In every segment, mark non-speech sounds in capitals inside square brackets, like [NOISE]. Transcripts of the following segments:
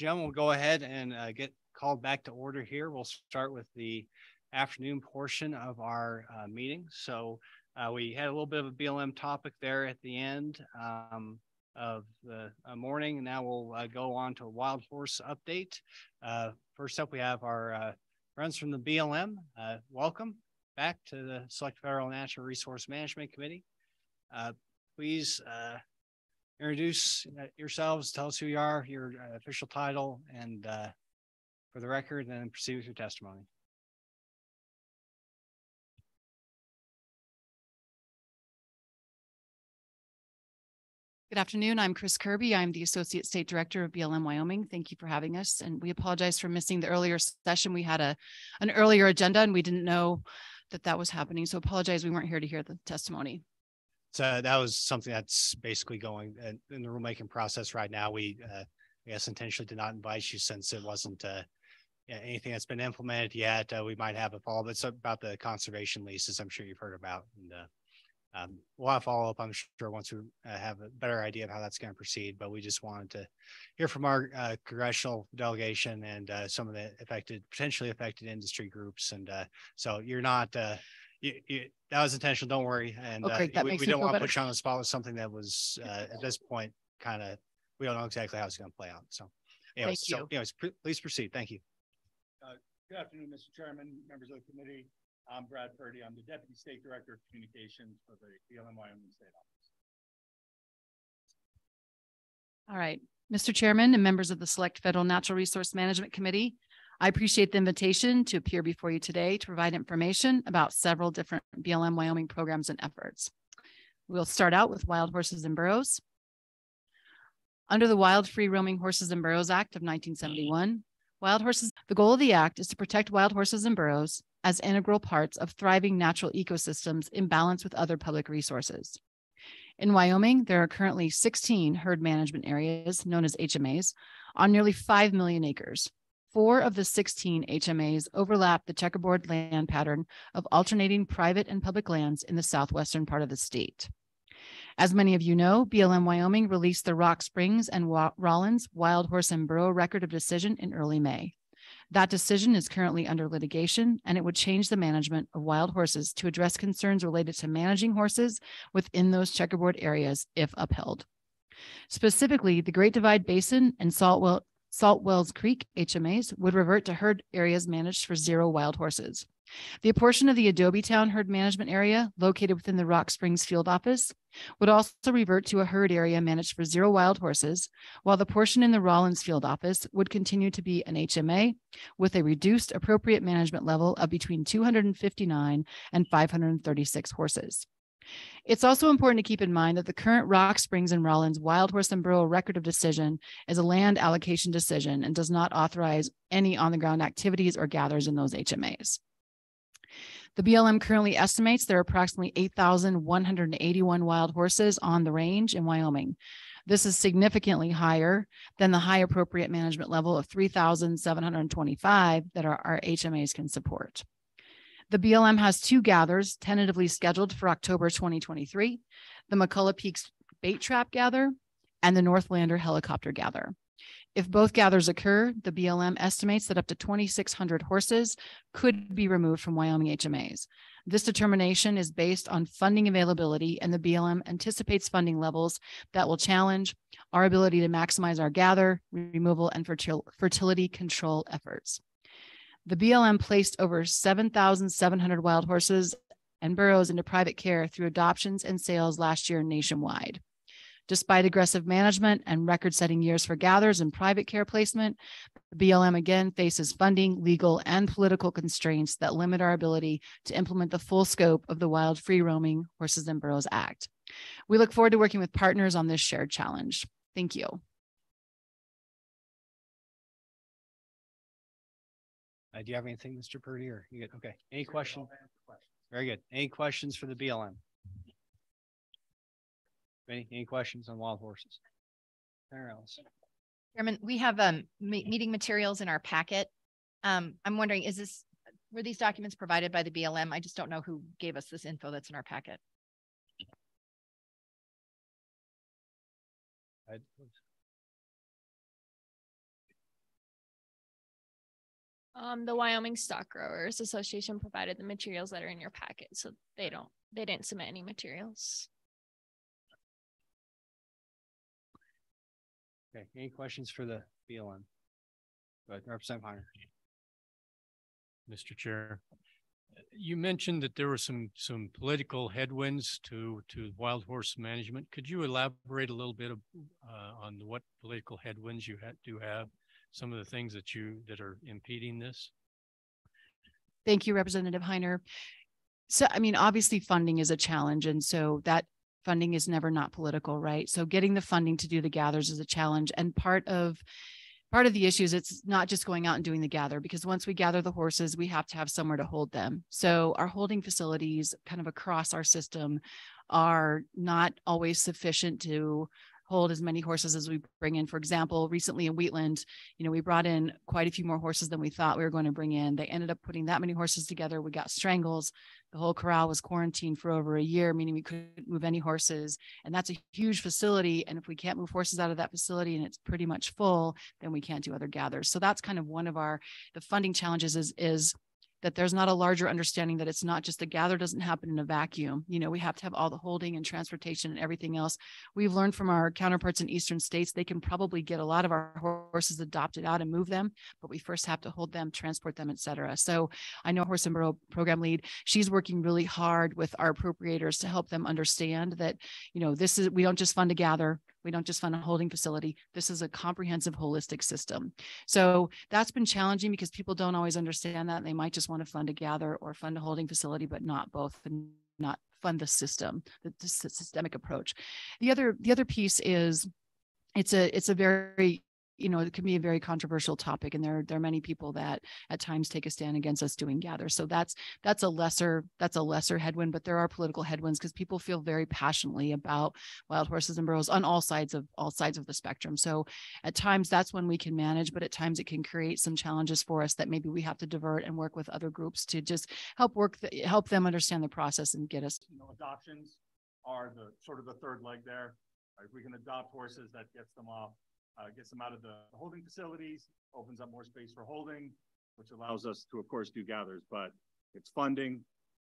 Jim, we'll go ahead and uh, get called back to order here. We'll start with the afternoon portion of our uh, meeting. So uh, we had a little bit of a BLM topic there at the end um, of the uh, morning. Now we'll uh, go on to a wild horse update. Uh, first up, we have our friends from the BLM. welcome back to the Select Federal Natural Resource Management Committee. please introduce uh, yourselves, tell us who you are, your uh, official title, and uh, for the record, and then proceed with your testimony. Good afternoon. I'm Chris Kirby. I'm the Associate State Director of BLM Wyoming. Thank you for having us. And we apologize for missing the earlier session. We had a an earlier agenda and we didn't know that that was happening. So apologize we weren't here to hear the testimony. So that was something that's basically going in the rulemaking process right now. We, uh, I guess, intentionally did not invite you since it wasn't uh, anything that's been implemented yet. Uh, we might have a follow, but it's about the conservation leases. I'm sure you've heard about. And, uh, um, we'll have follow up, I'm sure, once we uh, have a better idea of how that's going to proceed. But we just wanted to hear from our uh, congressional delegation and uh, some of the affected, potentially affected industry groups. And uh, so you're not, uh, you, you, that was intentional. Don't worry. And uh, okay, we, we don't want to put you on the spot with something that was [LAUGHS] at this point kind of, we don't know exactly how it's going to play out. So, anyways, Thank you. so anyways, please proceed. Thank you. good afternoon, Mr. Chairman, members of the committee. I'm Brad Purdy. I'm the Deputy State Director of Communications for the BLM Wyoming State Office. All right. Mr. Chairman and members of the Select Federal Natural Resource Management Committee, I appreciate the invitation to appear before you today to provide information about several different BLM Wyoming programs and efforts. We'll start out with wild horses and burros. Under the Wild Free Roaming Horses and Burros Act of 1971, wild horses, the goal of the act is to protect wild horses and burros as integral parts of thriving natural ecosystems in balance with other public resources. In Wyoming, there are currently 16 herd management areas, known as HMAs, on nearly 5 million acres. Four of the 16 HMAs overlap the checkerboard land pattern of alternating private and public lands in the southwestern part of the state. As many of you know, BLM Wyoming released the Rock Springs and Rawlins Wild Horse and Burro Record of Decision in early May. That decision is currently under litigation, and it would change the management of wild horses to address concerns related to managing horses within those checkerboard areas if upheld. Specifically, the Great Divide Basin and Saltwell, Salt Wells Creek HMAs would revert to herd areas managed for zero wild horses. The portion of the Adobe Town herd management area located within the Rock Springs field office would also revert to a herd area managed for zero wild horses, while the portion in the Rawlins field office would continue to be an HMA with a reduced appropriate management level of between 259 and 536 horses. It's also important to keep in mind that the current Rock Springs and Rawlins Wild Horse and Burro record of decision is a land allocation decision and does not authorize any on the ground activities or gathers in those HMAs. The BLM currently estimates there are approximately 8,181 wild horses on the range in Wyoming. This is significantly higher than the high appropriate management level of 3,725 that our, our HMAs can support. The BLM has two gathers tentatively scheduled for October 2023 the McCullough Peaks Bait Trap Gather and the North Lander Helicopter Gather. If both gathers occur, the BLM estimates that up to 2,600 horses could be removed from Wyoming HMAs. This determination is based on funding availability, and the BLM anticipates funding levels that will challenge our ability to maximize our gather, removal, and fertil fertility control efforts. The BLM placed over 7,700 wild horses and burros into private care through adoptions and sales last year nationwide. Despite aggressive management and record setting years for gathers and private care placement, the BLM again faces funding, legal, and political constraints that limit our ability to implement the full scope of the Wild Free Roaming Horses and Burros Act. We look forward to working with partners on this shared challenge. Thank you. Uh, do you have anything, Mr. Purdy, or you good? Okay. Any questions? Very good. Any questions for the BLM? Any, any questions on wild horses? Anywhere else? Chairman, we have um meeting materials in our packet. Um, I'm wondering, is this were these documents provided by the BLM? I just don't know who gave us this info that's in our packet. Um, the Wyoming Stock Growers Association provided the materials that are in your packet, so they don't, they didn't submit any materials. Okay, any questions for the BLM? Go ahead, Representative Heiner. Mr. Chair. You mentioned that there were some, some political headwinds to, to wild horse management. Could you elaborate a little bit of, uh, on what political headwinds you ha- do have? Some of the things that you, that are impeding this? Thank you, Representative Heiner. So, I mean, obviously funding is a challenge. And so that funding is never not political, right? So getting the funding to do the gathers is a challenge. And part of part of the issue is it's not just going out and doing the gather because once we gather the horses, we have to have somewhere to hold them. So our holding facilities kind of across our system are not always sufficient to hold as many horses as we bring in. For example, recently in Wheatland, you know, we brought in quite a few more horses than we thought we were going to bring in. They ended up putting that many horses together. We got strangles. The whole corral was quarantined for over a year, meaning we couldn't move any horses. And that's a huge facility. And if we can't move horses out of that facility and it's pretty much full, then we can't do other gathers. So that's kind of one of our the funding challenges is is that there's not a larger understanding that it's not just the gather doesn't happen in a vacuum. You know, we have to have all the holding and transportation and everything else. We've learned from our counterparts in eastern states, they can probably get a lot of our horses adopted out and move them, but we first have to hold them, transport them, et cetera. So I know Horse and Burro program lead, she's working really hard with our appropriators to help them understand that, you know, this is, we don't just fund a gather, we don't just fund a holding facility. This is a comprehensive, holistic system. So that's been challenging because people don't always understand that. They might just want to fund a gather or fund a holding facility, but not both and not fund the system, the, the systemic approach. The other, the other piece is it's a, it's a very you know, it can be a very controversial topic, and there there are many people that at times take a stand against us doing gathers. So that's that's a lesser that's a lesser headwind, but there are political headwinds because people feel very passionately about wild horses and burros on all sides of all sides of the spectrum. So at times that's when we can manage, but at times it can create some challenges for us that maybe we have to divert and work with other groups to just help work help them understand the process and get us. You know, adoptions are the sort of the third leg there. Right? We can adopt horses that gets them off uh, gets them out of the holding facilities, opens up more space for holding, which allows us to, of course, do gathers. But it's funding,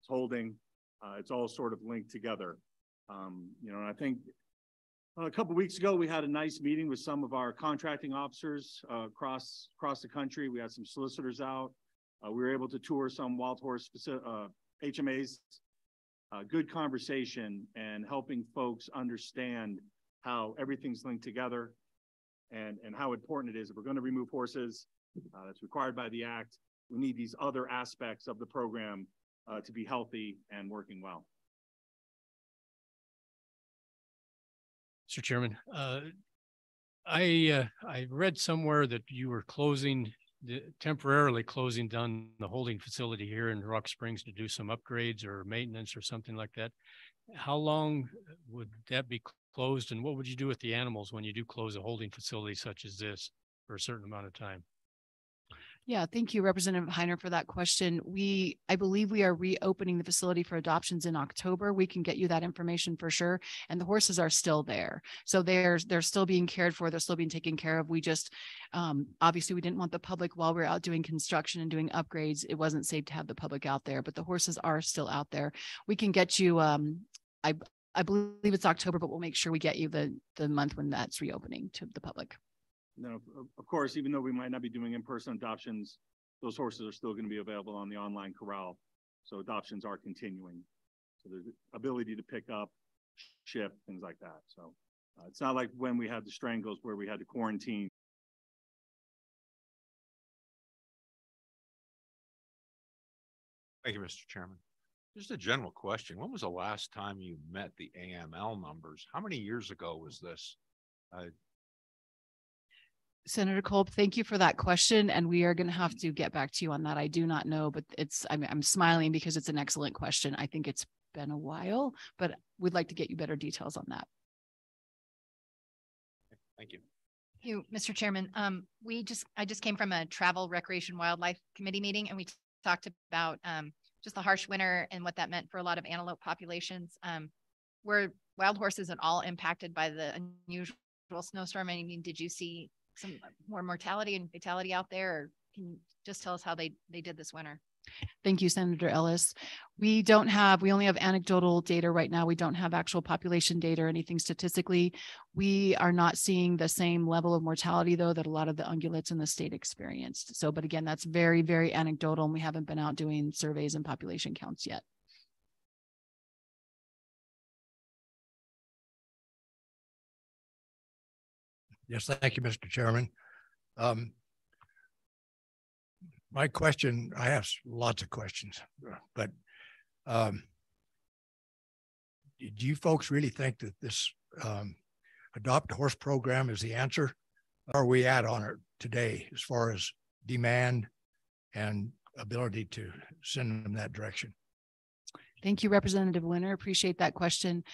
it's holding, uh, it's all sort of linked together. Um, you know, and I think uh, a couple weeks ago we had a nice meeting with some of our contracting officers uh, across across the country. We had some solicitors out. Uh, we were able to tour some wild horse HMAs. Uh, good conversation and helping folks understand how everything's linked together and, and how important it is. If we're going to remove horses, uh, that's required by the act. We need these other aspects of the program uh, to be healthy and working well. Mr. Chairman, uh, I uh, I read somewhere that you were closing the, temporarily closing down the holding facility here in Rock Springs to do some upgrades or maintenance or something like that. How long would that be closed and what would you do with the animals when you do close a holding facility such as this for a certain amount of time? Yeah, thank you, Representative Heiner, for that question. We, I believe we are reopening the facility for adoptions in October. We can get you that information for sure. And the horses are still there. So they're, they're still being cared for. They're still being taken care of. We just, um, obviously we didn't want the public while we are out doing construction and doing upgrades. It wasn't safe to have the public out there, but the horses are still out there. We can get you, um, I, I believe it's October, but we'll make sure we get you the, the month when that's reopening to the public. No, of course, even though we might not be doing in-person adoptions, those horses are still going to be available on the online corral. So adoptions are continuing. So there's ability to pick up, ship, things like that. So uh, it's not like when we had the strangles where we had to quarantine. Thank you, Mr. Chairman. Just a general question. When was the last time you met the AML numbers? How many years ago was this? Uh, Senator Kolb, thank you for that question. And we are going to have to get back to you on that. I do not know, but it's, I'm, I'm smiling because it's an excellent question. I think it's been a while, but we'd like to get you better details on that. Thank you. You, Mr. Chairman, um, we just, I just came from a travel recreation wildlife committee meeting and we talked about, um, just the harsh winter and what that meant for a lot of antelope populations. Um, were wild horses at all impacted by the unusual snowstorm? I mean, did you see some more mortality and fatality out there? Or can you just tell us how they, they did this winter? Thank you, Senator Ellis. We don't have, we only have anecdotal data right now. We don't have actual population data or anything statistically. We are not seeing the same level of mortality though that a lot of the ungulates in the state experienced. So, but again, that's very, very anecdotal and we haven't been out doing surveys and population counts yet. Yes, thank you, Mr. Chairman. Um, my question, I have lots of questions, but um, do you folks really think that this um, adopt a horse program is the answer? Are we at on it today as far as demand and ability to send them that direction? Thank you, Representative Winter. Appreciate that question.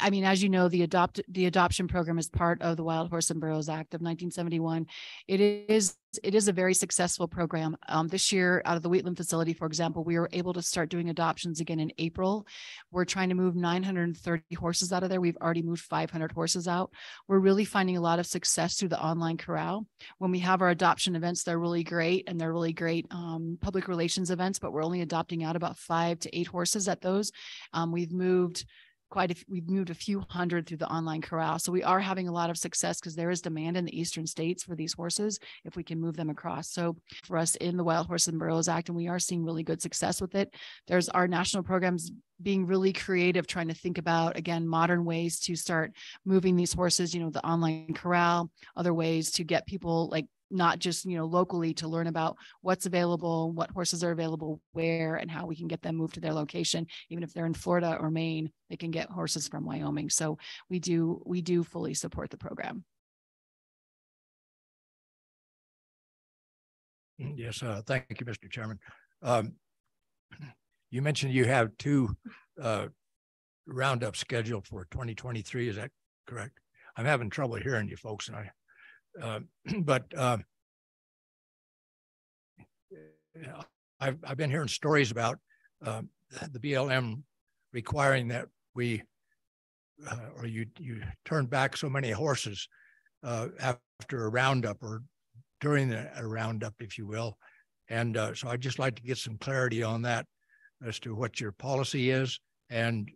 I mean, as you know, the adopt the adoption program is part of the Wild Horse and Burros Act of 1971. It is it is a very successful program. Um, this year, out of the Wheatland facility, for example, we were able to start doing adoptions again in April. We're trying to move 930 horses out of there. We've already moved 500 horses out. We're really finding a lot of success through the online corral. When we have our adoption events, they're really great and they're really great um, public relations events, but we're only adopting out about five to eight horses at those. Um, we've moved quite a we've moved a few hundred through the online corral. So we are having a lot of success because there is demand in the eastern states for these horses if we can move them across. So for us in the Wild Horse and Burros Act, and we are seeing really good success with it. There's our national programs being really creative, trying to think about again modern ways to start moving these horses, you know, the online corral, other ways to get people like not just you know locally to learn about what's available what horses are available where and how we can get them moved to their location. Even if they're in florida or maine they can get horses from wyoming. So we do we do fully support the program. Mm, yes uh, thank you mr chairman. Um, you mentioned you have two uh, roundup scheduled for 2023 is that correct? I'm having trouble hearing you folks and i uh, [CLEARS THROAT] but uh, I've, I've been hearing stories about uh, the BLM requiring that we uh, or you you turn back so many horses uh, after a roundup or during a roundup, if you will. And uh, so I'd just like to get some clarity on that as to what your policy is and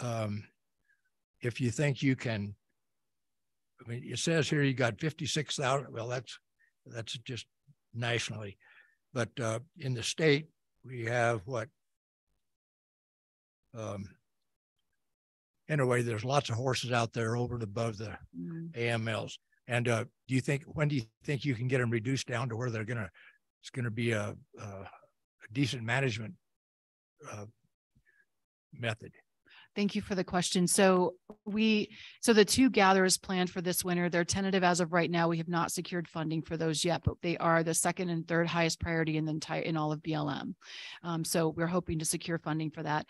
um, if you think you can I mean, it says here you got 56,000. Well, that's that's just nationally, but uh, in the state we have what? Um, anyway, there's lots of horses out there over and above the mm. AMLs. And uh, do you think when do you think you can get them reduced down to where they're gonna it's gonna be a, a, a decent management uh, method? Thank you for the question. So we, so the two gatherers planned for this winter, they're tentative as of right now. We have not secured funding for those yet, but they are the second and third highest priority in the entire, in all of BLM. Um, so we're hoping to secure funding for that.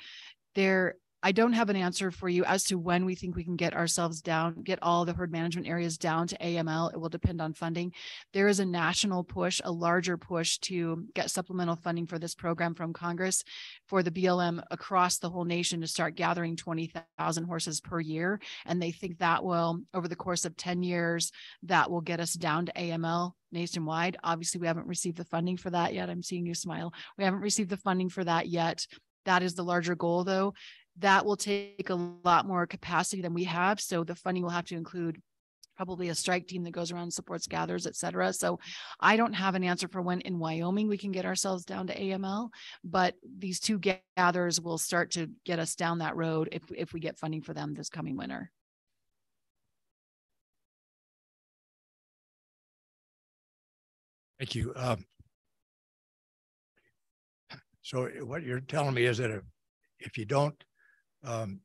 There I don't have an answer for you as to when we think we can get ourselves down, get all the herd management areas down to AML. It will depend on funding. There is a national push, a larger push to get supplemental funding for this program from Congress for the BLM across the whole nation to start gathering 20,000 horses per year. And they think that will, over the course of 10 years, that will get us down to AML nationwide. Obviously, we haven't received the funding for that yet. I'm seeing you smile. We haven't received the funding for that yet. That is the larger goal, though that will take a lot more capacity than we have. So the funding will have to include probably a strike team that goes around supports gathers, et cetera. So I don't have an answer for when in Wyoming we can get ourselves down to AML, but these two gathers will start to get us down that road if, if we get funding for them this coming winter. Thank you. Um, so what you're telling me is that if, if you don't um,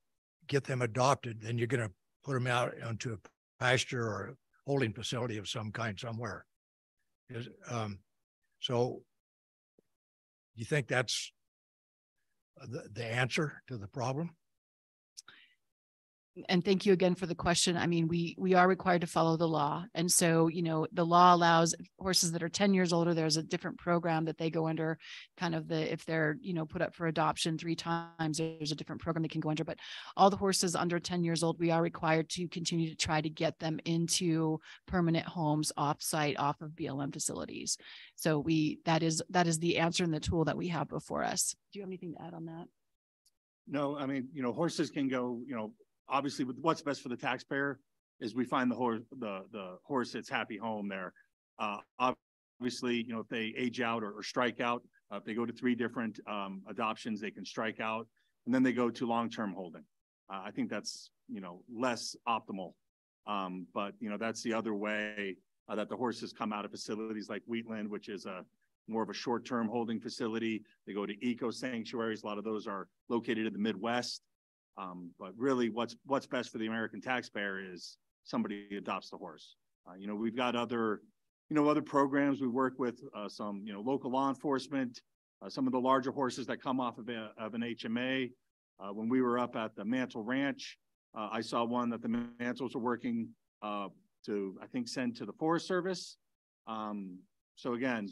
get them adopted, then you're going to put them out onto a pasture or a holding facility of some kind somewhere. Is, um, so you think that's the, the answer to the problem? And thank you again for the question. I mean, we, we are required to follow the law. And so, you know, the law allows horses that are ten years older, there's a different program that they go under. Kind of the, if they're, you know, put up for adoption three times, there's a different program they can go under. But all the horses under ten years old, we are required to continue to try to get them into permanent homes off-site, off of BLM facilities. So we, that is, that is the answer and the tool that we have before us. Do you have anything to add on that? No, I mean, you know, horses can go, you know, obviously with what's best for the taxpayer is we find the horse, the, the horse that's happy home there. Uh, obviously, you know, if they age out or, or strike out, uh, if they go to three different, um, adoptions, they can strike out and then they go to long-term holding. Uh, I think that's, you know, less optimal. Um, but you know, that's the other way uh, that the horses come out of facilities like Wheatland, which is a more of a short-term holding facility. They go to eco sanctuaries. A lot of those are located in the Midwest. Um, but really what's, what's best for the American taxpayer is somebody adopts the horse. Uh, you know, we've got other, you know, other programs. We work with uh, some, you know, local law enforcement, uh, some of the larger horses that come off of, a, of an HMA. Uh, when we were up at the Mantle Ranch, uh, I saw one that the Mantles were working uh, to, I think, send to the Forest Service. Um, so again,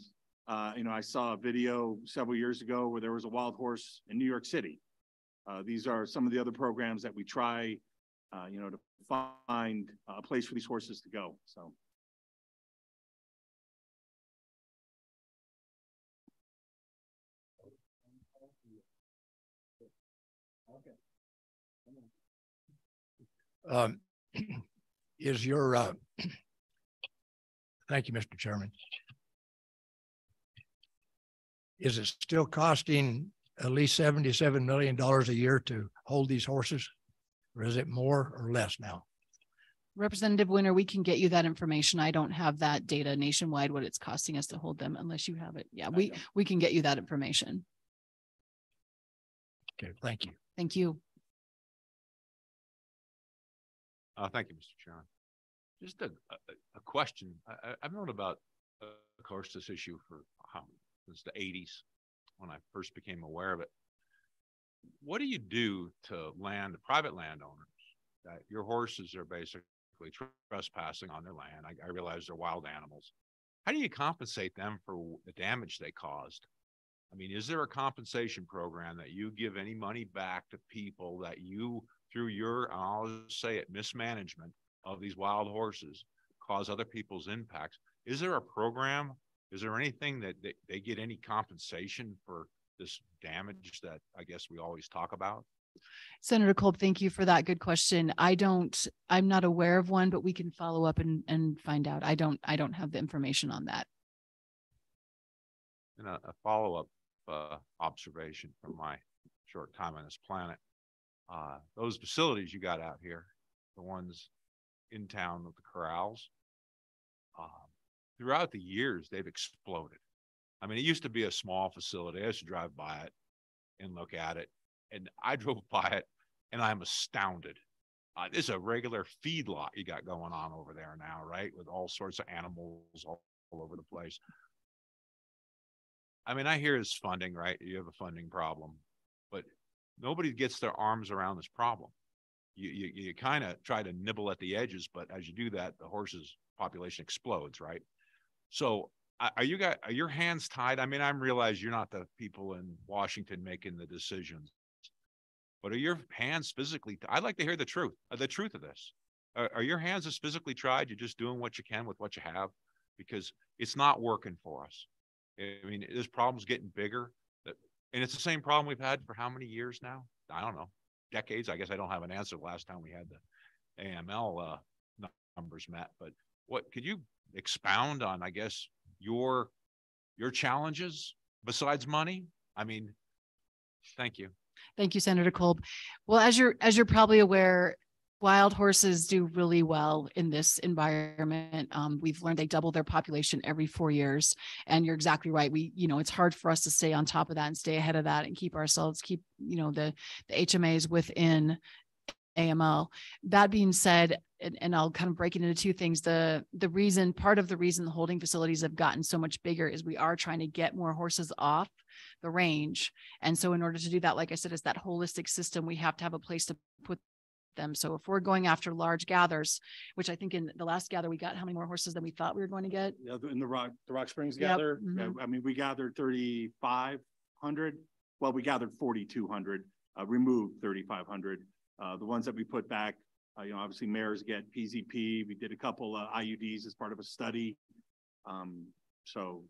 you know, I saw a video several years ago where there was a wild horse in New York City these are some of the other programs that we try, uh, you know, to find a place for these horses to go. So. Um, [CLEARS THROAT] is your, uh, thank you, Mr. Chairman. Is it still costing at least seventy-seven million dollars a year to hold these horses? Or is it more or less now? Representative Winter, we can get you that information. I don't have that data nationwide, what it's costing us to hold them unless you have it. Yeah, we, we can get you that information. Okay, thank you. Thank you. Uh, thank you, Mr. Chairman. Just a, a, a question. I, I, I've known about, uh, of course, this issue for how, since the eighties when I first became aware of it. What do you do to land private landowners that your horses are basically trespassing on their land? I, I realize they're wild animals. How do you compensate them for the damage they caused? I mean, is there a compensation program that you give any money back to people that you, through your, I'll say it, mismanagement of these wild horses, cause other people's impacts? Is there a program is there anything that they, they get any compensation for this damage that I guess we always talk about? Senator Kolb, thank you for that good question. I don't, I'm not aware of one, but we can follow up and, and find out. I don't, I don't have the information on that. And a, a follow-up uh, observation from my short time on this planet. Uh, those facilities you got out here, the ones in town with the corrals, uh, throughout the years, they've exploded. I mean, it used to be a small facility. I used to drive by it and look at it. And I [LAUGHS] drove by it and I'm astounded. Uh, this is a regular feedlot you got going on over there now, right? With all sorts of animals all, all over the place. I mean, I hear it's funding, right? You have a funding problem, but nobody gets their arms around this problem. You you, you kind of try to nibble at the edges, but as you do that, the horses population explodes, right? So are you got are your hands tied? I mean, I'm realize you're not the people in Washington making the decisions, but are your hands physically? T- I'd like to hear the truth, uh, the truth of this. Are, are your hands as physically tried? You're just doing what you can with what you have, because it's not working for us. I mean, this problem's getting bigger, and it's the same problem we've had for how many years now? I don't know, decades. I guess I don't have an answer. The last time we had the AML uh, numbers met, but what could you expound on, I guess, your your challenges besides money? I mean, thank you. Thank you, Senator Kolb. Well, as you're as you're probably aware, wild horses do really well in this environment. Um, we've learned they double their population every four years, and you're exactly right. We, you know, it's hard for us to stay on top of that and stay ahead of that and keep ourselves keep, you know, the the HMAs within AML. That being said, and, and, I'll kind of break it into two things. The the reason, part of the reason the holding facilities have gotten so much bigger is we are trying to get more horses off the range. And so in order to do that, like I said, it's that holistic system. We have to have a place to put them. So if we're going after large gathers, which I think in the last gather, we got how many more horses than we thought we were going to get? Yeah, in the Rock, the Rock Springs Yep, gather, mhm. I mean, we gathered thirty-five hundred. Well, we gathered forty-two hundred, uh, removed thirty-five hundred. Uh, the ones that we put back, you know, obviously mares get PZP. We did a couple, uh, IUDs as part of a study. Um, so,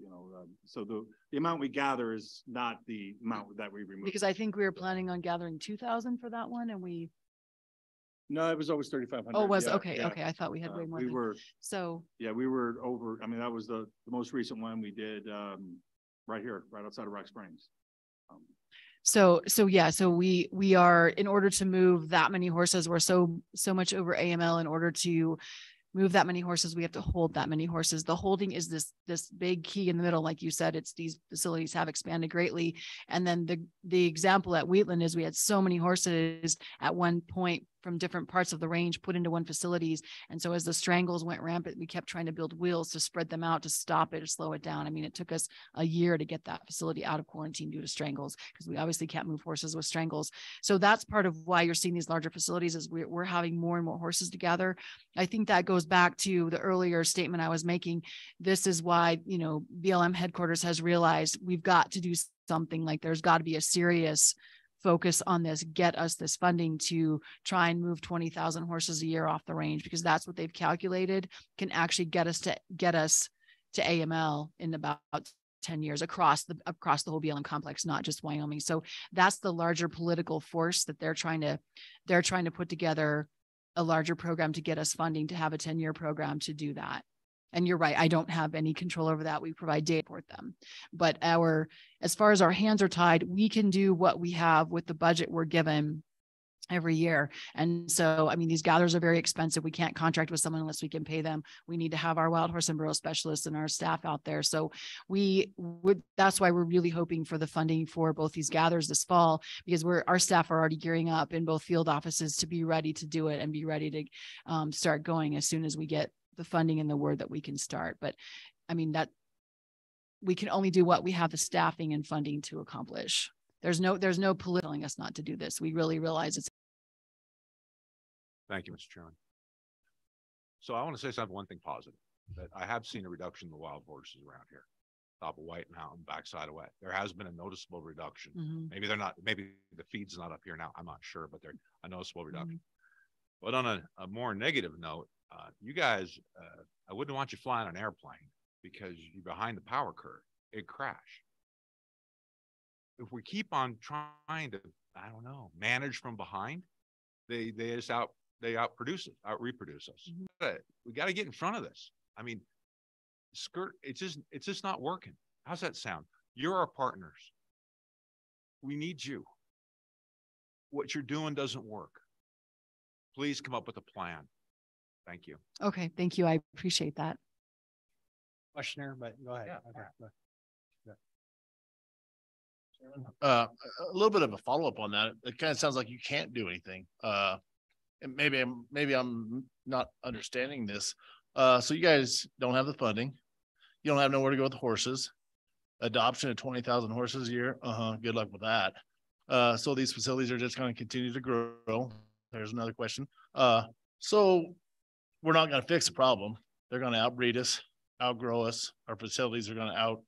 you know, uh, so the, the amount we gather is not the amount that we remove. Because I think we were planning on gathering two thousand for that one and we, No, it was always thirty-five hundred. oh, was, okay, okay. I thought we had way more Uh, We than, were, so, Yeah, we were over, I mean, that was the, the most recent one we did, um, right here, right outside of Rock Springs. Um, so, so yeah, so we, we are, in order to move that many horses, we're so, so much over AML in order to move that many horses, we have to hold that many horses. The holding is this, this big key in the middle. Like you said, it's these facilities have expanded greatly. And then the, the example at Wheatland is we had so many horses at one point from different parts of the range put into one facilities. And so as the strangles went rampant, we kept trying to build wheels to spread them out, to stop it or slow it down. I mean, it took us a year to get that facility out of quarantine due to strangles because we obviously can't move horses with strangles. So that's part of why you're seeing these larger facilities is we're, we're having more and more horses together. I think that goes back to the earlier statement I was making. This is why, you know, BLM headquarters has realized we've got to do something like there's got to be a serious focus on this, get us this funding to try and move 20,000 horses a year off the range because that's what they've calculated can actually get us to get us to AML in about 10 years across the across the whole BLM complex, not just Wyoming. So that's the larger political force that they're trying to they're trying to put together a larger program to get us funding to have a 10 year program to do that. And you're right, I don't have any control over that. We provide data for them. But our as far as our hands are tied, we can do what we have with the budget we're given every year. And so, I mean, these gathers are very expensive. We can't contract with someone unless we can pay them. We need to have our wild horse and burro specialists and our staff out there. So we would, that's why we're really hoping for the funding for both these gathers this fall, because we're, our staff are already gearing up in both field offices to be ready to do it and be ready to um, start going as soon as we get the funding and the word that we can start. But I mean, that we can only do what we have the staffing and funding to accomplish. There's no, there's no political telling us not to do this. We really realize it's Thank you, Mr. Chairman. So I want to say something, one thing positive, that I have seen a reduction in the wild horses around here. Top of White Mountain, backside of Wet. There has been a noticeable reduction. Mhm. Maybe they're not, maybe the feed's not up here now. I'm not sure, but they're a noticeable Mm-hmm. But on a, a more negative note, uh, you guys, uh, I wouldn't want you flying an airplane because you're behind the power curve. It'd crash. If we keep on trying to, I don't know, manage from behind, they, they just out, they outproduce us, out reproduce us. Mhm. But We got to get in front of this. I mean, skirt, it's just, it's just not working. How's that sound? You're our partners. We need you. What you're doing doesn't work. Please come up with a plan. Thank you. Okay, thank you. I appreciate that. Questioner, but go ahead. Yeah. Okay, go ahead. Uh, a little bit of a follow-up on that. It kind of sounds like you can't do anything. Uh, and maybe I'm, maybe I'm not understanding this. Uh, so you guys don't have the funding. You don't have nowhere to go with the horses. Adoption of twenty thousand horses a year. Uh-huh, good luck with that. Uh, so these facilities are just gonna continue to grow. There's another question. Uh, so we're not gonna fix the problem. They're gonna outbreed us, outgrow us. Our facilities are gonna out,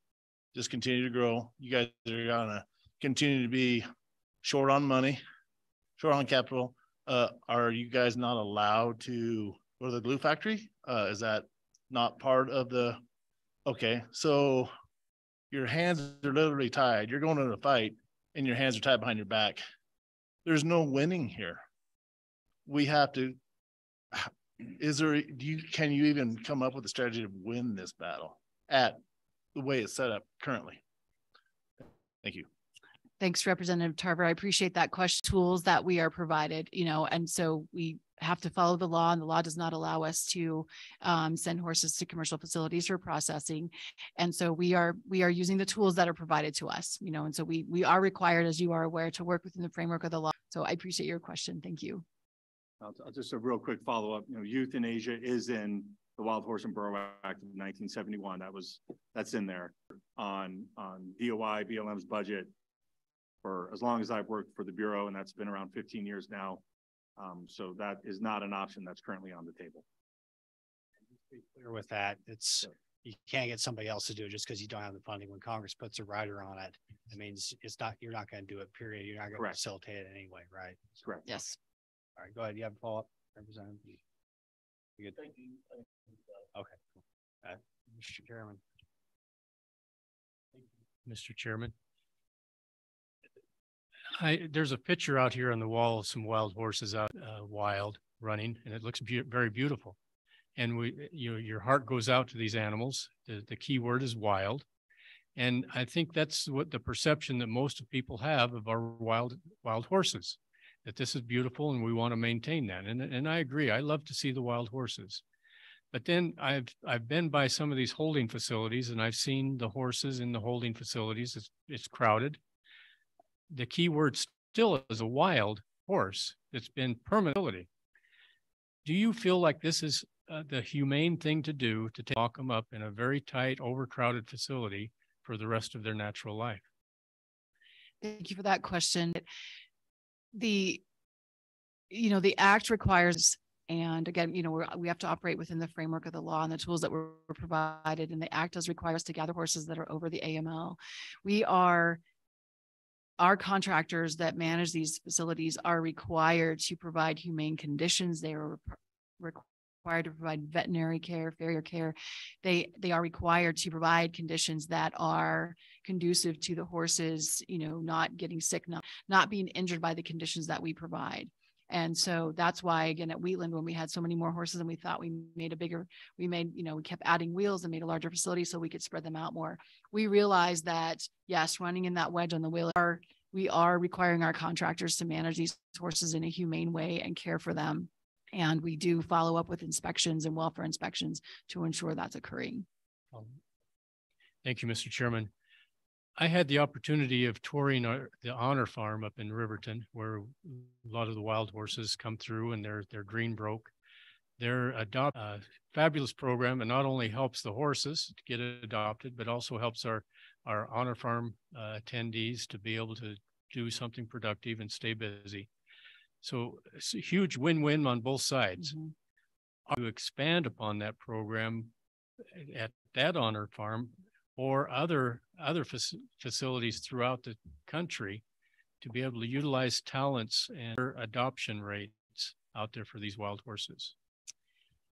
just continue to grow. You guys are gonna continue to be short on money, short on capital. Uh, are you guys not allowed to go to the glue factory? Uh, is that not part of the? Okay, so your hands are literally tied. You're going into a fight and your hands are tied behind your back. There's no winning here. We have to. Is there, do you, can you even come up with a strategy to win this battle at the way it's set up currently? Thank you. Thanks, Representative Tarver. I appreciate that question. Tools that we are provided, you know, and so we have to follow the law and the law does not allow us to um, send horses to commercial facilities for processing. And so we are, we are using the tools that are provided to us, you know, and so we, we are required, as you are aware, to work within the framework of the law. So I appreciate your question. Thank you. I'll, I'll just a real quick follow-up, you know, euthanasia is in the Wild Horse and Burro Act of nineteen seventy-one. That was, that's in there on, on DOI, BLM's budget for as long as I've worked for the Bureau, and that's been around fifteen years now. Um, so that is not an option that's currently on the table. Just be Clear with that, it's, you can't get somebody else to do it just because you don't have the funding. When Congress puts a rider on it, it means it's not, you're not going to do it, period. You're not going to facilitate it anyway, right? Correct. Yes. All right, go ahead. You have a follow-up, Representative? You good? Okay. cool. Uh, Mr. Chairman. Mr. Chairman. I, there's a picture out here on the wall of some wild horses out, uh, wild running, and it looks beau- very beautiful. And we, you, your heart goes out to these animals. The, the key word is wild. And I think that's what the perception that most of people have of our wild, wild horses, that this is beautiful and we want to maintain that. And, and I agree. I love to see the wild horses. But then I've, I've been by some of these holding facilities and I've seen the horses in the holding facilities. It's, it's crowded. The key word still is a wild horse that's been permanently. Do you feel like this is uh, the humane thing to do to take- lock them up in a very tight, overcrowded facility for the rest of their natural life? Thank you for that question. The, you know, the act requires, and again, you know, we have to operate within the framework of the law and the tools that were provided, and the act does require us to gather horses that are over the AML. We are, our contractors that manage these facilities are required to provide humane conditions. They are rep- required to provide veterinary care, farrier care. They, they are required to provide conditions that are conducive to the horses, you know, not getting sick, not, not being injured by the conditions that we provide. And so that's why, again, at Wheatland, when we had so many more horses and we thought we made a bigger, we made, you know, we kept adding wheels and made a larger facility so we could spread them out more. We realized that, yes, running in that wedge on the wheel are, we are requiring our contractors to manage these horses in a humane way and care for them. And we do follow up with inspections and welfare inspections to ensure that's occurring. Um, Thank you, Mr. Chairman. I had the opportunity of touring our, the Honor Farm up in Riverton, where a lot of the wild horses come through and they're, they're green broke. They're adopt, uh, fabulous program and not only helps the horses get adopted, but also helps our, our Honor Farm, uh, attendees to be able to do something productive and stay busy. So it's a huge win-win on both sides Mhm. to expand upon that program at that honor farm or other other fac- facilities throughout the country to be able to utilize talents and adoption rates out there for these wild horses.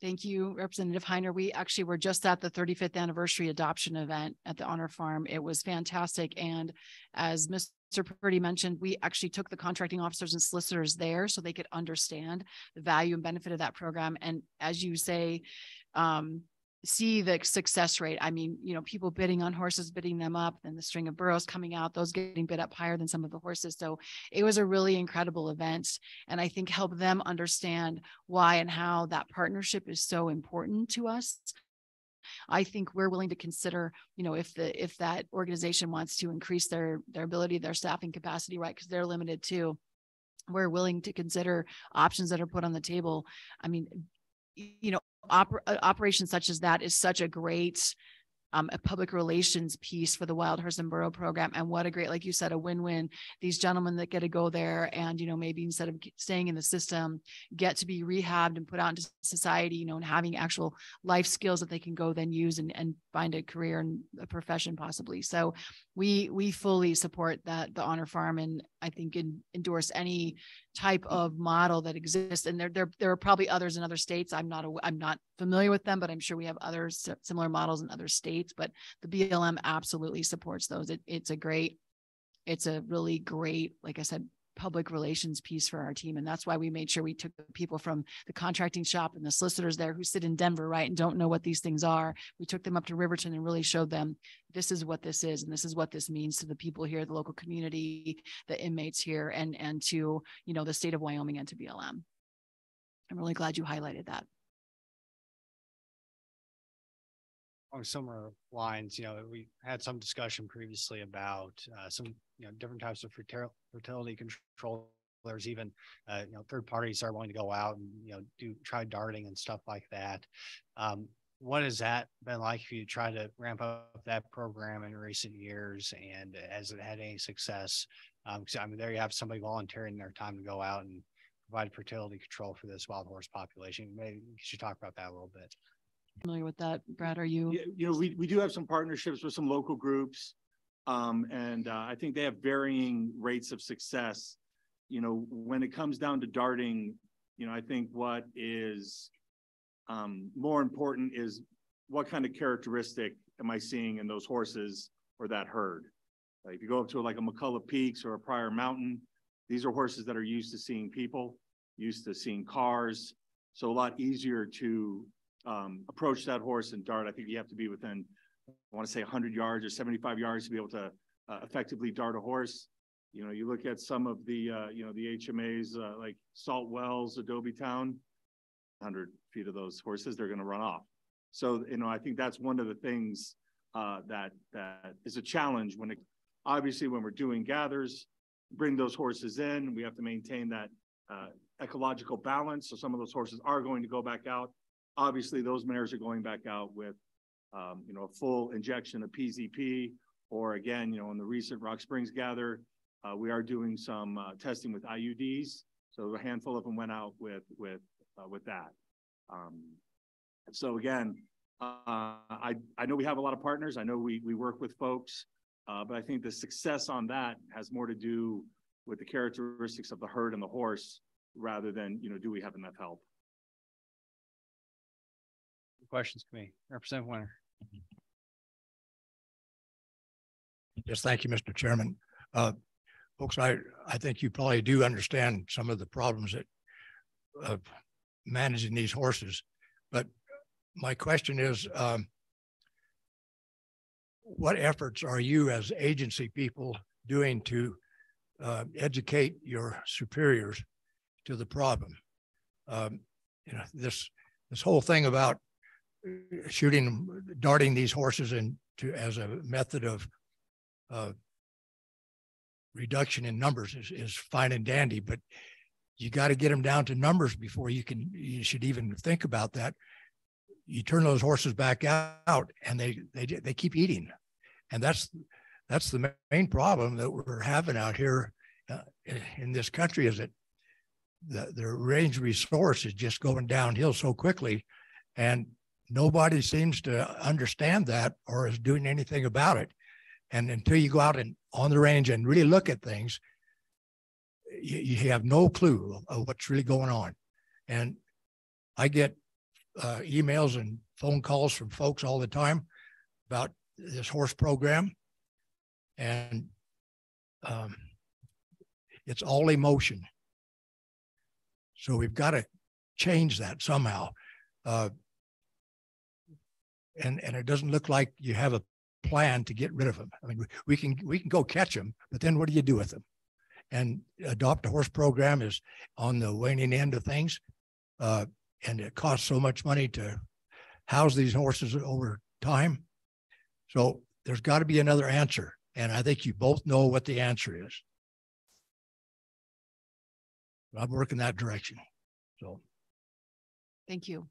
Thank you, Representative Heiner. We actually were just at the 35th anniversary adoption event at the Honor Farm. It was fantastic. And as Mr. Purdy mentioned, we actually took the contracting officers and solicitors there so they could understand the value and benefit of that program. And as you say, um, see the success rate. I mean, you know, people bidding on horses, bidding them up, and the string of burros coming out, those getting bid up higher than some of the horses. So it was a really incredible event. And I think help them understand why and how that partnership is so important to us. I think we're willing to consider, you know, if the if that organization wants to increase their their ability, their staffing capacity, right? Because they're limited too. We're willing to consider options that are put on the table. I mean, you know, oper- uh, operations such as that is such a great um, a public relations piece for the Wild Horse and Burro program. And what a great, like you said, a win-win. These gentlemen that get to go there and, you know, maybe instead of staying in the system, get to be rehabbed and put out into society, you know, and having actual life skills that they can go then use and, and find a career and a profession possibly. So we, we fully support that, the Honor Farm and I think en- endorse any type of model that exists. And there, there, there are probably others in other states. I'm not, aw- I'm not familiar with them, but I'm sure we have other si- similar models in other states, but the BLM absolutely supports those. It, it's a great, it's a really great, like I said, public relations piece for our team. And that's why we made sure we took the people from the contracting shop and the solicitors there who sit in Denver, right? And don't know what these things are. We took them up to Riverton and really showed them this is what this is and this is what this means to the people here, the local community, the inmates here and, and to, you know, the state of Wyoming and to BLM. I'm really glad you highlighted that. Along similar lines, you know, we had some discussion previously about uh, some, you know, different types of fertility control. There's even, uh, you know, third parties are willing to go out and, you know, do try darting and stuff like that. Um, what has that been like if you try to ramp up that program in recent years? And has it had any success? Um, I mean, there you have somebody volunteering their time to go out and provide fertility control for this wild horse population. Maybe you should talk about that a little bit. Familiar with that, Brad? Are you? Yeah, you know, we, we do have some partnerships with some local groups. Um, and, uh, I think they have varying rates of success. You know, when it comes down to darting, you know, I think what is, um, more important is what kind of characteristic am I seeing in those horses or that herd? Like if you go up to like a McCullough Peaks or a Pryor Mountain, these are horses that are used to seeing people, used to seeing cars. So a lot easier to um, approach that horse and dart. I think you have to be within, I want to say 100 yards or 75 yards to be able to uh, effectively dart a horse. You know, you look at some of the, uh, you know, the HMAs uh, like Salt Wells, Adobe Town, 100 feet of those horses, they're going to run off. So, you know, I think that's one of the things uh, that that is a challenge when it, obviously when we're doing gathers, bring those horses in, we have to maintain that uh, ecological balance. So some of those horses are going to go back out. Obviously, those mares are going back out with, um, you know, a full injection of PZP, or again, you know, in the recent Rock Springs gather, uh, we are doing some uh, testing with IUDs. So a handful of them went out with with uh, with that. Um, so again, uh, I I know we have a lot of partners. I know we we work with folks, uh, but I think the success on that has more to do with the characteristics of the herd and the horse rather than you know do we have enough help. Questions, committee. Representative Winter. Yes, thank you, Mr. Chairman. Uh, folks, I, I think you probably do understand some of the problems that of managing these horses, but my question is, um, what efforts are you as agency people doing to uh, educate your superiors to the problem? Um, you know, this this whole thing about shooting, darting these horses into as a method of uh, reduction in numbers is, is fine and dandy, but you got to get them down to numbers before you can you should even think about that. You turn those horses back out and they they they keep eating. And that's that's the main problem that we're having out here uh, in this country is that the, the range resource is just going downhill so quickly. And nobody seems to understand that or is doing anything about it and until you go out and on the range and really look at things you, you have no clue of what's really going on and i get uh, emails and phone calls from folks all the time about this horse program. And um, it's all emotion. So we've got to change that somehow. Uh, and, and it doesn't look like you have a plan to get rid of them. I mean, we can we can go catch them, but then what do you do with them? And adopt a horse program is on the waning end of things. Uh, and it costs so much money to house these horses over time. So there's got to be another answer. And I think you both know what the answer is. I'm working that direction. So Thank you.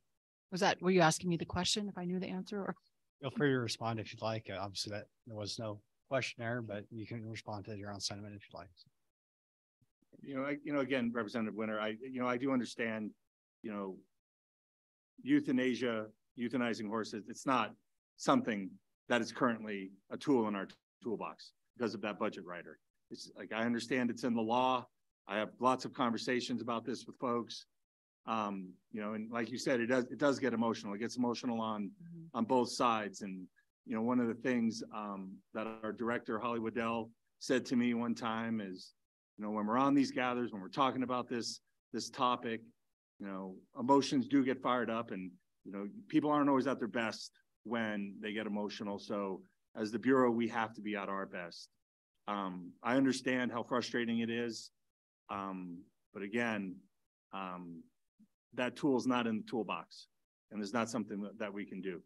Was that, were you asking me the question if I knew the answer or? Feel free to respond if you'd like. Uh, Obviously, that there was no question there, but you can respond to your own sentiment if you'd like. You know, I, you know, again, Representative Winter, I, you know, I do understand, you know, euthanasia, euthanizing horses, it's not something that is currently a tool in our toolbox because of that budget rider. It's like, I understand it's in the law. I have lots of conversations about this with folks. Um, you know, and like you said, it does, it does get emotional. It gets emotional on, mm-hmm. on both sides. And, you know, one of the things, um, that our director, Holly Waddell said to me one time is, you know, when we're on these gathers, when we're talking about this, this topic, you know, emotions do get fired up and, you know, people aren't always at their best when they get emotional. So as the Bureau, we have to be at our best. Um, I understand how frustrating it is. Um, but again, um, that tool is not in the toolbox and it's not something that, that we can do,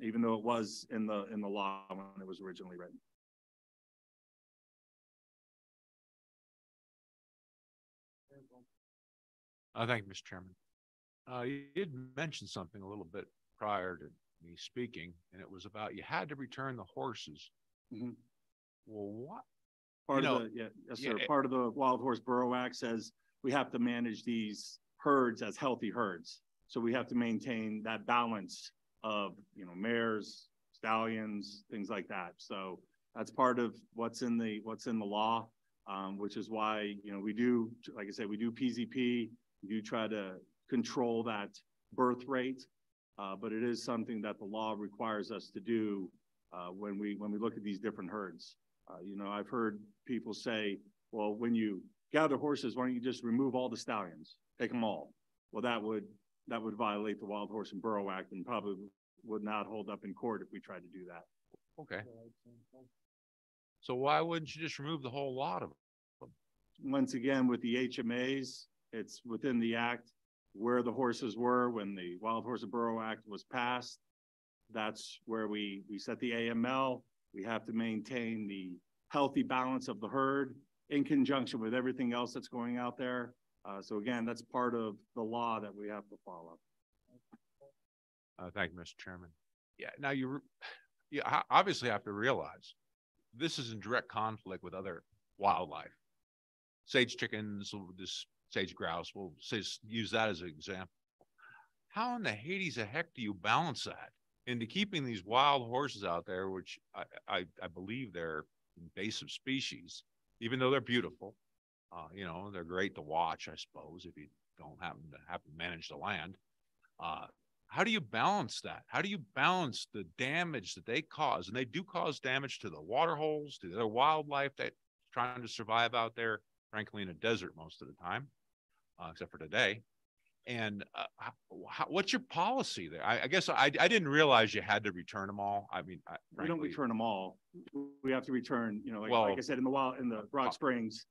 even though it was in the, in the law when it was originally written. Uh, thank you, Mr. Chairman. Uh, you did mention something a little bit prior to me speaking, and it was about you had to return the horses. Mhm. Well, what? Part You of know, the, yeah, yes, yeah, sir. it- Part of the Wild Horse Burro Act says we have to manage these herds as healthy herds. So we have to maintain that balance of, you know, mares, stallions, things like that. So that's part of what's in the, what's in the law, um, which is why, you know, we do, like I said, we do PZP, we do try to control that birth rate. Uh, but it is something that the law requires us to do uh, when we when we look at these different herds. Uh, you know, I've heard people say, well, when you gather horses, why don't you just remove all the stallions, take them all? Well, that would that would violate the Wild Horse and Burro Act and probably would not hold up in court if we tried to do that. Okay. So why wouldn't you just remove the whole lot of them? Once again, with the HMAs, it's within the act where the horses were when the Wild Horse and Burro Act was passed. That's where we, we set the AML. We have to maintain the healthy balance of the herd in conjunction with everything else that's going out there. Uh, so again, that's part of the law that we have to follow. Uh, thank you, Mr. Chairman. Yeah, now you, you obviously have to realize this is in direct conflict with other wildlife. Sage chickens, this sage grouse, we'll use that as an example. How in the Hades of heck do you balance that into keeping these wild horses out there, which I, I, I believe they're invasive species, even though they're beautiful. Uh, you know, they're great to watch, I suppose, if you don't happen to happen to manage the land. Uh, how do you balance that? How do you balance the damage that they cause? And they do cause damage to the water holes, to the wildlife that's trying to survive out there, frankly, in a desert most of the time, uh, except for today. And uh, how, what's your policy there? I, I guess I, I, didn't realize you had to return them all. I mean, I, we don't return them all. We have to return, you know, like, well, like I said, in the wild, in the Rock uh, Springs,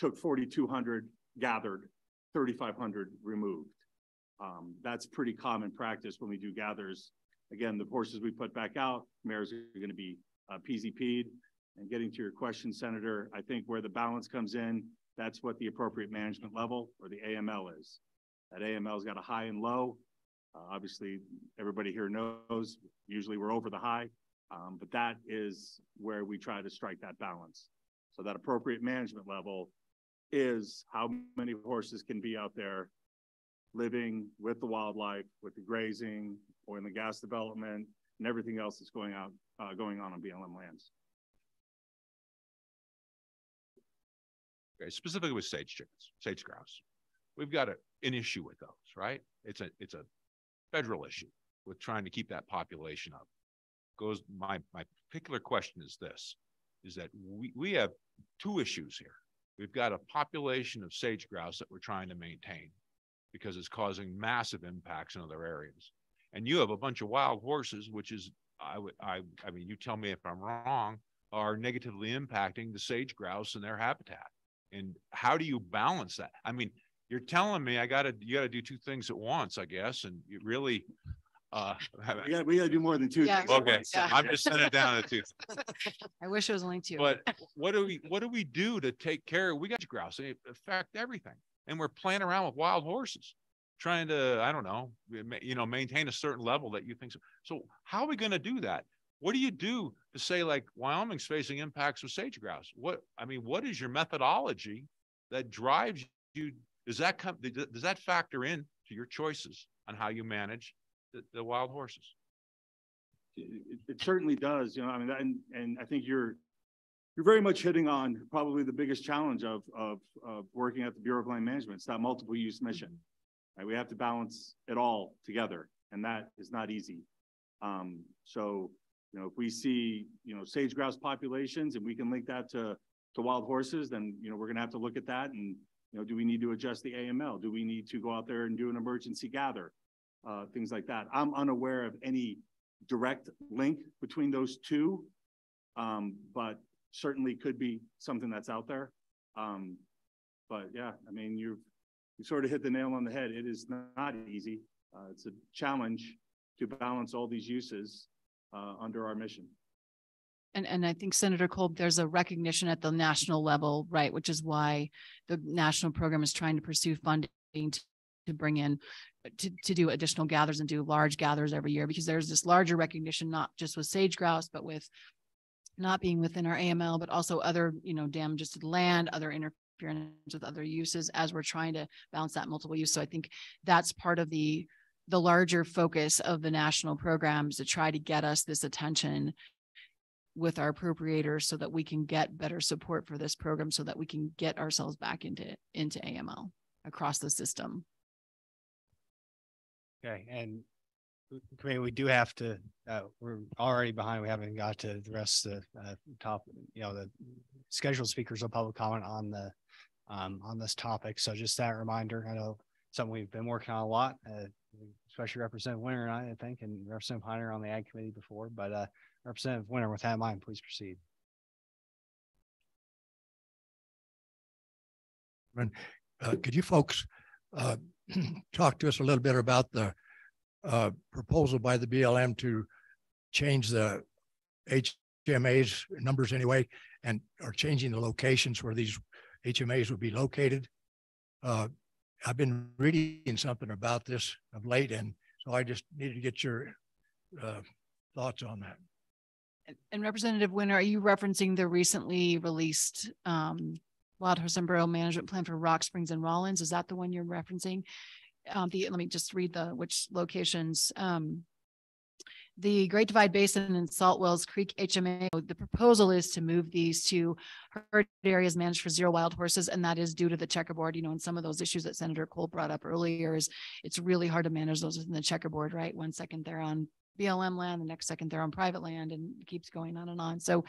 took 4,200 gathered, 3,500 removed. Um, that's pretty common practice when we do gathers. Again, the horses we put back out, mares are going to be uh, PZP'd. And getting to your question, Senator, I think where the balance comes in, that's what the appropriate management level or the AML is. That AML's got a high and low. Uh, obviously, everybody here knows usually we're over the high, um, but that is where we try to strike that balance. So that appropriate management level is how many horses can be out there living with the wildlife, with the grazing, oil and the gas development, and everything else that's going out uh, going on on BLM lands. Okay, specifically with sage chickens, sage grouse we've got a, an issue with those, right? It's a it's a federal issue with trying to keep that population up. Goes my my particular question is this: is that we we have two issues here. We've got a population of sage grouse that we're trying to maintain because it's causing massive impacts in other areas, and you have a bunch of wild horses, which is I would I I mean you tell me if I'm wrong, are negatively impacting the sage grouse and their habitat. And how do you balance that? I mean, you're telling me I gotta you gotta do two things at once, I guess, and you really uh [LAUGHS] we gotta, we gotta do more than two yeah. things. Okay, yeah. I'm just sending it down to two. [LAUGHS] I wish it was only two. But [LAUGHS] what do we what do we do to take care? of We got grouse, they affect everything, and we're playing around with wild horses, trying to I don't know, you know, maintain a certain level that you think so. So how are we going to do that? What do you do to say like Wyoming's facing impacts with sage grouse? What I mean, what is your methodology that drives you does that come? Does that factor in to your choices on how you manage the, the wild horses? It, it, certainly does. You know, I mean, and and I think you're you're very much hitting on probably the biggest challenge of of, of working at the Bureau of Land Management. It's that multiple use mission. Right? We have to balance it all together, and that is not easy. Um, so, you know, if we see you know sage grouse populations and we can link that to to wild horses, then you know we're going to have to look at that and you know, do we need to adjust the AML? Do we need to go out there and do an emergency gather? Uh, things like that. I'm unaware of any direct link between those two, um, but certainly could be something that's out there. Um, but yeah, I mean, you you sort of hit the nail on the head. It is not easy. Uh, it's a challenge to balance all these uses uh, under our mission. And, and I think Senator Kolb, there's a recognition at the national level, right? Which is why the national program is trying to pursue funding to, to bring in, to, to do additional gathers and do large gathers every year, because there's this larger recognition, not just with sage grouse, but with not being within our AML, but also other, you know, damages to the land, other interference with other uses as we're trying to balance that multiple use. So I think that's part of the the larger focus of the national programs to try to get us this attention with our appropriators so that we can get better support for this program so that we can get ourselves back into into AML across the system. Okay, and committee, we do have to, uh, we're already behind. We haven't got to the rest of the uh, top, you know, the scheduled speakers of public comment on the um, on this topic. So just that reminder, I know something we've been working on a lot, uh, especially Representative Winter and I, I think, and Representative Heiner on the Ag Committee before. But uh, Representative Winter, with that in mind, please proceed. Uh, could you folks uh, [CLEARS THROAT] talk to us a little bit about the uh, proposal by the BLM to change the HMAs numbers anyway, and are changing the locations where these HMAs would be located. Uh, I've been reading something about this of late, and so I just needed to get your uh, thoughts on that. And, Representative Winter, are you referencing the recently released um, Wild Horse and Burro Management Plan for Rock Springs and Rawlins. Is that the one you're referencing? Um, the, let me just read the which locations. Um, the Great Divide Basin and Salt Wells Creek HMA. The proposal is to move these to herd areas managed for zero wild horses, and that is due to the checkerboard. You know, and some of those issues that Senator Kolb brought up earlier is it's really hard to manage those in the checkerboard, right? One second they're on BLM land, the next second they're on private land, and keeps going on and on. So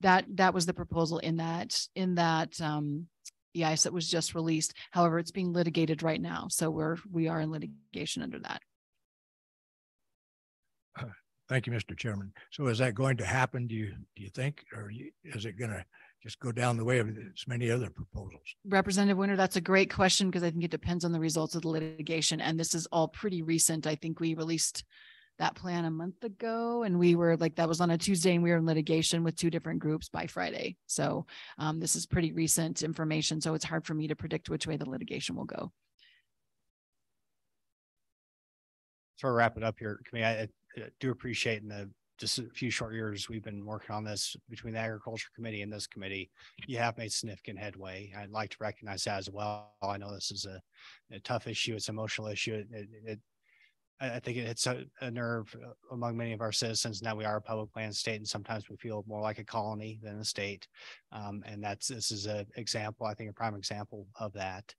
that that was the proposal in that in that um, EIS that was just released. However, it's being litigated right now, so we're we are in litigation under that. [CLEARS THROAT] Thank you, Mr. Chairman. So is that going to happen, do you, do you think, or is it going to just go down the way of as many other proposals? Representative Winter, that's a great question because I think it depends on the results of the litigation. And this is all pretty recent. I think we released that plan a month ago and we were like, that was on a Tuesday and we were in litigation with two different groups by Friday. So um, this is pretty recent information. So it's hard for me to predict which way the litigation will go. So wrap it up here, Committee, I, I do appreciate in the just a few short years we've been working on this between the agriculture committee and this committee you have made significant headway i'd like to recognize that as well i know this is a, a tough issue it's an emotional issue it, it, I think it hits a, a, nerve uh, among many of our citizens. Now we are a public land state, and sometimes we feel more like a colony than a state. Um, and that's this is an example, I think, a prime example of that.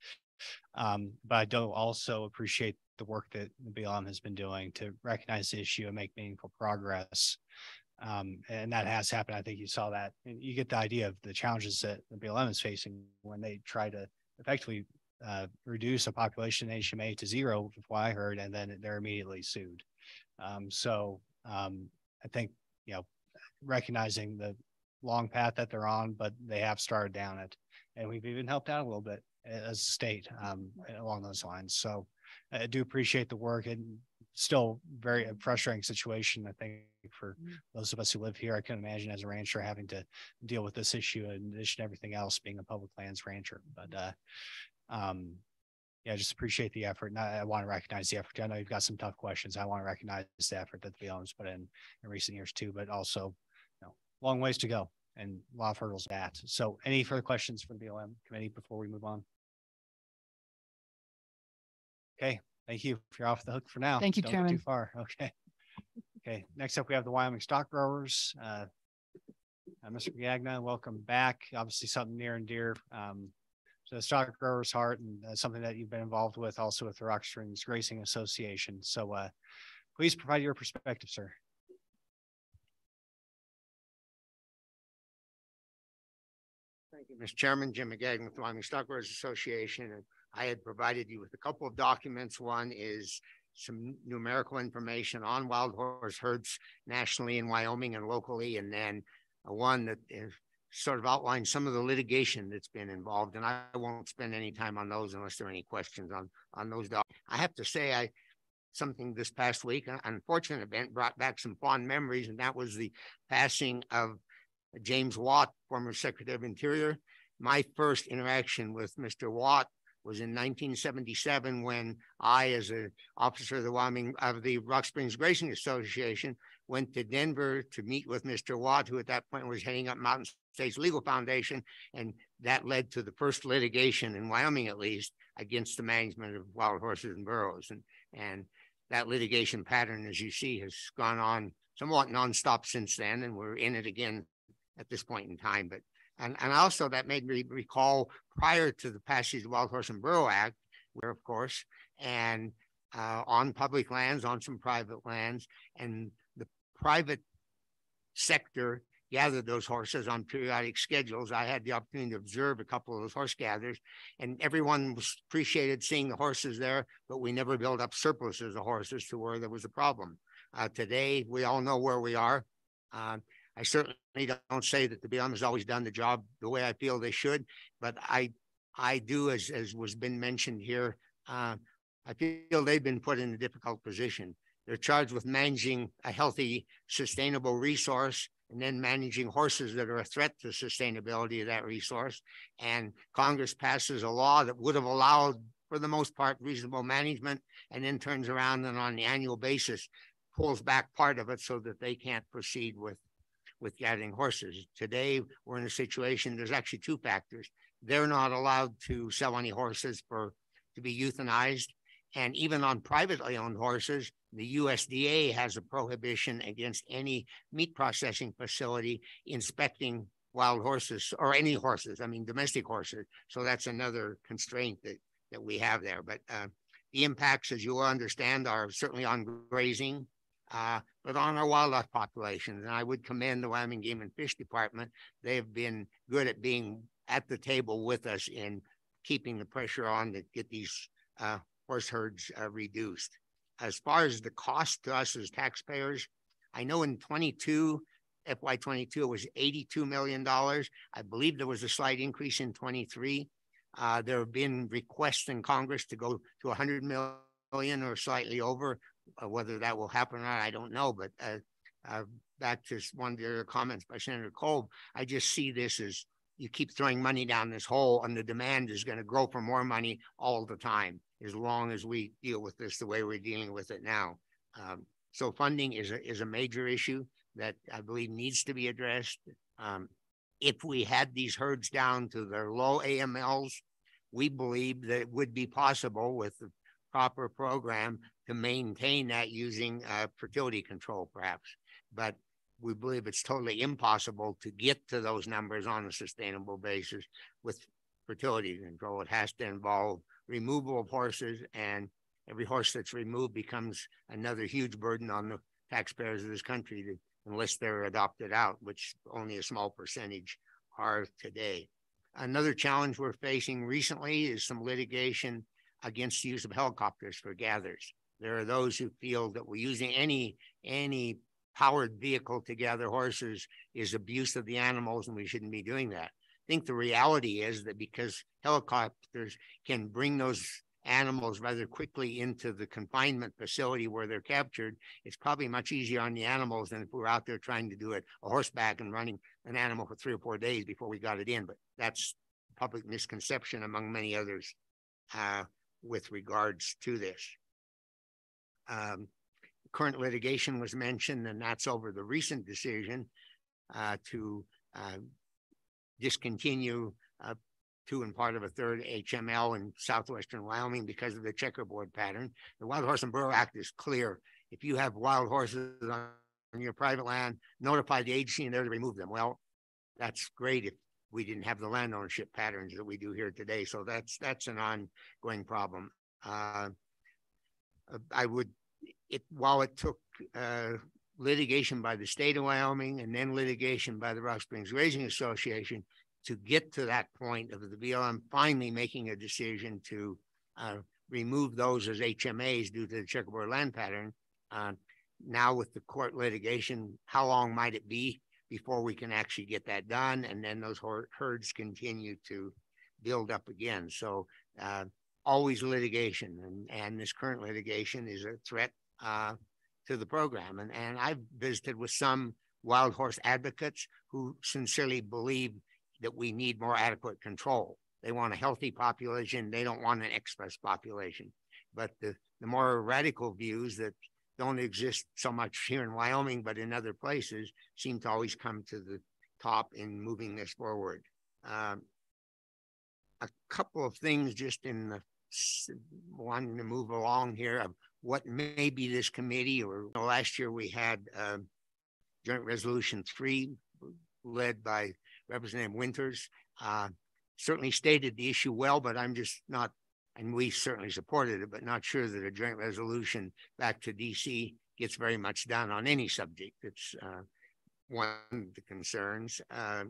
Um, but I do also appreciate the work that the BLM has been doing to recognize the issue and make meaningful progress. Um, and that has happened. I think you saw that. And you get the idea of the challenges that the BLM is facing when they try to effectively uh, reduce a population HMA to zero, from what I heard, and then they're immediately sued. Um, so um, I think you know recognizing the long path that they're on, but they have started down it, and we've even helped out a little bit as a state um, along those lines. So I do appreciate the work and still very frustrating situation. I think for mm-hmm. those of us who live here, I can imagine as a rancher having to deal with this issue in addition to everything else being a public lands rancher. But uh, um, yeah, I just appreciate the effort. And I, I, want to recognize the effort. I know you've got some tough questions. I want to recognize the effort that the BLM's put in in recent years too, but also, you know, long ways to go and a lot of hurdles that. So any further questions from the BLM committee before we move on? Okay, thank you. If you're off the hook for now. Thank you, Don't Chairman. Too far. [LAUGHS] Okay. Okay. Next up, we have the Wyoming Stock Growers. Uh, uh, Mr. Magagna, welcome back. Obviously, something near and dear um, the stock growers' heart, and uh, something that you've been involved with also with the Rock Springs Grazing Association. So, uh, please provide your perspective, sir. Thank you, Mr. Chairman. Jim Magagna with Wyoming Stock Growers Association. And I had provided you with a couple of documents. One is some numerical information on wild horse herds nationally in Wyoming and locally, and then one that is sort of outlines some of the litigation that's been involved. And I won't spend any time on those unless there are any questions on on those. I have to say, I something this past week, an unfortunate event, brought back some fond memories, and that was the passing of James Watt, former Secretary of Interior. My first interaction with Mr. Watt was in nineteen seventy-seven when I, as an officer of the Wyoming, of the Rock Springs Grazing Association, went to Denver to meet with Mr. Watt, who at that point was heading up Mountain States Legal Foundation. And that led to the first litigation in Wyoming, at least, against the management of wild horses and burros. And, and that litigation pattern, as you see, has gone on somewhat nonstop since then. And we're in it again at this point in time. But and, and also that made me recall prior to the passage of the Wild Horse and Burro Act, where of course, and uh, on public lands, on some private lands, and private sector gathered those horses on periodic schedules. I had the opportunity to observe a couple of those horse gathers, and everyone was appreciated seeing the horses there, but we never built up surpluses of horses to where there was a problem. Uh, today, we all know where we are. Uh, I certainly don't say that the BLM has always done the job the way I feel they should, but I I do, as as was been mentioned here, uh, I feel they've been put in a difficult position. They're charged with managing a healthy, sustainable resource and then managing horses that are a threat to sustainability of that resource. And Congress passes a law that would have allowed, for the most part, reasonable management, and then turns around and on the annual basis pulls back part of it so that they can't proceed with with gathering horses. Today, we're in a situation, there's actually two factors. They're not allowed to sell any horses for to be euthanized. And even on privately owned horses, the USDA has a prohibition against any meat processing facility inspecting wild horses or any horses, I mean, domestic horses. So that's another constraint that, that we have there. But uh, the impacts, as you will understand, are certainly on grazing, uh, but on our wildlife populations. And I would commend the Wyoming Game and Fish Department. They have been good at being at the table with us in keeping the pressure on to get these uh, horse herds uh, reduced. As far as the cost to us as taxpayers, I know in 22, FY22, it was $82 million. I believe there was a slight increase in 23. Uh, there have been requests in Congress to go to 100 million or slightly over. Uh, whether that will happen or not, I don't know. But uh, uh, back to one of the other comments by Senator Kolb, I just see this as you keep throwing money down this hole, and the demand is going to grow for more money all the time as long as we deal with this the way we're dealing with it now. Um, so funding is a, is a major issue that I believe needs to be addressed. Um, if we had these herds down to their low AMLs, we believe that it would be possible with the proper program to maintain that using uh, fertility control, perhaps. But we believe it's totally impossible to get to those numbers on a sustainable basis with fertility control. It has to involve removal of horses, and every horse that's removed becomes another huge burden on the taxpayers of this country to, unless they're adopted out, which only a small percentage are today. Another challenge we're facing recently is some litigation against the use of helicopters for gathers. There are those who feel that we're using any any powered vehicle to gather horses is abuse of the animals, and we shouldn't be doing that. I think the reality is that because helicopters can bring those animals rather quickly into the confinement facility where they're captured, it's probably much easier on the animals than if we were out there trying to do it a horseback and running an animal for three or four days before we got it in. But that's public misconception among many others uh, with regards to this. Um, current litigation was mentioned, and that's over the recent decision uh, to uh, discontinue uh, two and part of a third HML in southwestern Wyoming because of the checkerboard pattern. The Wild Horse and Burro Act is clear. If you have wild horses on your private land, notify the agency and there to remove them. Well, that's great if we didn't have the land ownership patterns that we do here today. So that's that's an ongoing problem. Uh, I would, it while it took uh, litigation by the state of Wyoming and then litigation by the Rock Springs Grazing Association to get to that point of the BLM finally making a decision to uh, remove those as HMAs due to the checkerboard land pattern. Uh, now with the court litigation, how long might it be before we can actually get that done? And then those herds continue to build up again. So uh, always litigation and, and this current litigation is a threat uh, to the program. And, and I've visited with some wild horse advocates who sincerely believe that we need more adequate control. They want a healthy population. They don't want an excess population. But the, the more radical views that don't exist so much here in Wyoming, but in other places, seem to always come to the top in moving this forward. Um, a couple of things just in the wanting to move along here what may be this committee or last year we had uh, joint resolution three led by representative winters uh, certainly stated the issue well but i'm just not and we certainly supported it but not sure that a joint resolution back to dc gets very much done on any subject. It's uh, one of the concerns uh,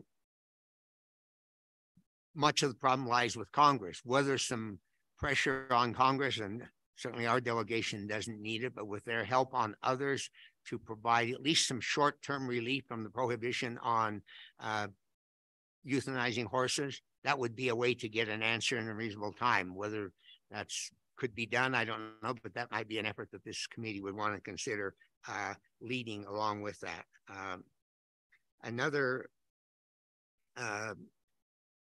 much of the problem lies with congress. Whether some pressure on Congress, and certainly our delegation doesn't need it, but with their help on others to provide at least some short-term relief from the prohibition on uh, euthanizing horses, that would be a way to get an answer in a reasonable time. Whether that's could be done, I don't know, but that might be an effort that this committee would want to consider uh, leading along with that. Um, another uh,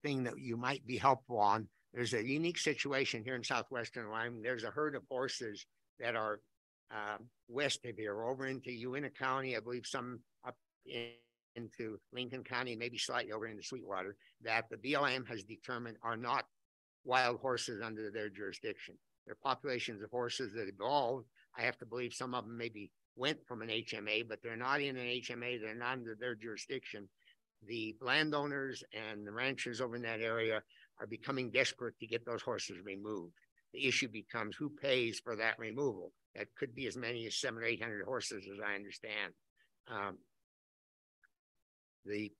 thing that you might be helpful on there's a unique situation here in southwestern Wyoming. There's a herd of horses that are uh, west of here, over into Uinta County, I believe some up in, into Lincoln County, maybe slightly over into Sweetwater, that the BLM has determined are not wild horses under their jurisdiction. They're populations of horses that evolved. I have to believe some of them maybe went from an HMA, but they're not in an HMA. They're not under their jurisdiction. The landowners and the ranchers over in that area are becoming desperate to get those horses removed. The issue becomes who pays for that removal. That could be as many as seven or 800 horses, as I understand. Um, the,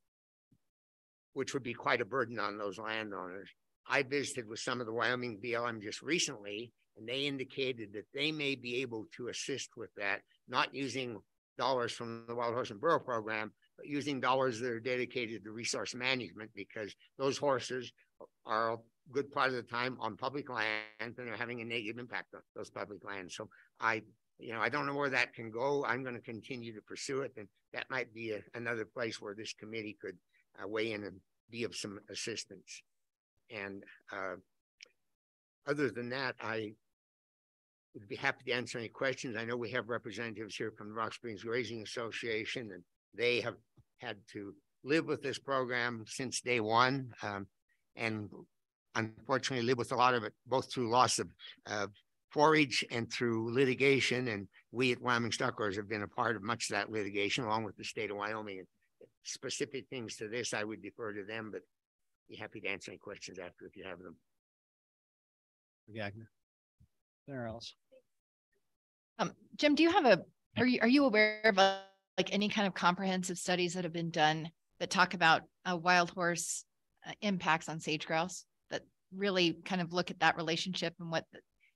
which would be quite a burden on those landowners. I visited with some of the Wyoming BLM just recently, and they indicated that they may be able to assist with that, not using dollars from the Wild Horse and Burro program, but using dollars that are dedicated to resource management because those horses are a good part of the time on public land and they're having a negative impact on those public lands. So I, you know, I don't know where that can go. I'm going to continue to pursue it. And that might be a, another place where this committee could uh, weigh in and be of some assistance. And uh, other than that, I would be happy to answer any questions. I know we have representatives here from the Rock Springs Grazing Association, and they have had to live with this program since day one. Um, and unfortunately live with a lot of it, both through loss of, of forage and through litigation. And we at Wyoming Stock Growers have been a part of much of that litigation, along with the state of Wyoming. And specific things to this, I would defer to them, but be happy to answer any questions after if you have them. Gagner. There else. Um, Jim, do you have a, are you, are you aware of a, like any kind of comprehensive studies that have been done that talk about a wild horse uh, impacts on sage grouse that really kind of look at that relationship and what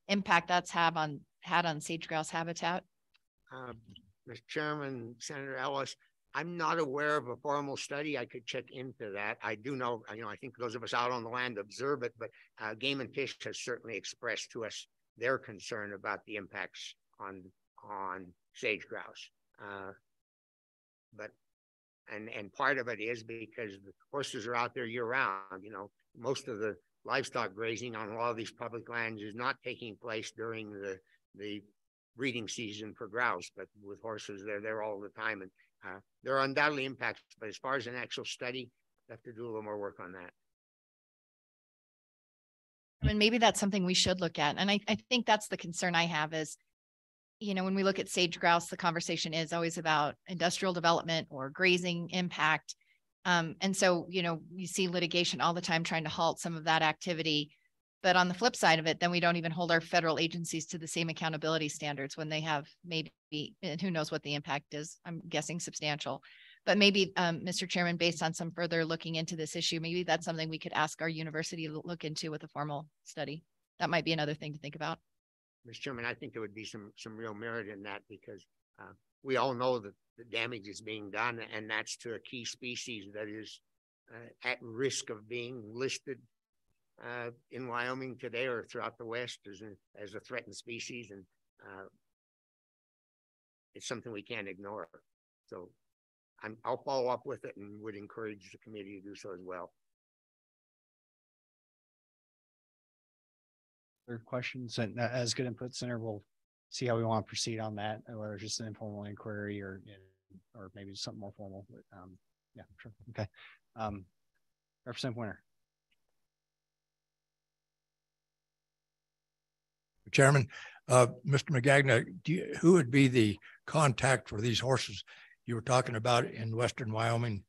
impact that's have on had on sage grouse habitat? Uh, Mr. Chairman, Senator Ellis, I'm not aware of a formal study. I could check into that. I do know, you know, I think those of us out on the land observe it, but uh, Game and Fish has certainly expressed to us their concern about the impacts on on sage grouse. Uh, but and and part of it is because the horses are out there year round. You know, most of the livestock grazing on a lot of these public lands is not taking place during the the breeding season for grouse, but with horses, they're there all the time, and uh, there are undoubtedly impacts. But as far as an actual study, I have to do a little more work on that. And maybe that's something we should look at. And I, I think that's the concern I have is you know, when we look at sage grouse, the conversation is always about industrial development or grazing impact. Um, and so, you know, you see litigation all the time trying to halt some of that activity. But on the flip side of it, then we don't even hold our federal agencies to the same accountability standards when they have maybe, and who knows what the impact is. I'm guessing substantial. But maybe, um, Mr. Chairman, based on some further looking into this issue, maybe that's something we could ask our university to look into with a formal study. That might be another thing to think about. Mr. Chairman, I think there would be some some real merit in that because uh, we all know that the damage is being done, and that's to a key species that is uh, at risk of being listed uh, in Wyoming today or throughout the West as a, as a threatened species, and uh, it's something we can't ignore. So I'm, I'll follow up with it and would encourage the committee to do so as well. Questions and as good input center, we'll see how we want to proceed on that, whether it's just an informal inquiry or, or maybe something more formal, but, um, yeah, sure, okay. Um, Representative Winter. Chairman, uh, Mr. Magagna, you, who would be the contact for these horses you were talking about in western Wyoming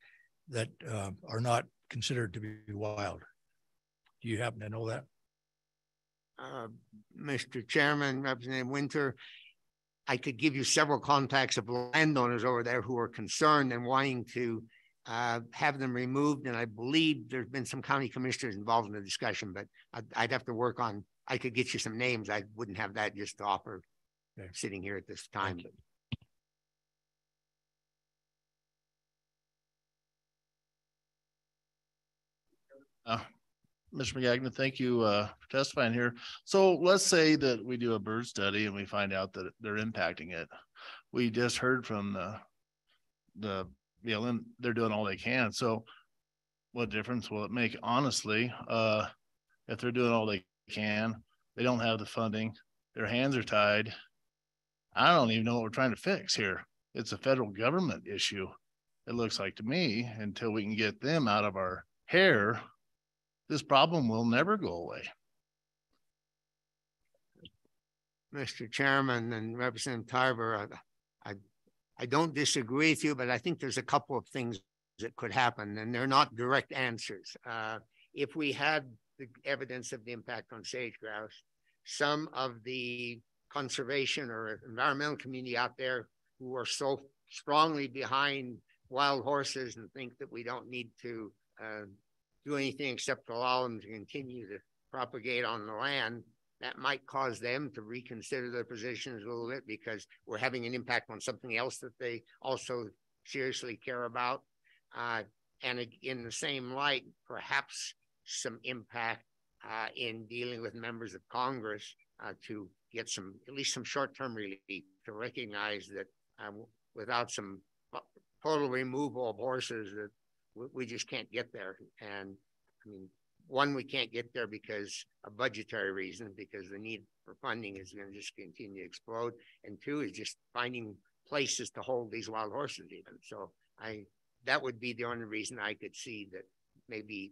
that uh, are not considered to be wild? Do you happen to know that? Uh, Mr. Chairman, Representative Winter, I could give you several contacts of landowners over there who are concerned and wanting to uh, have them removed. And I believe there's been some county commissioners involved in the discussion, but I'd, I'd have to work on, I could get you some names. I wouldn't have that just to offer Okay. sitting here at this time. You. Uh, Mr. Magagna, thank you uh, for testifying here. So let's say that we do a bird study and we find out that they're impacting it. We just heard from the the BLM, they're doing all they can. So what difference will it make? Honestly, uh, if they're doing all they can, they don't have the funding, their hands are tied. I don't even know what we're trying to fix here. It's a federal government issue. It looks like to me, until we can get them out of our hair, this problem will never go away. Mr. Chairman and Representative Tarver, I, I, I don't disagree with you, but I think there's a couple of things that could happen and they're not direct answers. Uh, if we had the evidence of the impact on sage grouse, some of the conservation or environmental community out there who are so strongly behind wild horses and think that we don't need to uh, do anything except allow them to continue to propagate on the land, that might cause them to reconsider their positions a little bit because we're having an impact on something else that they also seriously care about. Uh, and in the same light, perhaps some impact uh, in dealing with members of Congress uh, to get some, at least some short-term relief, to recognize that um, without some total removal of horses, that we, we just can't get there. And I mean, one, we can't get there because a budgetary reason, because the need for funding is going to just continue to explode. And two is just finding places to hold these wild horses even. So I, that would be the only reason I could see that maybe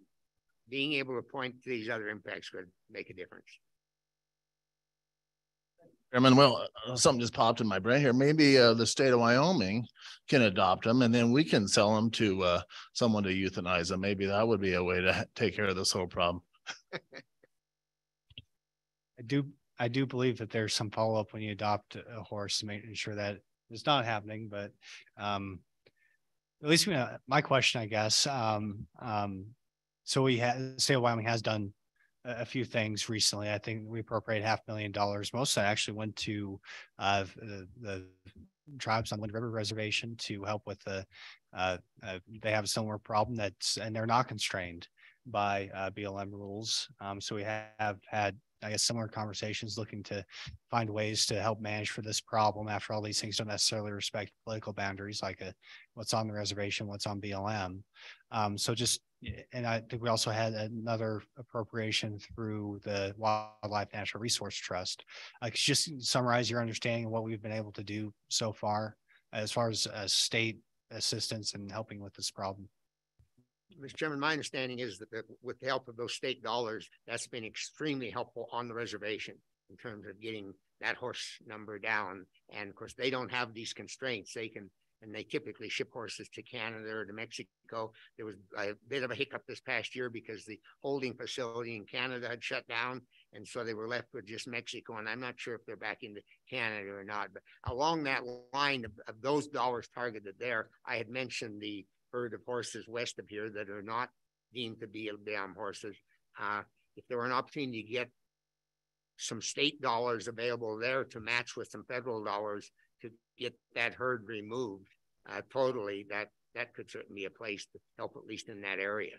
being able to point to these other impacts could make a difference. Chairman, well, uh, something just popped in my brain here. Maybe uh, the state of Wyoming can adopt them and then we can sell them to uh, someone to euthanize them. Maybe that would be a way to [LAUGHS] take care of this whole problem. I do, I do believe that there's some follow-up when you adopt a horse, making sure that it's not happening, but um, at least my question, I guess, um, um, so we have state of Wyoming has done a, few things recently. I think we appropriated half million dollars. Most of that actually went to uh, the, the tribes on Wind River Reservation to help with the, uh, uh, they have a similar problem that's, and they're not constrained by uh, BLM rules. Um, so we have had, I guess, similar conversations looking to find ways to help manage for this problem. After all, these things don't necessarily respect political boundaries, like a, what's on the reservation, what's on BLM. Um, so just, and I think we also had another appropriation through the Wildlife Natural Resource Trust. Uh, just summarize your understanding of what we've been able to do so far as far as uh, state assistance and helping with this problem? Mr. Chairman, my understanding is that, that with the help of those state dollars, that's been extremely helpful on the reservation in terms of getting that horse number down. And of course, they don't have these constraints. They can, and they typically ship horses to Canada or to Mexico. There was a bit of a hiccup this past year because the holding facility in Canada had shut down. And so they were left with just Mexico. And I'm not sure if they're back into Canada or not. But along that line of, of those dollars targeted there, I had mentioned the herd of horses west of here that are not deemed to be BLM horses. Uh, if there were an opportunity to get some state dollars available there to match with some federal dollars to get that herd removed uh, totally, that that could certainly be a place to help at least in that area.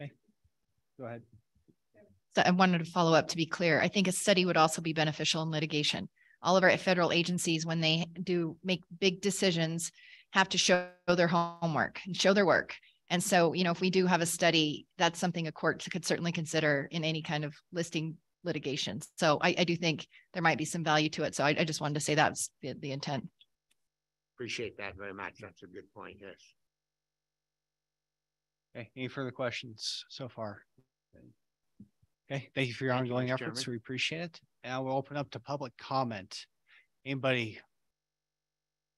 Okay. Go ahead. So I wanted to follow up to be clear. I think a study would also be beneficial in litigation. All of our federal agencies, when they do make big decisions, have to show their homework and show their work. And so, you know, if we do have a study, that's something a court could certainly consider in any kind of listing litigation. So I, I do think there might be some value to it. So I, I just wanted to say that's the, the intent. Appreciate that very much. That's a good point, yes. Okay, any further questions so far? Okay, thank you for your Thank ongoing Mr. efforts. Chairman. We appreciate it. And we'll open up to public comment. Anybody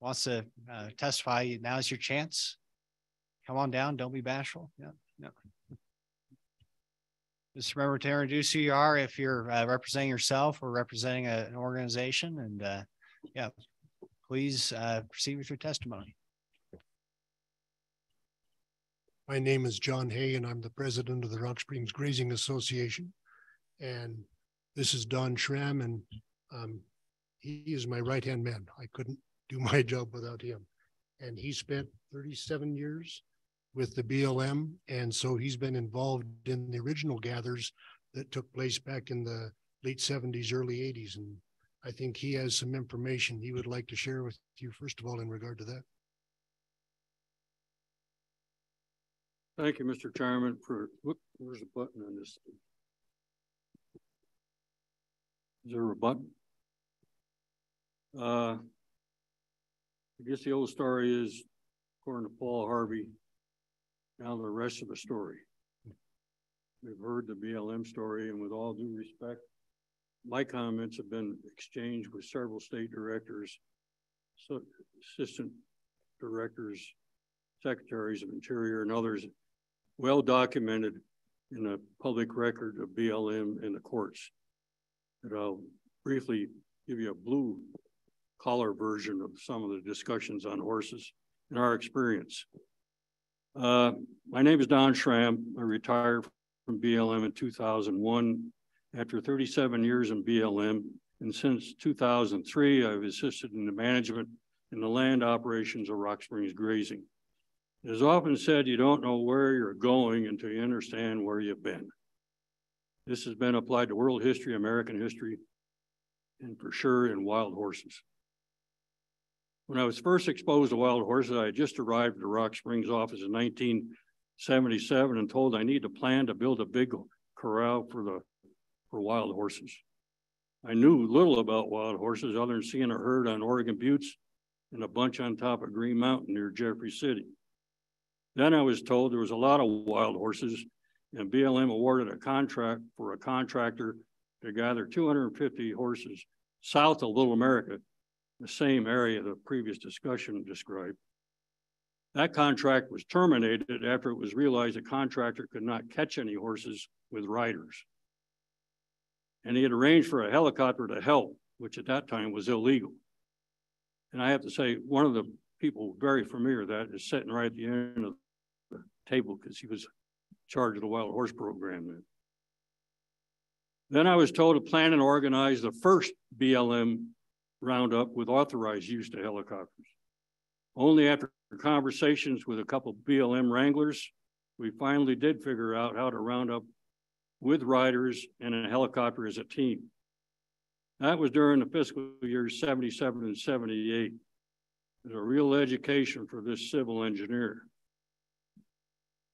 wants to uh, testify, now's your chance. Come on down, don't be bashful. Yeah, no. Just remember to introduce who you are if you're uh, representing yourself or representing a- an organization and uh, yeah, please uh, proceed with your testimony. My name is John Hay and I'm the president of the Rock Springs Grazing Association. And this is Don Schramm and um, he is my right-hand man. I couldn't do my [LAUGHS] job without him. And he spent thirty-seven years with the BLM. And so he's been involved in the original gathers that took place back in the late seventies, early eighties. And I think he has some information he would like to share with you, first of all, in regard to that. Thank you, Mr. Chairman, for, whoop, where's the button on this? Is there a button? Uh, I guess the old story is, according to Paul Harvey, now the rest of the story. We've heard the BLM story and with all due respect, my comments have been exchanged with several state directors, so assistant directors, secretaries of interior and others well documented in a public record of BLM in the courts. And I'll briefly give you a blue collar version of some of the discussions on horses in our experience. Uh, my name is Don Schramm. I retired from BLM in 2001 after 37 years in BLM. And since 2003, I've assisted in the management and the land operations of Rock Springs Grazing. It is often said you don't know where you're going until you understand where you've been. This has been applied to world history, American history, and for sure in wild horses. When I was first exposed to wild horses, I had just arrived at the Rock Springs office in 1977 and told I need a plan to build a big corral for the for wild horses. I knew little about wild horses other than seeing a herd on Oregon Buttes and a bunch on top of Green Mountain near Jeffrey City. Then I was told there was a lot of wild horses and BLM awarded a contract for a contractor to gather 250 horses south of Little America, the same area the previous discussion described. That contract was terminated after it was realized the contractor could not catch any horses with riders. And he had arranged for a helicopter to help, which at that time was illegal. And I have to say, one of the people very familiar with that is sitting right at the end of the table because he was charge of the wild horse program then. Then I was told to plan and organize the first BLM roundup with authorized use to helicopters. Only after conversations with a couple BLM wranglers, we finally did figure out how to round up with riders and a helicopter as a team. That was during the fiscal years 77 and 78. It was a real education for this civil engineer.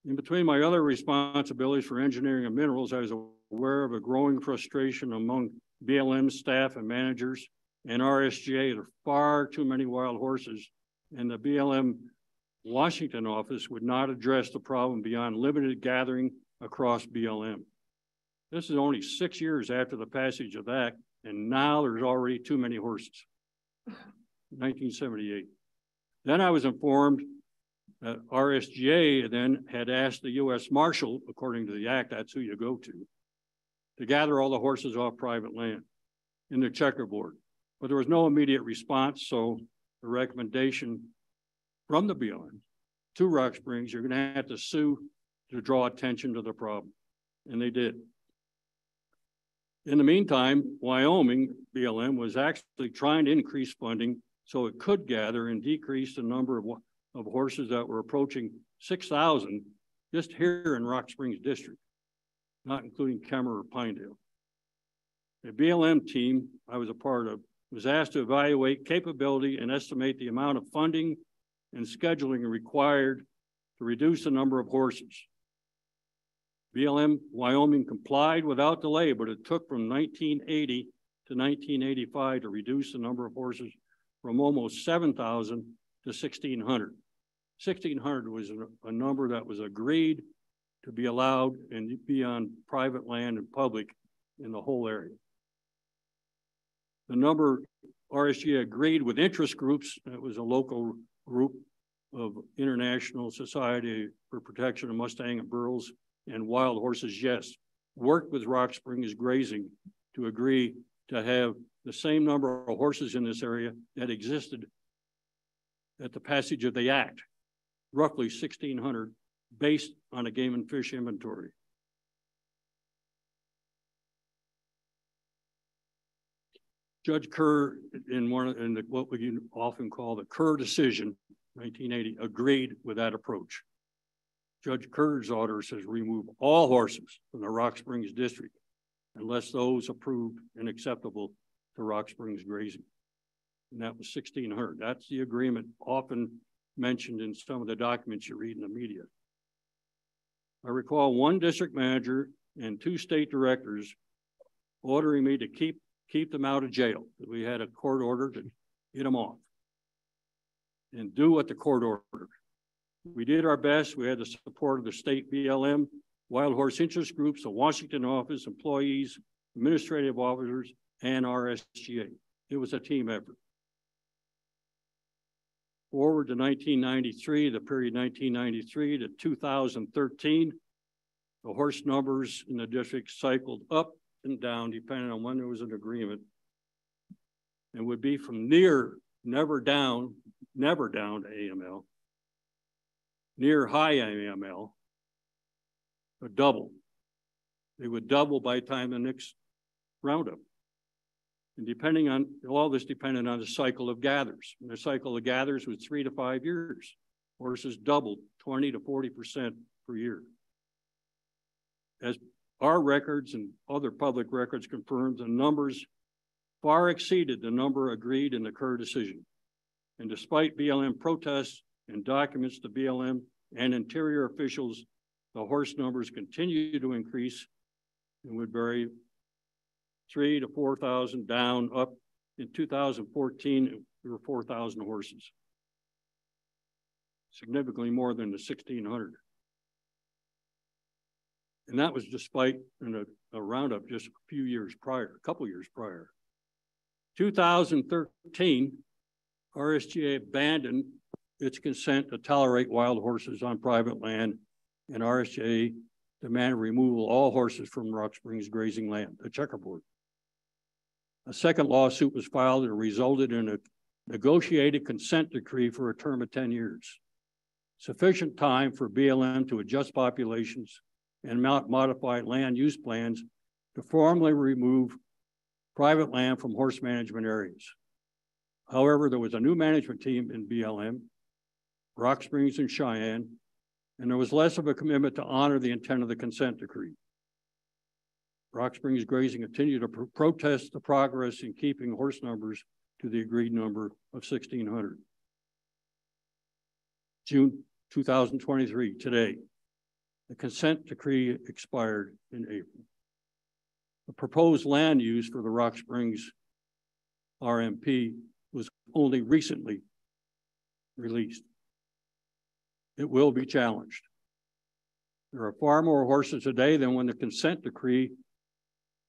In between my other responsibilities for engineering and minerals, I was aware of a growing frustration among BLM staff and managers and RSGA. There are far too many wild horses, and the BLM Washington office would not address the problem beyond limited gathering across BLM. This is only six years after the passage of that, and now there's already too many horses. 1978. Then I was informed that RSGA then had asked the U.S. Marshal, according to the act, that's who you go to, to gather all the horses off private land in their checkerboard. But there was no immediate response, so the recommendation from the BLM to Rock Springs, you're going to have to sue to draw attention to the problem. And they did. In the meantime, Wyoming BLM was actually trying to increase funding so it could gather and decrease the number of, of horses that were approaching 6,000 just here in Rock Springs District, not including Kemmerer or Pinedale. The BLM team I was a part of was asked to evaluate capability and estimate the amount of funding and scheduling required to reduce the number of horses. BLM Wyoming complied without delay, but it took from nineteen eighty to nineteen eighty-five to reduce the number of horses from almost seven thousand to sixteen hundred. Sixteen hundred was a, a number that was agreed to be allowed and be on private land and public in the whole area. The number RSG agreed with interest groups, it was a local group of International Society for Protection of Mustang and Burros and Wild Horses, yes, worked with Rock Springs Grazing to agree to have the same number of horses in this area that existed at the passage of the act, roughly 1,600, based on a game and fish inventory. Judge Kerr, in one in the, what we often call the Kerr decision, 1980, agreed with that approach. Judge Kerr's order says remove all horses from the Rock Springs district unless those approved and acceptable to Rock Springs grazing. And that was 1600. That's the agreement often mentioned in some of the documents you read in the media. I recall one district manager and two state directors ordering me to keep keep them out of jail. We had a court order to get them off and do what the court ordered. We did our best. We had the support of the state BLM, wild horse interest groups, the Washington office, employees, administrative officers, and RSGA. It was a team effort. Forward to 1993, the period 1993 to 2013, the horse numbers in the district cycled up and down depending on when there was an agreement and would be from near never down, never down to AML, near high AML, but double. They would double by the time the next roundup. And depending on, all this depended on the cycle of gathers. And the cycle of gathers was three to five years. Horses doubled 20 to 40% per year. As our records and other public records confirm the numbers far exceeded the number agreed in the Kerr decision. And despite BLM protests and documents to BLM and interior officials, the horse numbers continue to increase and would vary three to 4,000 down up. In 2014, there were 4,000 horses, significantly more than the 1,600. And that was despite a, a roundup just a few years prior, a couple years prior. 2013, RSGA abandoned its consent to tolerate wild horses on private land, and RSGA demanded removal of all horses from Rock Springs grazing land, the checkerboard. A second lawsuit was filed and resulted in a negotiated consent decree for a term of 10 years. Sufficient time for BLM to adjust populations and modify land use plans to formally remove private land from horse management areas. However, there was a new management team in BLM, Rock Springs and Cheyenne, and there was less of a commitment to honor the intent of the consent decree. Rock Springs Grazing continued to pr protest the progress in keeping horse numbers to the agreed number of 1,600. June 2023, today, the consent decree expired in April. The proposed land use for the Rock Springs RMP was only recently released. It will be challenged. There are far more horses today than when the consent decree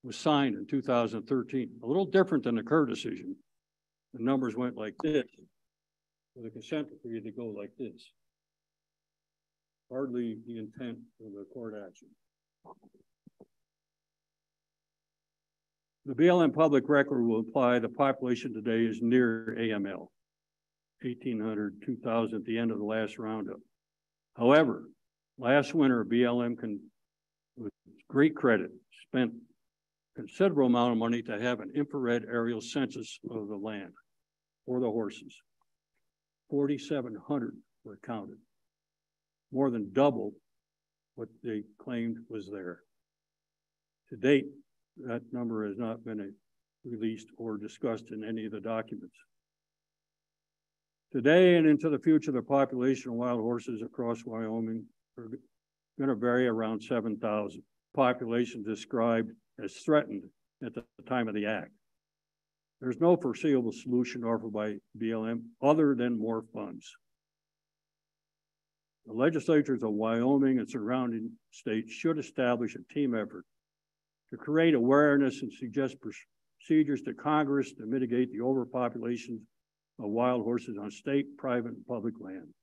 was signed in 2013. A little different than the Kerr decision. The numbers went like this. For the consent decree, they go like this hardly the intent of the court action. The BLM public record will imply the population today is near AML, 1,800, 2,000 at the end of the last roundup. However, last winter, BLM with great credit, spent considerable amount of money to have an infrared aerial census of the land for the horses. 4,700 were counted more than double what they claimed was there. To date, that number has not been released or discussed in any of the documents. Today and into the future, the population of wild horses across Wyoming are going to vary around seven thousand. Population described as threatened at the time of the act. There's no foreseeable solution offered by BLM other than more funds. The legislatures of Wyoming and surrounding states should establish a team effort to create awareness and suggest procedures to Congress to mitigate the overpopulation of wild horses on state, private, and public land.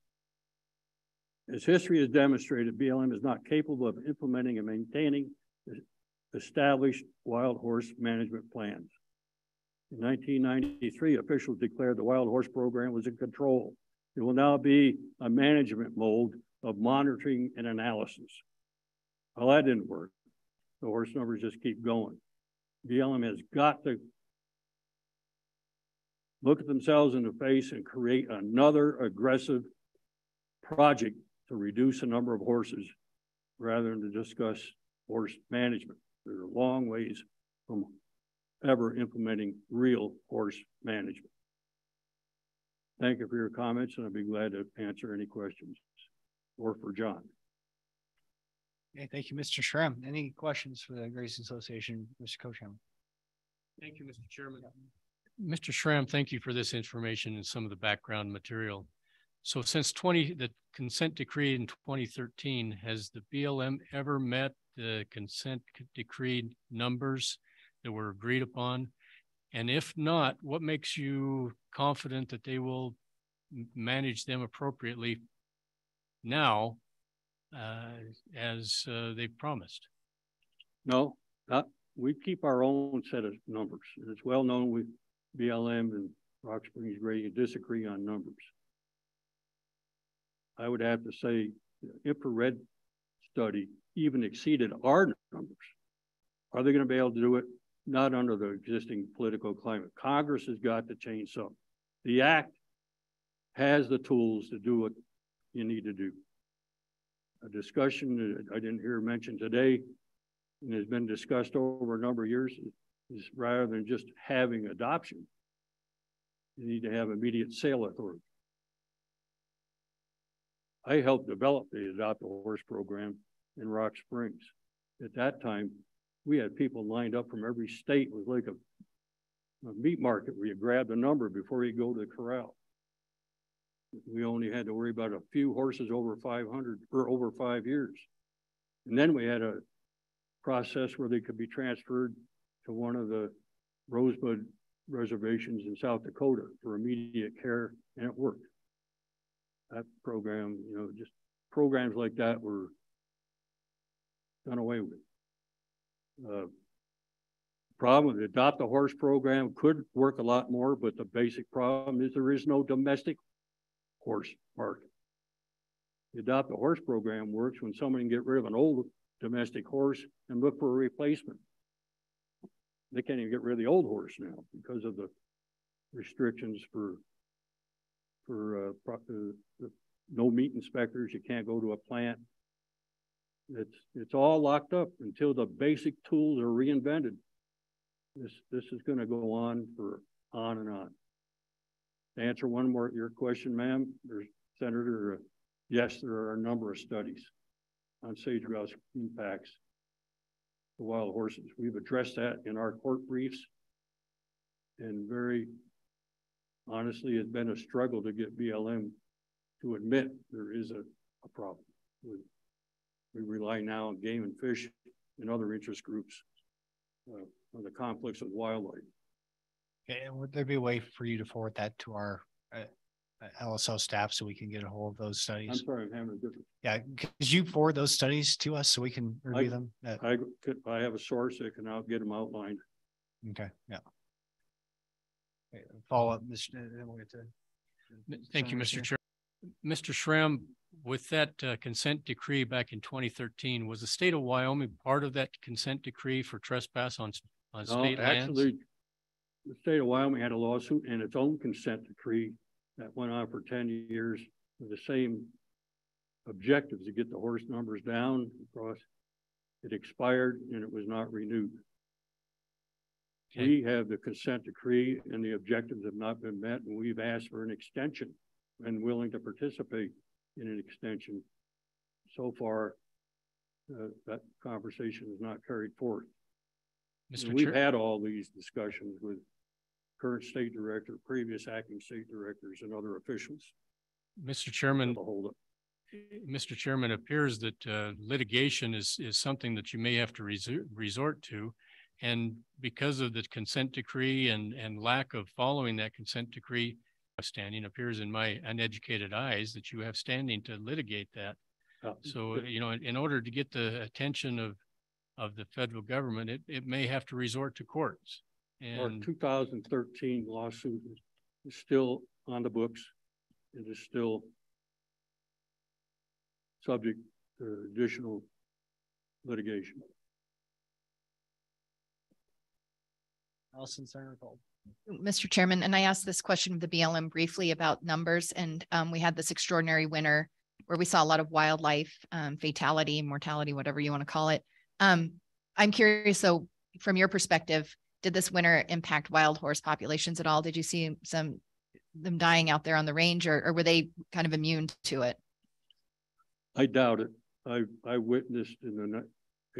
As history has demonstrated, BLM is not capable of implementing and maintaining established wild horse management plans. In 1993, officials declared the wild horse program was in control. It will now be a management mode of monitoring and analysis. Well, that didn't work. The horse numbers just keep going. BLM has got to look at themselves in the face and create another aggressive project to reduce the number of horses rather than to discuss horse management. They're a long ways from ever implementing real horse management. Thank you for your comments, and I'd be glad to answer any questions or for John. Okay, thank you, Mr. Schramm. Any questions for the Grazing Association, Mr. Cocham? Thank you, Mr. Chairman. Mr. Schramm, thank you for this information and some of the background material. So since 20, the consent decree in 2013, has the BLM ever met the consent decree numbers that were agreed upon? And if not, what makes you confident that they will manage them appropriately now uh, as uh, they promised? No, not, we keep our own set of numbers. It's well known we BLM and Rock Springs Grazing disagree on numbers. I would have to say the infrared study even exceeded our numbers. Are they going to be able to do it? Not under the existing political climate. Congress has got to change something. The act has the tools to do what you need to do. A discussion that I didn't hear mentioned today and has been discussed over a number of years is rather than just having adoption, you need to have immediate sale authority. I helped develop the Adopt a Horse program in Rock Springs. At that time, we had people lined up from every state. It was like a, a meat market where you grab the number before you go to the corral. We only had to worry about a few horses over 500 or over five years. And then we had a process where they could be transferred to one of the Rosebud reservations in South Dakota for immediate care, and it worked. That program, you know, just programs like that were done away with. Uh, problem the adopt a horse program could work a lot more, but the basic problem is there is no domestic horse market. The adopt a horse program works when someone can get rid of an old domestic horse and look for a replacement they can't even get rid of the old horse now because of the restrictions for for uh, uh, no meat inspectors. You can't go to a plant. It's it's all locked up until the basic tools are reinvented. This this is going to go on for on and on. To answer one more your question, ma'am, there's Senator. Uh, yes, there are a number of studies on sage grouse impacts the wild horses. We've addressed that in our court briefs. And very honestly, it's been a struggle to get BLM to admit there is a, a problem. We, we rely now on game and fish and other interest groups uh, on the conflicts with wildlife. Okay, and would there be a way for you to forward that to our uh, LSO staff so we can get a hold of those studies? I'm sorry, I'm having a different. Yeah, could you forward those studies to us so we can review I- them? Uh, I could, I have a source that can out get them outlined. Okay, yeah. Okay, Follow up, Mr. then we'll get to. Thank you, Mr. Chair. Mr. Schramm, with that uh, consent decree back in 2013, was the state of Wyoming part of that consent decree for trespass on, on No, state lands? Actually, the state of Wyoming had a lawsuit and its own consent decree that went on for ten years with the same objectives to get the horse numbers down across. It expired and it was not renewed. Okay. We have the consent decree and the objectives have not been met and we've asked for an extension and willing to participate in an extension. So far, uh, that conversation is not carried forth. Mr. We've had all these discussions with current state director, previous acting state directors and other officials. Mr. Chairman. Mr. Chairman, appears that uh, litigation is, is something that you may have to resort, resort to. And because of the consent decree and, and lack of following that consent decree, standing appears in my uneducated eyes that you have standing to litigate that. Uh, So, you know, in, in order to get the attention of, of the federal government, it, it may have to resort to courts. Our And two thousand thirteen lawsuit is- is still on the books. It is still subject to additional litigation. Allison Senator Cole. Mr. Chairman, and I asked this question of the BLM briefly about numbers, and um, we had this extraordinary winter where we saw a lot of wildlife um, fatality, mortality, whatever you want to call it. Um, I'm curious, so from your perspective, did this winter impact wild horse populations at all? Did you see some them dying out there on the range, or, or were they kind of immune to it? I doubt it. I, I witnessed in the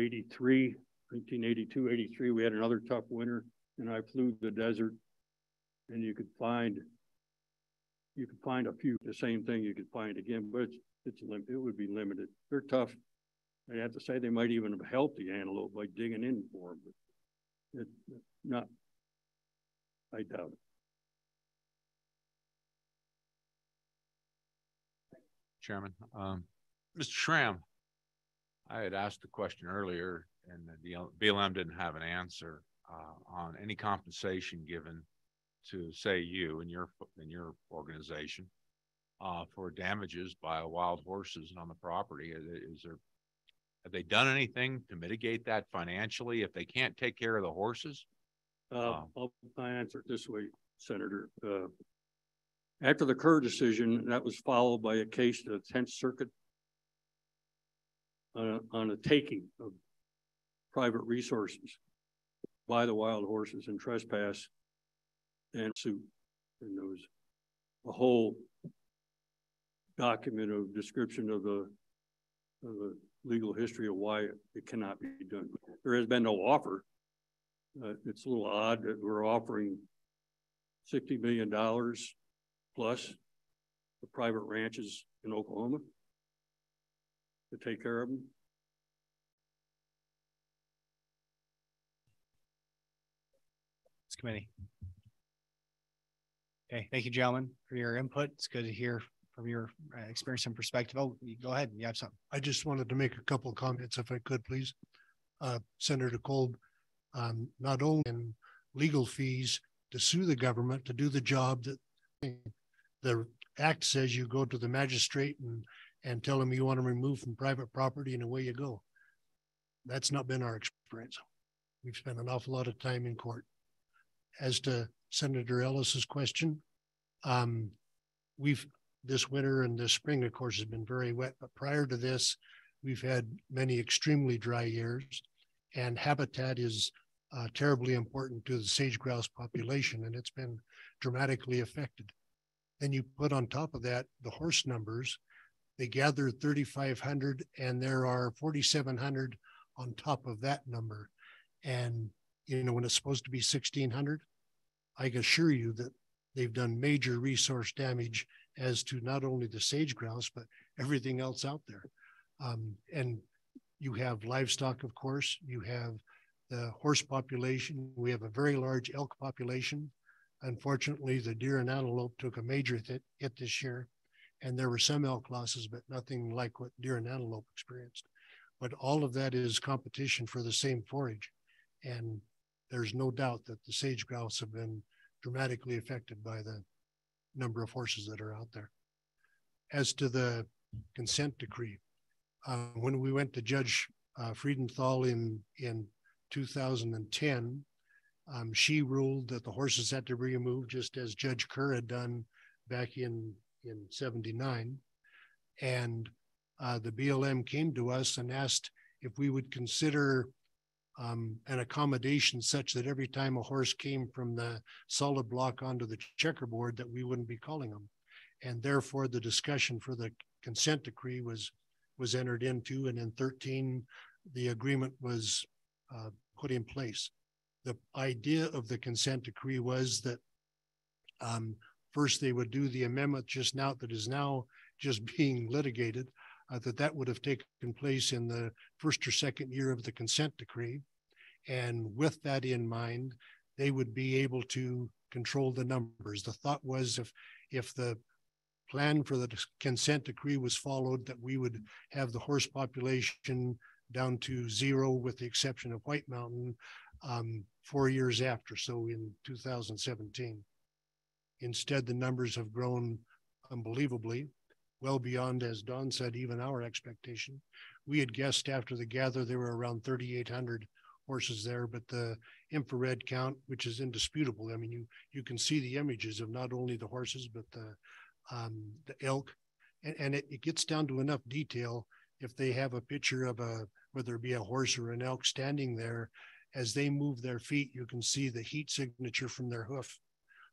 83, 1982, 83, we had another tough winter and I flew the desert and you could find, you could find a few, the same thing you could find again, but it's, it's it would be limited. They're tough. I have to say they might even have helped the antelope by digging in for them, but it, not, I doubt it. Chairman. Um, Mr. Schramm, I had asked the question earlier and the BLM didn't have an answer uh, on any compensation given to, say, you and your, and your organization uh, for damages by wild horses on the property. Is there, have they done anything to mitigate that financially if they can't take care of the horses? Uh, Um, I'll, I'll answer it this way, Senator. Uh, after the Kerr decision, that was followed by a case to the Tenth Circuit on a, on a taking of private resources by the wild horses and trespass and suit. And there was a whole document of description of the, of the legal history of why it cannot be done. There has been no offer. Uh, it's a little odd that we're offering sixty million dollars plus the private ranches in Oklahoma to take care of them. Committee. Okay, thank you, gentlemen, for your input. It's good to hear from your uh, experience and perspective. Oh, go ahead. You have something. I just wanted to make a couple of comments if I could, please. Uh, Senator Kolb, um, not only in legal fees to sue the government to do the job that the act says you go to the magistrate and, and tell them you want to remove from private property and away you go. That's not been our experience. We've spent an awful lot of time in court. As to Senator Ellis's question, um, we've this winter and this spring, of course, has been very wet. But prior to this, we've had many extremely dry years, and habitat is uh, terribly important to the sage grouse population, and it's been dramatically affected. Then you put on top of that the horse numbers. They gather 3,500, and there are 4,700 on top of that number. And you know when it's supposed to be 1,600, I can assure you that they've done major resource damage as to not only the sage grouse but everything else out there. Um, and you have livestock, of course. You have the horse population. We have a very large elk population. Unfortunately, the deer and antelope took a major hit, hit this year, and there were some elk losses, but nothing like what deer and antelope experienced. But all of that is competition for the same forage, and there's no doubt that the sage grouse have been dramatically affected by the number of horses that are out there. As to the consent decree, uh, when we went to Judge uh, Freudenthal in in 2010, um, she ruled that the horses had to be removed, just as Judge Kerr had done back in in '79, and uh, the BLM came to us and asked if we would consider um, an accommodation such that every time a horse came from the solid block onto the checkerboard that we wouldn't be calling them. And therefore, the discussion for the consent decree was, was entered into. And in thirteen, the agreement was uh, put in place. The idea of the consent decree was that um, first they would do the amendment just now that is now just [LAUGHS] being litigated, uh, that that would have taken place in the first or second year of the consent decree. And with that in mind, they would be able to control the numbers. The thought was if if the plan for the consent decree was followed, that we would have the horse population down to zero with the exception of White Mountain um, four years after, so in 2017. Instead, the numbers have grown unbelievably, well beyond, as Don said, even our expectation. We had guessed after the gather there were around 3,800 horses there, but the infrared count, which is indisputable. I mean, you you can see the images of not only the horses but the um, the elk, and, and it, it gets down to enough detail. If they have a picture of a whether it be a horse or an elk standing there, as they move their feet, you can see the heat signature from their hoof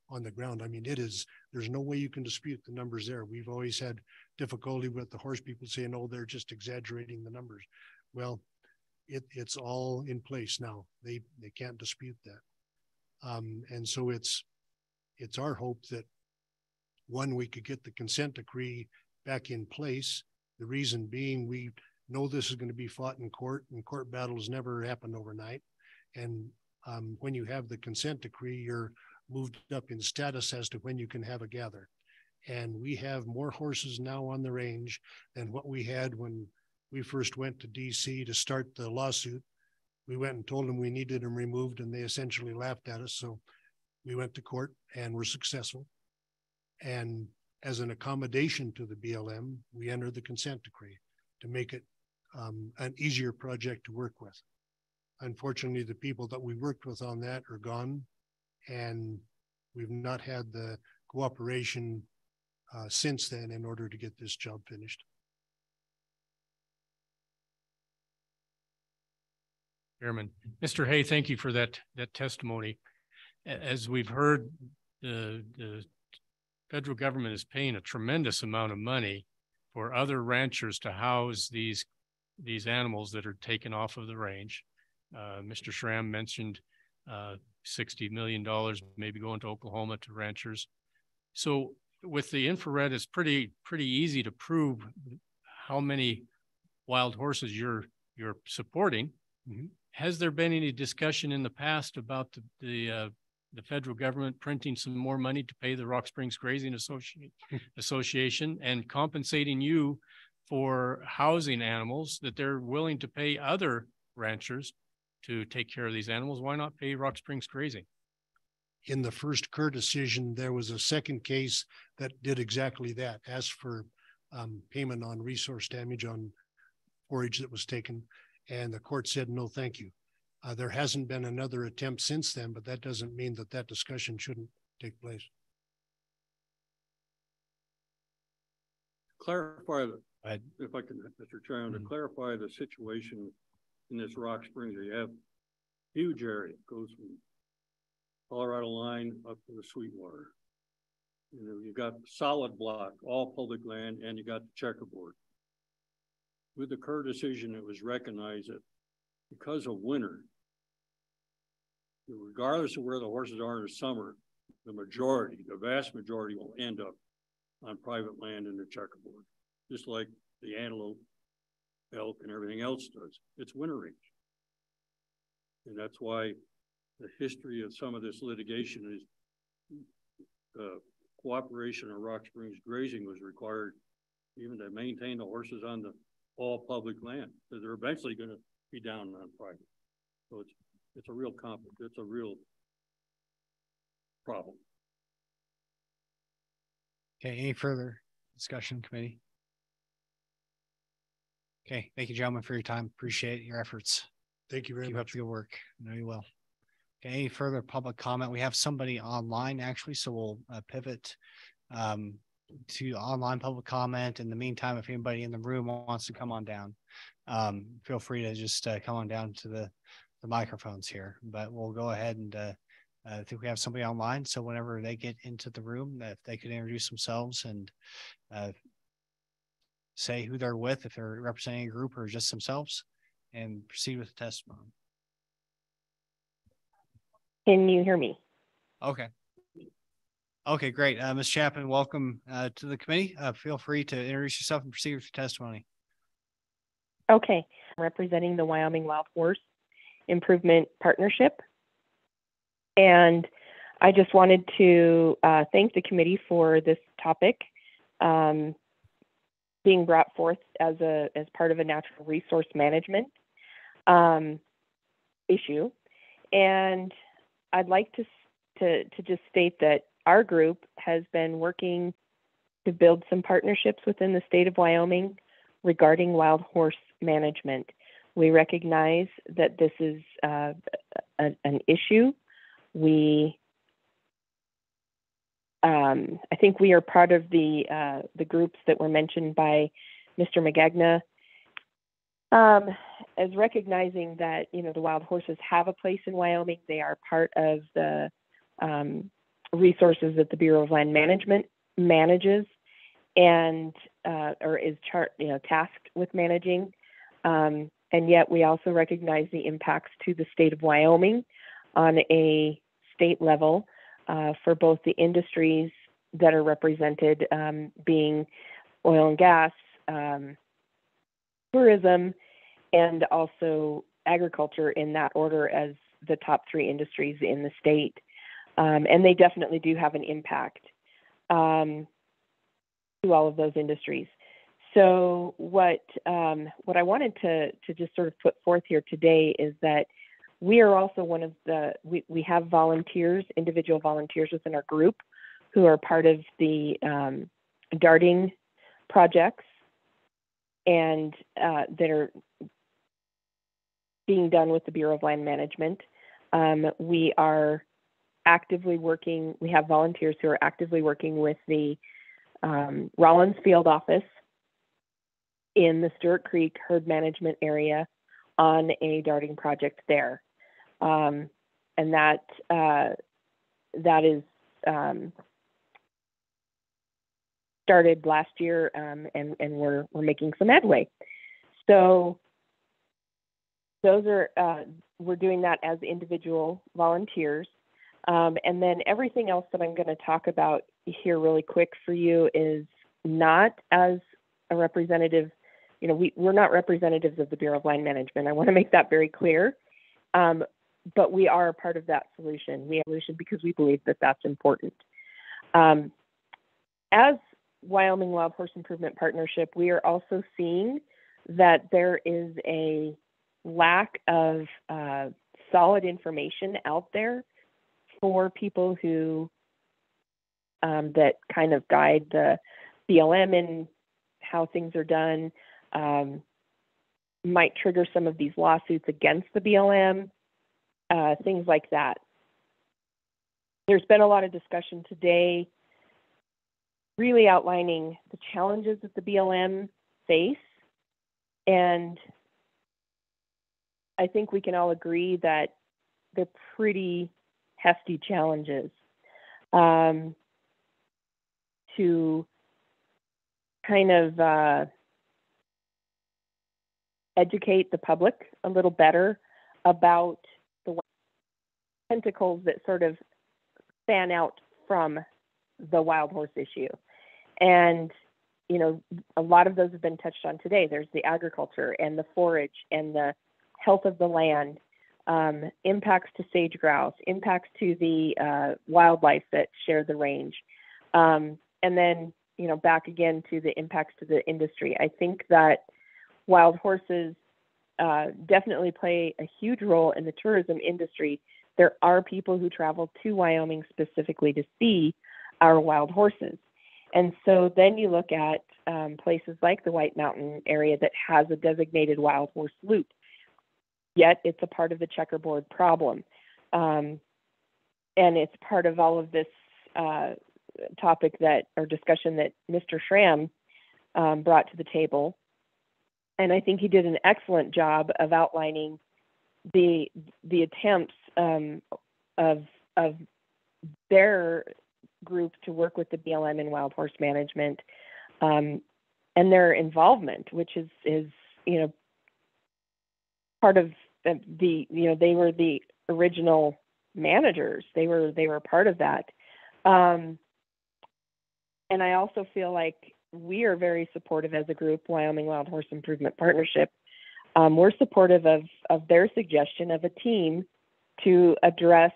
on the ground. I mean, it is, there's no way you can dispute the numbers there. We've always had difficulty with the horse people saying, oh, they're just exaggerating the numbers. Well, it, it's all in place now. They, they can't dispute that. Um, and so it's, it's our hope that one, we could get the consent decree back in place. The reason being, we know this is going to be fought in court, and court battles never happen overnight. And um, when you have the consent decree, you're moved up in status as to when you can have a gather. And we have more horses now on the range than what we had when we first went to DC to start the lawsuit. We went and told them we needed them removed, and they essentially laughed at us. So we went to court and were successful. And as an accommodation to the BLM, we entered the consent decree to make it um, an easier project to work with. Unfortunately, the people that we worked with on that are gone and we've not had the cooperation uh, since then in order to get this job finished. Chairman, Mr. Hay, thank you for that that testimony. As we've heard, the the federal government is paying a tremendous amount of money for other ranchers to house these these animals that are taken off of the range. Uh, Mr. Schramm mentioned uh, $60 million maybe going to Oklahoma to ranchers. So with the infrared, it's pretty pretty easy to prove how many wild horses you're you're supporting. Mm-hmm. Has there been any discussion in the past about the the, uh, the federal government printing some more money to pay the Rock Springs Grazing Associ- [LAUGHS] Association and compensating you for housing animals that they're willing to pay other ranchers to take care of these animals, why not pay Rock Springs Grazing? In the first Kerr decision, there was a second case that did exactly that, asked for um, payment on resource damage on forage that was taken. And the court said, no, thank you. Uh, there hasn't been another attempt since then, but that doesn't mean that that discussion shouldn't take place. Clarify, the, I, if I can, Mr. Chairman, mm -hmm. to mm-hmm. clarify the situation in this Rock Springs. You have huge area, goes from Colorado line up to the Sweetwater. You know, you got solid block, all public land, and you got the checkerboard. With the Kerr decision, it was recognized that because of winter, regardless of where the horses are in the summer, the majority, the vast majority will end up on private land in the checkerboard, just like the antelope elk and everything else does. It's winter range. And that's why the history of some of this litigation is uh, cooperation of Rock Springs grazing was required even to maintain the horses on the all public land. So they're eventually going to be down on private. So it's it's a real comp it's a real problem. Okay, any further discussion committee? Okay, thank you, gentlemen, for your time. Appreciate your efforts. Thank you very Keep much. up the good work. I know you will. Okay, any further public comment? We have somebody online actually, so we'll uh, pivot um, to online public comment. In the meantime, if anybody in the room wants to come on down, um, feel free to just uh, come on down to the, the microphones here. But we'll go ahead and uh, I think we have somebody online, so whenever they get into the room, that they could introduce themselves and uh, say who they're with, if they're representing a group or just themselves, and proceed with the testimony. Can you hear me? Okay. Okay, great. Uh, Ms. Chapman, welcome uh, to the committee. Uh, feel free to introduce yourself and proceed with your testimony. Okay, representing the Wyoming Wild Horse Improvement Partnership. And I just wanted to uh, thank the committee for this topic um, being brought forth as a as part of a natural resource management um, issue. And I'd like to to to just state that our group has been working to build some partnerships within the state of Wyoming regarding wild horse management. We recognize that this is uh, a, an issue. We, um, I think we are part of the uh, the groups that were mentioned by Mr. Magagna um, as recognizing that you know the wild horses have a place in Wyoming. They are part of the um, resources that the Bureau of Land Management manages and uh, or is chart you know tasked with managing. Um, and yet we also recognize the impacts to the state of Wyoming on a state level uh, for both the industries that are represented, um, being oil and gas, um, tourism, and also agriculture in that order as the top three industries in the state um, and they definitely do have an impact um, to all of those industries. So what um, what I wanted to to just sort of put forth here today is that we are also one of the we, we have volunteers, individual volunteers within our group who are part of the um, darting projects and uh, that are being done with the Bureau of Land Management. Um, we are actively working, we have volunteers who are actively working with the um, Rawlins Field Office in the Stewart Creek herd management area on a darting project there. Um, and that uh, that is um, started last year um, and, and we're, we're making some headway. So those are, uh, we're doing that as individual volunteers. Um, and then everything else that I'm going to talk about here really quick for you is not as a representative, you know, we, we're not representatives of the Bureau of Land Management. I want to make that very clear. Um, but we are a part of that solution. We solution because we believe that that's important. Um, as Wyoming Wild Horse Improvement Partnership, we are also seeing that there is a lack of uh, solid information out there for people who um, that kind of guide the BLM and how things are done. Um, might trigger some of these lawsuits against the BLM, uh, things like that. There's been a lot of discussion today, really outlining the challenges that the BLM face. And I think we can all agree that they're pretty hefty challenges um, to kind of uh, educate the public a little better about tentacles that sort of fan out from the wild horse issue. And, you know, a lot of those have been touched on today. There's the agriculture and the forage and the health of the land um, impacts to sage grouse, impacts to the uh, wildlife that share the range, um, and then you know back again to the impacts to the industry. I think that wild horses uh, definitely play a huge role in the tourism industry. There are people who travel to Wyoming specifically to see our wild horses. And so then you look at um, places like the White Mountain area that has a designated wild horse loop yet it's a part of the checkerboard problem. Um, and it's part of all of this uh, topic that or discussion that Mr. Schramm um, brought to the table. And I think he did an excellent job of outlining the the attempts um, of of their group to work with the BLM and wild horse management, um, and their involvement, which is is you know part of the, the you know they were the original managers. They were they were part of that. Um, and I also feel like we are very supportive as a group, Wyoming Wild Horse Improvement Partnership. Um, we're supportive of of their suggestion of a team to address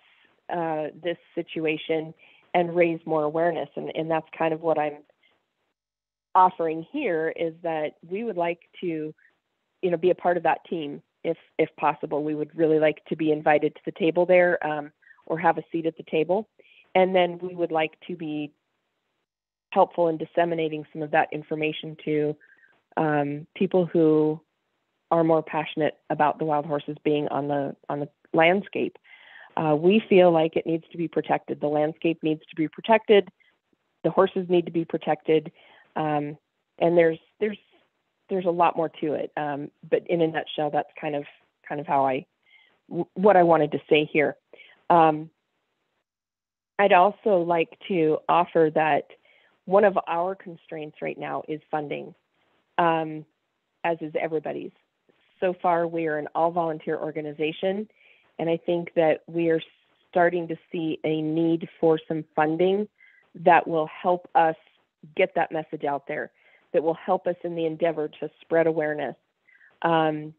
uh, this situation and raise more awareness, and and that's kind of what I'm offering here is that we would like to, you know, be a part of that team if if possible. We would really like to be invited to the table there um, or have a seat at the table, and then we would like to be helpful in disseminating some of that information to um, people who are more passionate about the wild horses being on the on the landscape. Uh, we feel like it needs to be protected. The landscape needs to be protected. The horses need to be protected, um, and there's there's there's a lot more to it. Um, but in a nutshell, that's kind of kind of how I what I wanted to say here. Um, I'd also like to offer that one of our constraints right now is funding, um, as is everybody's. So far, we are an all volunteer organization, and I think that we are starting to see a need for some funding that will help us get that message out there, that will help us in the endeavor to spread awareness. Um,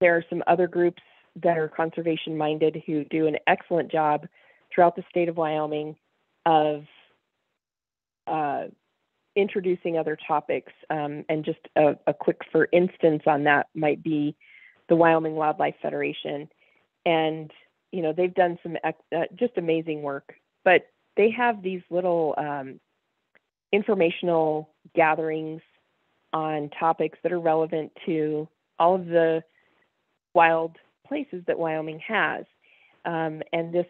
there are some other groups that are conservation minded who do an excellent job throughout the state of Wyoming of uh, introducing other topics. Um, and just a, a, quick, for instance, on that might be the Wyoming Wildlife Federation. And, you know, they've done some uh, just amazing work, but they have these little um, informational gatherings on topics that are relevant to all of the wild places that Wyoming has. Um, and this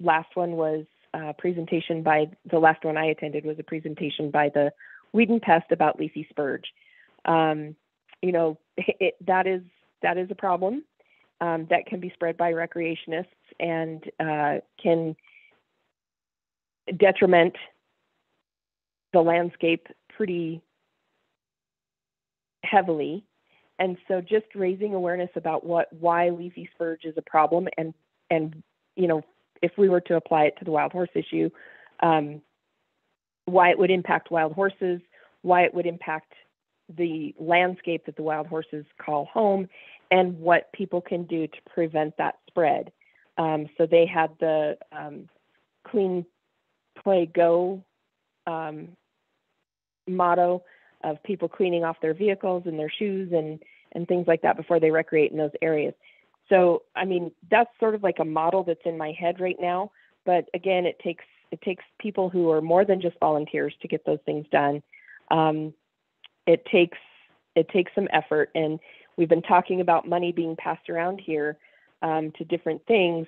last one was a presentation by the last one I attended was a presentation by the Weed and Pest about leafy spurge. Um, you know, it, that is that is a problem um, that can be spread by recreationists and uh, can detriment the landscape pretty heavily. And so just raising awareness about what why leafy spurge is a problem and and you know if we were to apply it to the wild horse issue, um, why it would impact wild horses, why it would impact the landscape that the wild horses call home, and what people can do to prevent that spread. Um, so they had the um, Clean Play Go um, motto of people cleaning off their vehicles and their shoes and and things like that before they recreate in those areas. So, I mean, that's sort of like a model that's in my head right now. But again, it takes it takes people who are more than just volunteers to get those things done. Um, it takes it takes some effort, and we've been talking about money being passed around here um, to different things.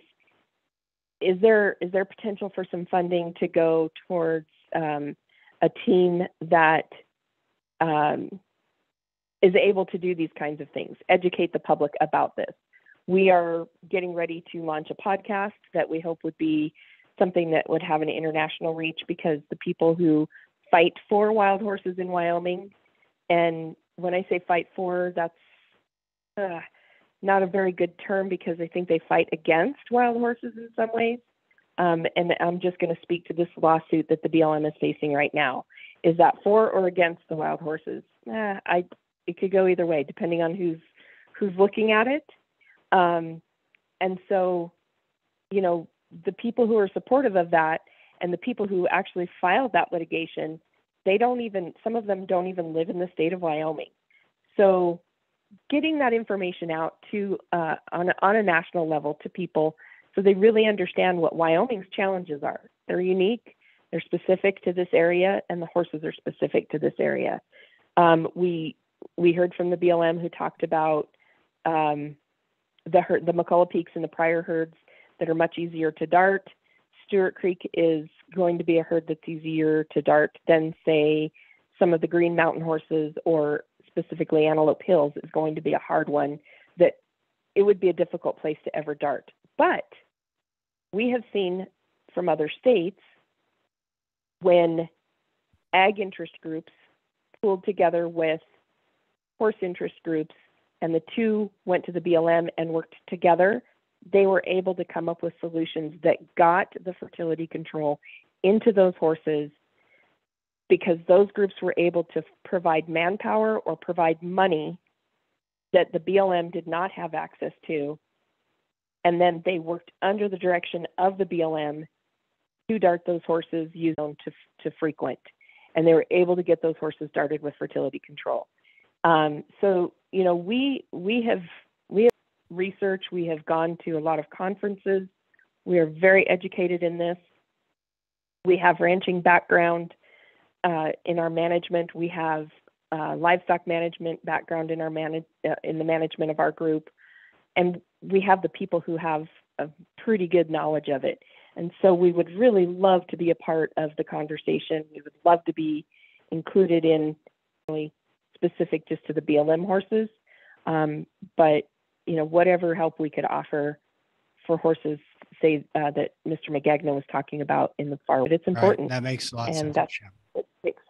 Is there is there potential for some funding to go towards um, a team that um, is able to do these kinds of things, educate the public about this? We are getting ready to launch a podcast that we hope would be something that would have an international reach because the people who fight for wild horses in Wyoming, and when I say fight for, that's uh, not a very good term because I think they fight against wild horses in some ways. Um, and I'm just going to speak to this lawsuit that the BLM is facing right now. Is that for or against the wild horses? Eh, I it could go either way depending on who's who's looking at it. Um, and so, you know, the people who are supportive of that and the people who actually filed that litigation, they don't even, some of them don't even live in the state of Wyoming. So, getting that information out to uh, on, a, on a national level to people so they really understand what Wyoming's challenges are. They're unique, they're specific to this area, and the horses are specific to this area. Um, we we heard from the BLM who talked about um, the herd, the McCullough Peaks and the Pryor herds that are much easier to dart. Stewart Creek is going to be a herd that's easier to dart than, say, some of the Green Mountain horses or specifically Antelope Hills is going to be a hard one that it would be a difficult place to ever dart. But we have seen from other states when ag interest groups pooled together with horse interest groups and the two went to the BLM and worked together, they were able to come up with solutions that got the fertility control into those horses because those groups were able to provide manpower or provide money that the BLM did not have access to. And then they worked under the direction of the BLM to dart those horses used to, to frequent. And they were able to get those horses started with fertility control. Um, so, you know, we we have we have research, we have gone to a lot of conferences. We are very educated in this. We have ranching background uh, in our management. We have uh, livestock management background in our manage uh, in the management of our group, and we have the people who have a pretty good knowledge of it. And so we would really love to be a part of the conversation. We would love to be included in specific just to the BLM horses. Um, but you know, whatever help we could offer for horses, say uh, that Mr. Magagna was talking about in the far, but it's Right, important. That makes a lot of and sense. that's makes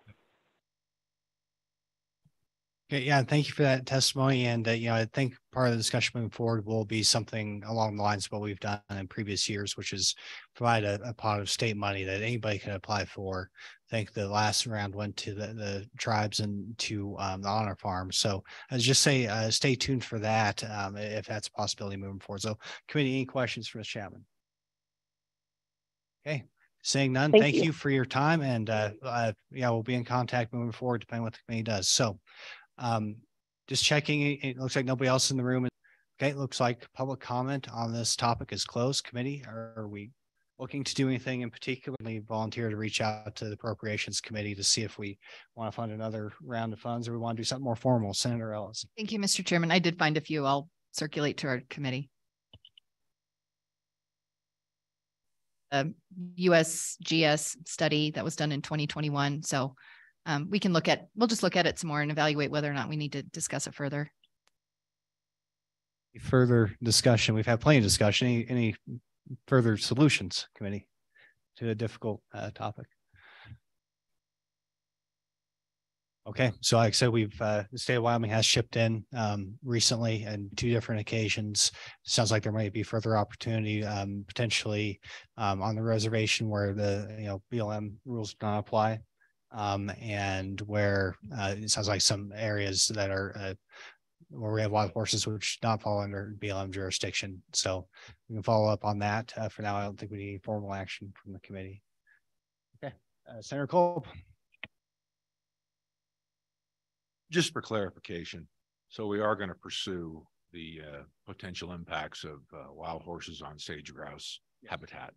Okay, yeah, thank you for that testimony. And, uh, you know, I think part of the discussion moving forward will be something along the lines of what we've done in previous years, which is provide a, a pot of state money that anybody can apply for. I think the last round went to the, the tribes and to, um, the honor farm. So I just say, uh, stay tuned for that, um, if that's a possibility moving forward. So committee, any questions for Ms. Chapman? Okay, Saying none, Thank thank you. you for your time and, uh, uh, yeah, we'll be in contact moving forward depending what the committee does. So, um, just checking, it looks like nobody else in the room. Okay, it looks like public comment on this topic is closed. Committee, are we looking to do anything in particularly volunteer to reach out to the appropriations committee to see if we want to fund another round of funds or we want to do something more formal? Senator Ellis. Thank you, Mr. Chairman. I did find a few. I'll circulate to our committee. Um, USGS study that was done in twenty twenty-one. So um, we can look at, we'll just look at it some more and evaluate whether or not we need to discuss it further. Further discussion. We've had plenty of discussion. Any, any further solutions, committee, to a difficult uh, topic? Okay, so like I said, we've, uh, the state of Wyoming has shipped in, um, recently and two different occasions. Sounds like there might be further opportunity, um, potentially, um, on the reservation where the, you know, BLM rules do not apply. Um, and where, uh, it sounds like some areas that are, uh, where we have wild horses which do not fall under BLM jurisdiction. So we can follow up on that. Uh, for now, I don't think we need any formal action from the committee. Okay, uh, Senator Kolb. just for clarification, so we are going to pursue the uh, potential impacts of uh, wild horses on sage grouse habitat.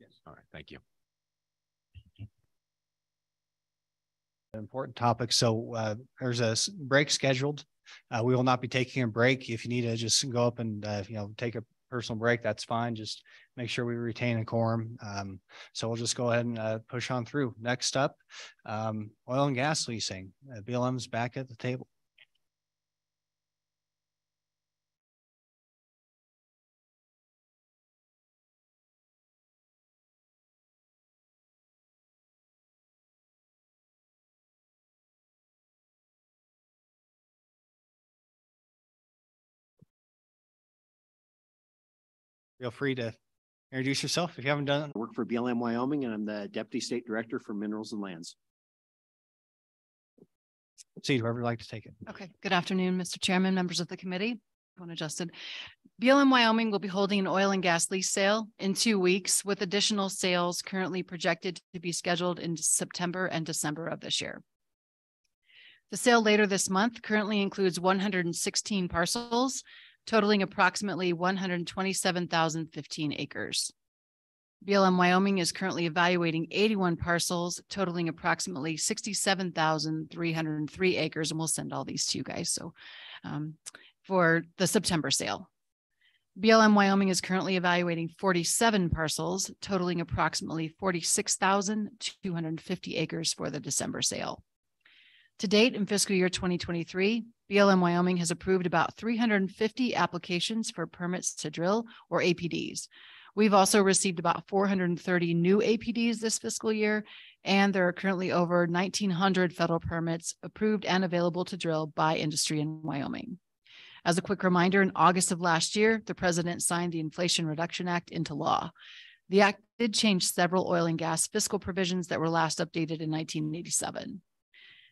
Yes. All right, thank you. an important topic. So uh, there's a break scheduled. Uh, we will not be taking a break. If you need to just go up and, uh, you know, take a personal break, that's fine. Just make sure we retain a quorum. Um, so we'll just go ahead and uh, push on through. Next up, um, oil and gas leasing. Uh, BLM's back at the table. Feel free to introduce yourself if you haven't done. I work for BLM Wyoming and I'm the Deputy State Director for Minerals and Lands. See whoever would like to take it. Okay, good afternoon, Mr. Chairman, members of the committee. Phone adjusted. BLM Wyoming will be holding an oil and gas lease sale in two weeks with additional sales currently projected to be scheduled in September and December of this year. The sale later this month currently includes one hundred and sixteen parcels totaling approximately one hundred and twenty-seven thousand fifteen acres. BLM Wyoming is currently evaluating eighty-one parcels totaling approximately sixty-seven thousand three hundred and three acres, and we'll send all these to you guys. So um, for the September sale. BLM Wyoming is currently evaluating forty-seven parcels totaling approximately forty-six thousand two hundred and fifty acres for the December sale. To date, in fiscal year twenty twenty-three, BLM Wyoming has approved about three hundred and fifty applications for permits to drill or APDs, We've also received about four hundred and thirty new APDs this fiscal year, and there are currently over nineteen hundred federal permits approved and available to drill by industry in Wyoming. As a quick reminder, in August of last year, the president signed the Inflation Reduction Act into law. The act did change several oil and gas fiscal provisions that were last updated in nineteen eighty-seven.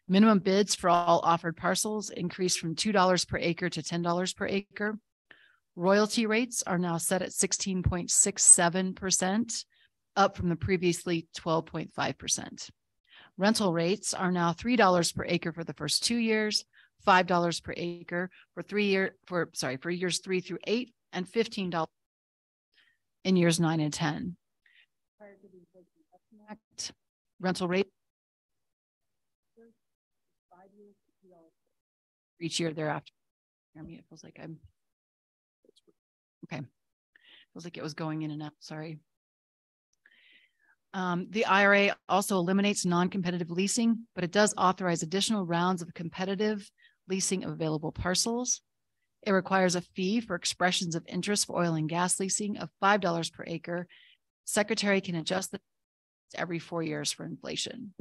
Minimum bids for all offered parcels increased from two dollars per acre to ten dollars per acre. Royalty rates are now set at sixteen point six seven percent, up from the previously twelve point five percent. Rental rates are now three dollars per acre for the first two years, five dollars per acre for three year, for, sorry, for years three through eight, and fifteen dollars in years nine and ten. Prior to the Act, Rental rate each year thereafter. I mean, it feels like I'm Okay. Feels like it was going in and out, sorry. Um, the IRA also eliminates non-competitive leasing, but it does authorize additional rounds of competitive leasing of available parcels. It requires a fee for expressions of interest for oil and gas leasing of five dollars per acre. Secretary can adjust the every four years for inflation.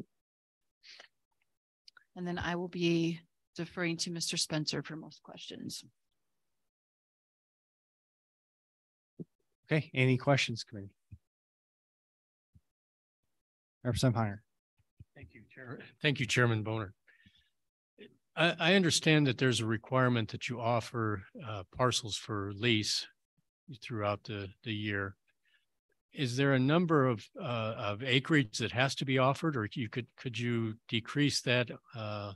And then I will be deferring to Mr. Spencer for most questions. Okay, any questions, committee? Representative Heiner. Thank you, Chair. Thank you, Chairman Boner. I, I understand that there's a requirement that you offer uh, parcels for lease throughout the, the year. Is there a number of, uh, of acreage that has to be offered, or you could, could you decrease that uh,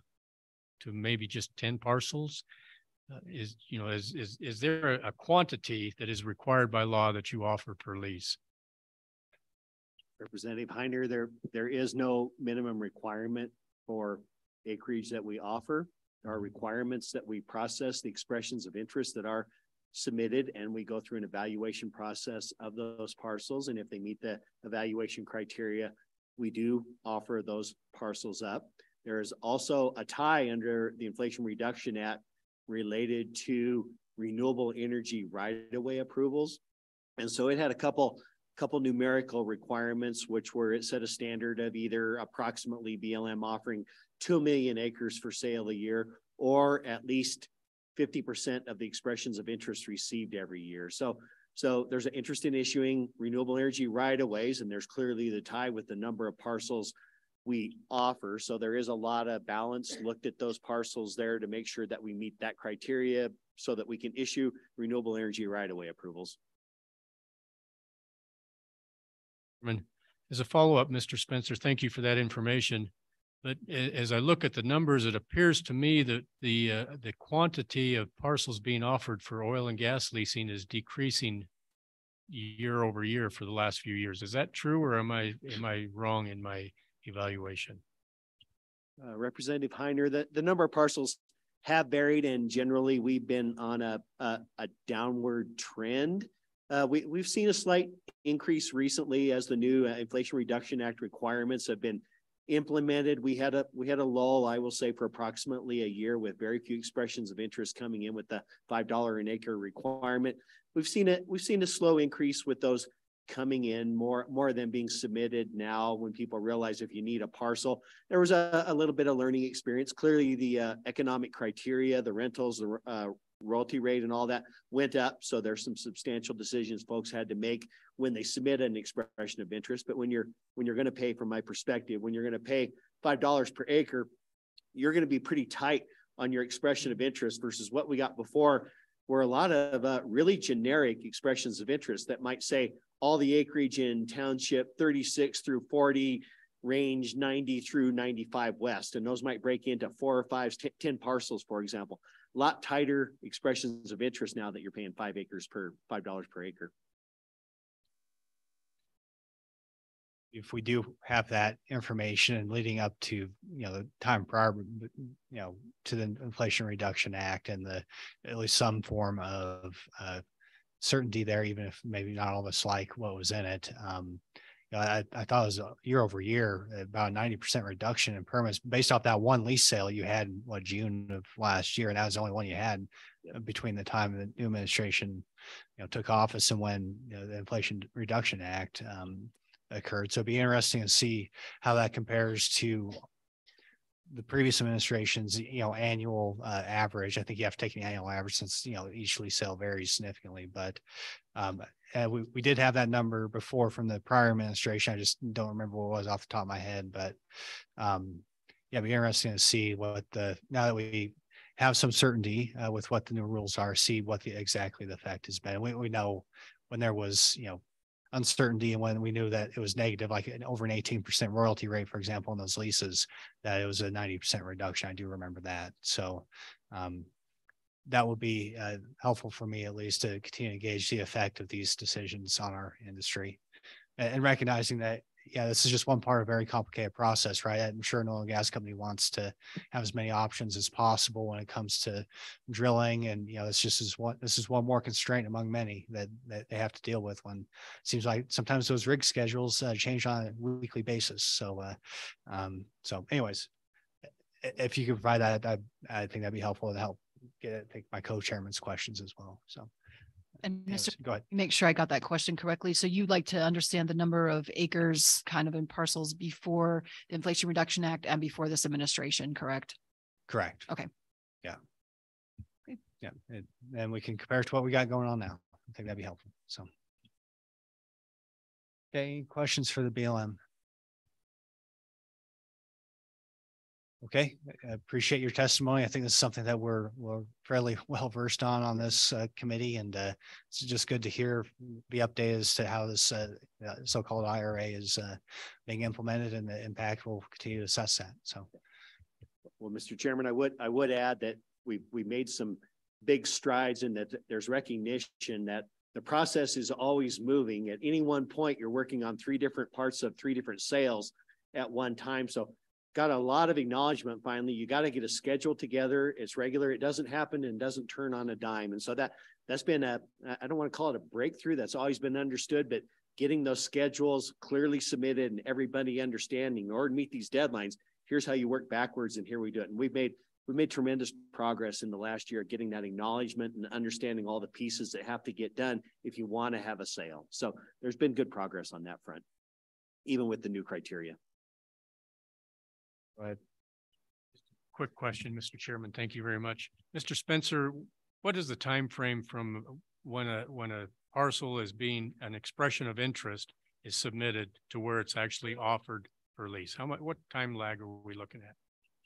to maybe just ten parcels? Uh, is, you know, is, is, is there a quantity that is required by law that you offer per lease? Representative Heiner, there, there is no minimum requirement for acreage that we offer. There are requirements that we process the expressions of interest that are submitted and we go through an evaluation process of those parcels. And if they meet the evaluation criteria, we do offer those parcels up. There is also a tie under the Inflation Reduction Act related to renewable energy right-of-way approvals. And so it had a couple, couple numerical requirements, which were it set a standard of either approximately BLM offering 2 million acres for sale a year, or at least 50% of the expressions of interest received every year. So, so there's an interest in issuing renewable energy right-of-ways, and there's clearly the tie with the number of parcels we offer. So there is a lot of balance looked at those parcels there to make sure that we meet that criteria so that we can issue renewable energy right-of-way approvals. As a follow-up, Mr. Spencer, thank you for that information. But as I look at the numbers, it appears to me that the uh, the quantity of parcels being offered for oil and gas leasing is decreasing year over year for the last few years. Is that true, or am I am I wrong in my evaluation. Uh, Representative Heiner, the, the number of parcels have varied and generally we've been on a, a, a downward trend. Uh, we, we've seen a slight increase recently as the new uh, Inflation Reduction Act requirements have been implemented. We had a we had a lull, I will say, for approximately a year with very few expressions of interest coming in with the five dollar an acre requirement. We've seen it. We've seen a slow increase with those coming in more more than being submitted now when people realize if you need a parcel. There was a, a little bit of learning experience. Clearly the uh, economic criteria the rentals the uh, royalty rate and all that went up. So there's some substantial decisions folks had to make when they submit an expression of interest. But when you're when you're going to pay from my perspective when you're going to pay five dollars per acre you're going to be pretty tight on your expression of interest versus what we got before were a lot of uh, really generic expressions of interest that might say all the acreage in township 36 through 40 range 90 through 95 west and those might break into four or five 10 parcels for example. A lot tighter expressions of interest now that you're paying five acres per five dollars per acre if we do have that information and leading up to you know the time prior you know to the inflation reduction act and the at least some form of uh, certainty there, even if maybe not all of us like what was in it. Um, you know, I, I thought it was year over year, about ninety percent reduction in permits based off that one lease sale you had in what June of last year, and that was the only one you had uh, between the time the new administration, you know, took office and when you know, the Inflation Reduction Act um, occurred. So it'd be interesting to see how that compares to the previous administration's, you know, annual uh, average. I think you have to take the annual average since, you know, each lease sale varies significantly, but um, we, we did have that number before from the prior administration. I just don't remember what it was off the top of my head, but um, yeah, it'd be interesting to see what the, now that we have some certainty uh, with what the new rules are, see what the exactly the effect has been. We, we know when there was, you know, uncertainty and when we knew that it was negative, like an over an 18% royalty rate, for example, in those leases, that it was a 90% reduction. I do remember that. So um, that would be uh, helpful for me at least to continue to gauge the effect of these decisions on our industry and, and recognizing that yeah, this is just one part of a very complicated process, right? I'm sure an oil and gas company wants to have as many options as possible when it comes to drilling. And, you know, this just is one, this is one more constraint among many that, that they have to deal with when it seems like sometimes those rig schedules uh, change on a weekly basis. So, uh, um, so anyways, if you could provide that, I, I think that'd be helpful to help get, take my co-chairman's questions as well. So. And Anyways, Mr. Go ahead. Make sure I got that question correctly. So you'd like to understand the number of acres kind of in parcels before the Inflation Reduction Act and before this administration, correct? Correct. Okay. Yeah. Okay. Yeah, and, and we can compare it to what we got going on now. I think that'd be helpful. So. Okay, any questions for the BLM? Okay, I appreciate your testimony. I think this is something that we're, we're fairly [LAUGHS] well versed on on this uh, committee and uh, it's just good to hear the update as to how this uh, uh, so-called IRA is uh, being implemented and the impact We'll continue to assess that. So. Well, Mr. Chairman, I would, I would add that we, we made some big strides in that there's recognition that the process is always moving. At any one point, you're working on three different parts of three different sales at one time. So got a lot of acknowledgement finally. You got to get a schedule together. It's regular. It doesn't happen and doesn't turn on a dime. And so that that's been a I don't want to call it a breakthrough. That's always been understood, but getting those schedules clearly submitted and everybody understanding or meet these deadlines, here's how you work backwards and here we do it. And we've made we've made tremendous progress in the last year getting that acknowledgement and understanding all the pieces that have to get done if you want to have a sale. So there's been good progress on that front, even with the new criteria. Go ahead. Quick question, Mr. Chairman. Thank you very much. Mr. Spencer, what is the time frame from when a when a parcel is being an expression of interest is submitted to where it's actually offered for lease? How much what time lag are we looking at?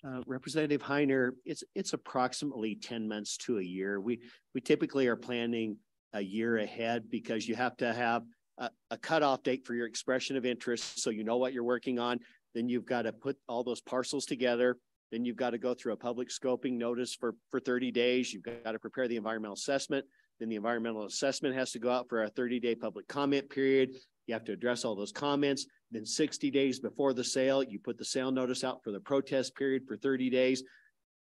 Uh, Representative Heiner, it's it's approximately 10 months to a year. We we typically are planning a year ahead because you have to have a, a cutoff date for your expression of interest so you know what you're working on. Then you've got to put all those parcels together. Then you've got to go through a public scoping notice for, for 30 days. You've got to prepare the environmental assessment. Then the environmental assessment has to go out for a 30 day public comment period. You have to address all those comments. Then 60 days before the sale, you put the sale notice out for the protest period for 30 days.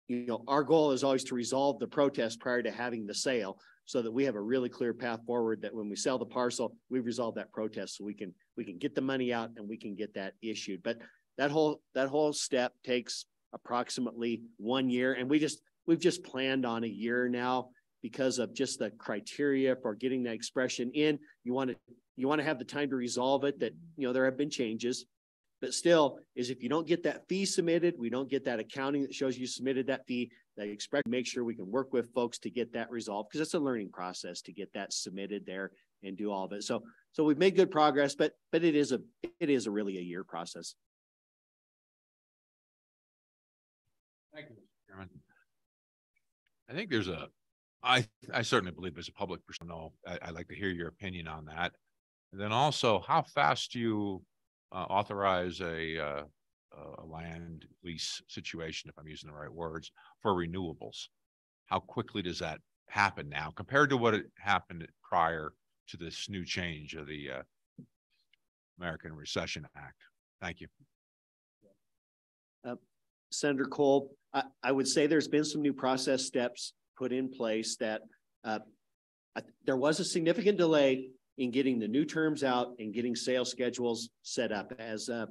You know, our goal is always to resolve the protest prior to having the sale so that we have a really clear path forward that when we sell the parcel, we've resolved that protest so we can we can get the money out and we can get that issued. But that whole that whole step takes approximately one year. And we just we've just planned on a year now because of just the criteria for getting that expression in. You want to you want to have the time to resolve it that you know there have been changes. But still is if you don't get that fee submitted we don't get that accounting that shows you submitted that fee that expect make sure we can work with folks to get that resolved because it's a learning process to get that submitted there and do all of it. So so we've made good progress but but it is a it is a really a year process Thank you, Mr. Chairman. I think there's a, I, I certainly believe there's a public personnel. I, I'd like to hear your opinion on that. And then also, how fast do you uh, authorize a, uh, a land lease situation, if I'm using the right words, for renewables? How quickly does that happen now compared to what it happened prior to this new change of the uh, American Recession Act? Thank you. Uh, Senator Kolb, I, I, would say there's been some new process steps put in place that uh, I, there was a significant delay in getting the new terms out and getting sales schedules set up. As uh,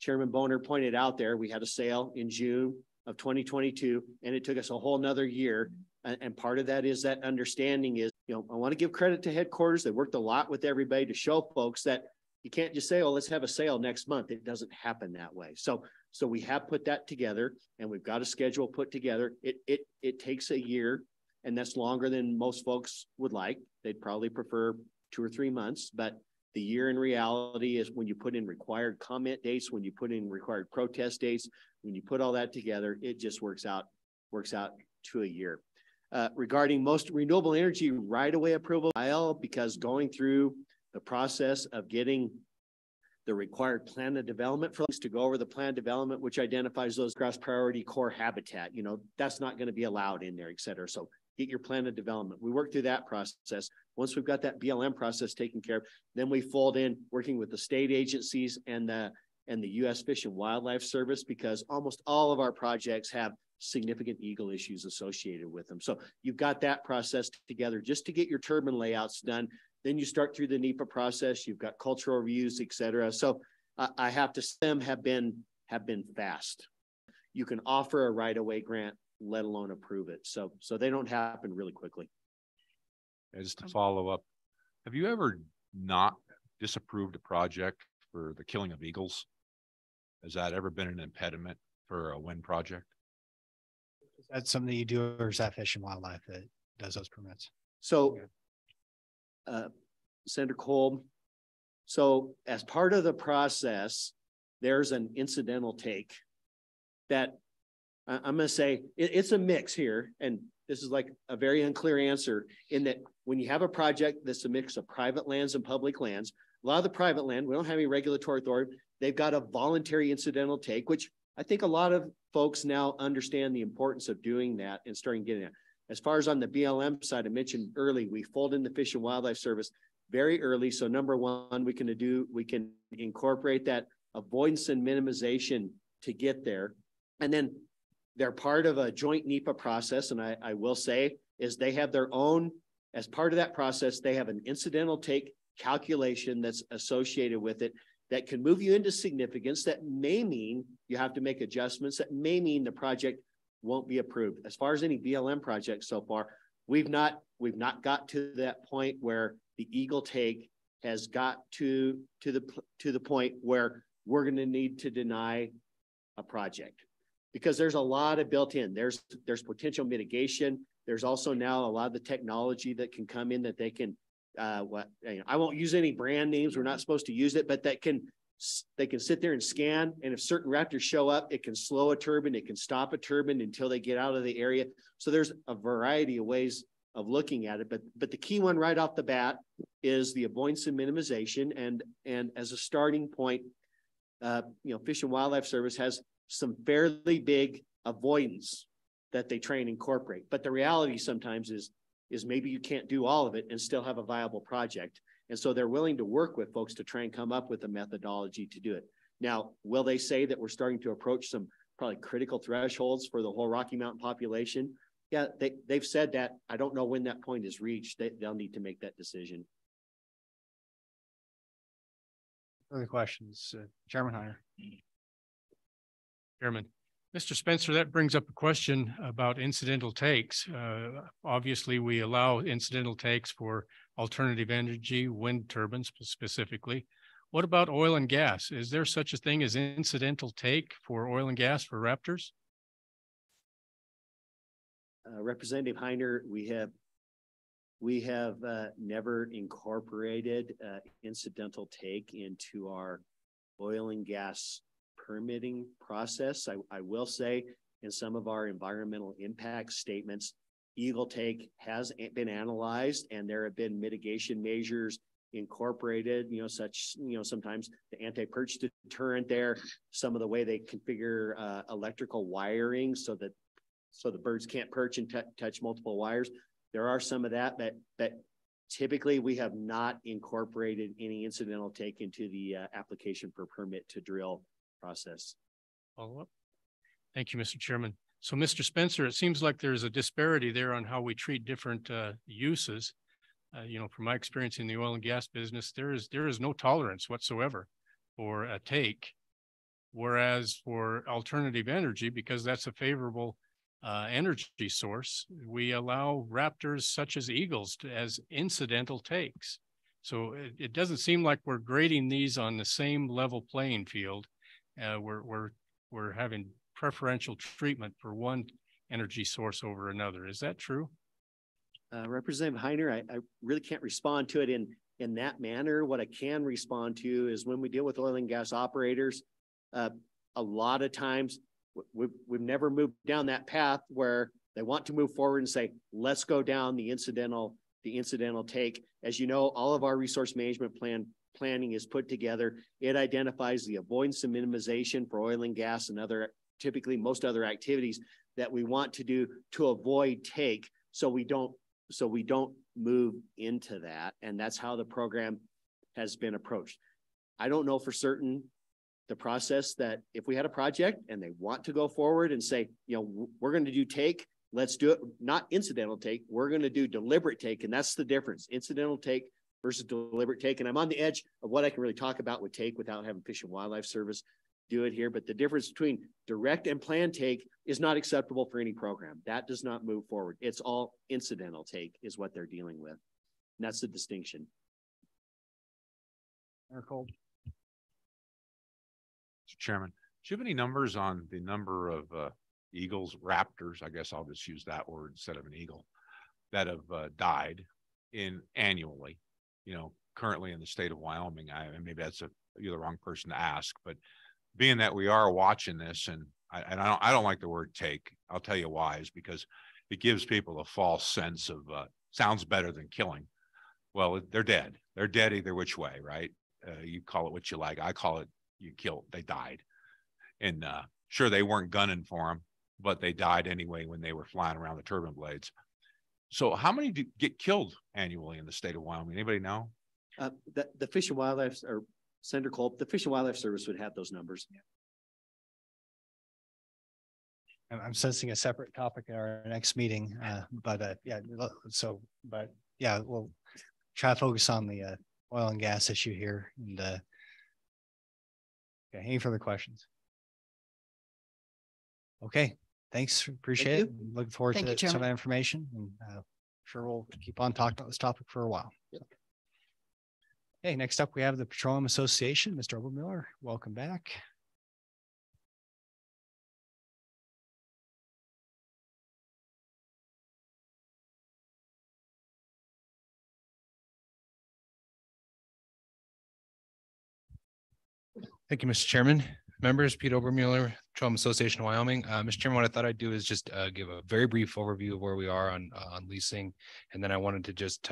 Chairman Boner pointed out there, we had a sale in June of 2022, and it took us a whole nother year. And, and part of that is that understanding is, you know, I want to give credit to headquarters. They worked a lot with everybody to show folks that you can't just say, oh, let's have a sale next month. It doesn't happen that way. So, so we have put that together and we've got a schedule put together. It, it, it takes a year and that's longer than most folks would like. They'd probably prefer two or three months, but the year in reality is when you put in required comment dates, when you put in required protest dates, when you put all that together, it just works out, works out to a year. Uh, regarding most renewable energy right-of-way approval, IL, because going through the process of getting the required plan of development for us to go over the plan development, which identifies those grouse priority core habitat, you know, that's not going to be allowed in there, et cetera. So get your plan of development. We work through that process. Once we've got that BLM process taken care of, then we fold in working with the state agencies and the and the U.S. Fish and Wildlife Service because almost all of our projects have significant eagle issues associated with them. So you've got that process together just to get your turbine layouts done. Then you start through the NEPA process. You've got cultural reviews, et cetera. So uh, I have to say them have been have been fast. You can offer a right-of-way grant let alone approve it. So, so they don't happen really quickly. As to follow up, have you ever not disapproved a project for the killing of eagles? Has that ever been an impediment for a wind project? Is that something you do, or is that Fish and Wildlife that does those permits? So, uh, Senator Kolb, so as part of the process, there's an incidental take that I'm going to say it, it's a mix here. And this is like a very unclear answer in that when you have a project that's a mix of private lands and public lands, a lot of the private land, we don't have any regulatory authority. They've got a voluntary incidental take, which I think a lot of folks now understand the importance of doing that and starting getting it. As far as on the BLM side, I mentioned early, we fold in the Fish and Wildlife Service very early. So number one, we can do, we can incorporate that avoidance and minimization to get there. And then they're part of a joint NEPA process. And I, I will say is they have their own, as part of that process, they have an incidental take calculation that's associated with it that can move you into significance that may mean you have to make adjustments that may mean the project won't be approved. As far as any BLM projects so far, we've not we've not got to that point where the Eagle take has got to to the to the point where we're going to need to deny a project because there's a lot of built in. There's there's potential mitigation. There's also now a lot of the technology that can come in that they can. Uh, what I won't use any brand names. We're not supposed to use it, but that can they can sit there and scan. And if certain raptors show up, it can slow a turbine. It can stop a turbine until they get out of the area. So there's a variety of ways of looking at it. But but the key one right off the bat is the avoidance and minimization. And and as a starting point, uh, you know, Fish and Wildlife Service has some fairly big avoidance that they try and incorporate. But the reality sometimes is, is maybe you can't do all of it and still have a viable project. And so they're willing to work with folks to try and come up with a methodology to do it. Now, will they say that we're starting to approach some probably critical thresholds for the whole Rocky Mountain population? Yeah, they, they've said that. I don't know when that point is reached. They, they'll need to make that decision. Other questions? Uh, Chairman Heiner. Chairman. Mr. Spencer, that brings up a question about incidental takes. Uh, obviously, we allow incidental takes for alternative energy, wind turbines specifically. What about oil and gas? Is there such a thing as incidental take for oil and gas for Raptors? Uh, Representative Heiner, we have we have uh, never incorporated uh, incidental take into our oil and gas permitting process. I, I will say in some of our environmental impact statements, Eagle Take has been analyzed and there have been mitigation measures incorporated, you know, such, you know, sometimes the anti-perch deterrent there, some of the way they configure uh, electrical wiring so that so the birds can't perch and touch multiple wires. There are some of that, but but typically we have not incorporated any incidental take into the uh, application for permit to drill process. Follow up. Thank you, Mr. Chairman. So, Mr. Spencer, it seems like there's a disparity there on how we treat different uh, uses. uh, you know, from my experience in the oil and gas business, there is there is no tolerance whatsoever for a take. Whereas for alternative energy, because that's a favorable uh, energy source, we allow raptors such as eagles to, as incidental takes. So it, it, doesn't seem like we're grading these on the same level playing field. Uh, we're we're we're having preferential treatment for one energy source over another. Is that true? Uh, Representative Heiner, I, I really can't respond to it in in that manner. What I can respond to is when we deal with oil and gas operators, uh, a lot of times we've, we've never moved down that path where they want to move forward and say, let's go down the incidental, the incidental take. As you know, all of our resource management plan planning is put together. It identifies the avoidance and minimization for oil and gas and other, typically most other activities that we want to do to avoid take so we don't so we don't move into that. And that's how the program has been approached. I don't know for certain the process that if we had a project and they want to go forward and say, you know, we're going to do take, let's do it, not incidental take, we're going to do deliberate take. And that's the difference incidental take versus deliberate take. And I'm on the edge of what I can really talk about with take without having Fish and Wildlife Service do it here. But the difference between direct and planned take is not acceptable for any program. That does not move forward. It's all incidental take is what they're dealing with. And that's the distinction. Eric Mr. Chairman, do you have any numbers on the number of uh, eagles, raptors? I guess I'll just use that word instead of an eagle that have uh, died in annually. You know, currently in the state of Wyoming. I maybe that's a you're the wrong person to ask, but being that we are watching this, and I, and I don't I don't like the word take. I'll tell you why is because it gives people a false sense of uh, sounds better than killing. Well, they're dead. They're dead either which way, right? Uh, you call it what you like. I call it you killed. They died, and uh, sure they weren't gunning for them, but they died anyway when they were flying around the turbine blades. So, how many do get killed annually in the state of Wyoming? Anybody know? Uh, the, the Fish and Wildlife or Senator Kolb, the Fish and Wildlife Service would have those numbers. I'm sensing a separate topic at our next meeting, uh, but uh, yeah, so, but yeah, we'll try to focus on the uh, oil and gas issue here. And uh, okay, any further questions? Okay, thanks. Appreciate Thank it. Looking forward Thank to you, some of that information. And uh, sure we'll keep on talking about this topic for a while. Okay, next up we have the Petroleum Association. Mr. Obermueller, welcome back. Thank you, Mr. Chairman. Members, Pete Obermueller, Petroleum Association of Wyoming. Uh, Mr. Chairman, what I thought I'd do is just uh, give a very brief overview of where we are on uh, on leasing, and then I wanted to just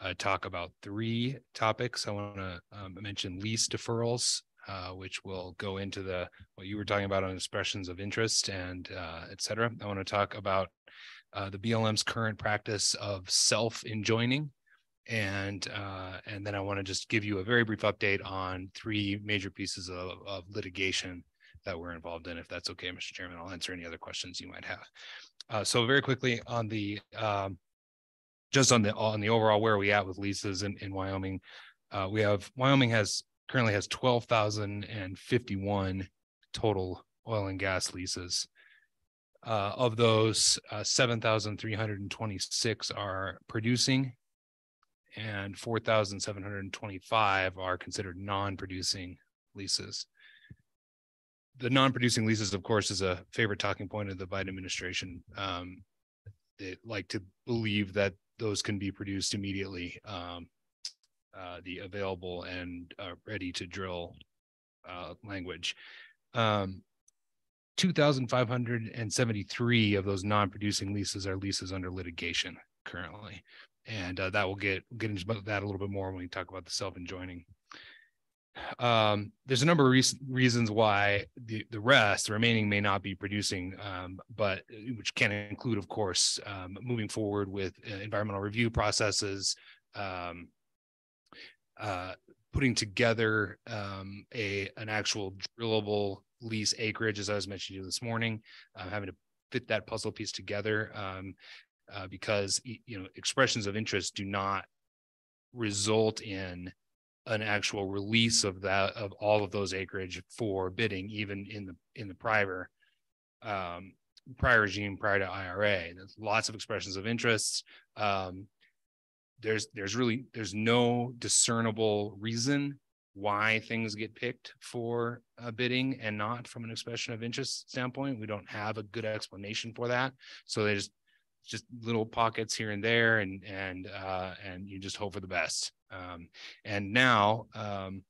uh, talk about three topics. I want to um, mention lease deferrals, uh, which will go into the what you were talking about on expressions of interest and uh, et cetera. I want to talk about uh, the BLM's current practice of self enjoining. And uh, and then I want to just give you a very brief update on three major pieces of, of litigation that we're involved in. If that's okay, Mr. Chairman, I'll answer any other questions you might have. Uh, so very quickly on the um, just on the on the overall where are we at with leases in, in Wyoming, uh, we have Wyoming has currently has twelve thousand and fifty one total oil and gas leases. Uh, of those, uh, seven thousand three hundred and twenty six are producing, and four thousand seven hundred and twenty five are considered non producing leases the non-producing leases, of course, is a favorite talking point of the Biden administration. Um, they like to believe that those can be produced immediately. Um, uh, the available and uh, ready to drill uh, language. Um, 2,573 of those non-producing leases are leases under litigation currently, and uh, that will get get into that a little bit more when we talk about the self-enjoining. Um, there's a number of re- reasons why the, the rest, the remaining, may not be producing, um, but uh, which can include, of course, um, moving forward with uh, environmental review processes, um, uh, putting together um, a an actual drillable lease acreage, as I was mentioning to you this morning, uh, having to fit that puzzle piece together. Uh, because you know expressions of interest do not result in an actual release of that of all of those acreage for bidding, even in the in the prior um, prior regime prior to IRA. There's lots of expressions of interest. Um, there's there's really there's no discernible reason why things get picked for a bidding and not from an expression of interest standpoint. We don't have a good explanation for that. So they just just little pockets here and there and and uh, and you just hope for the best. Um, and now um,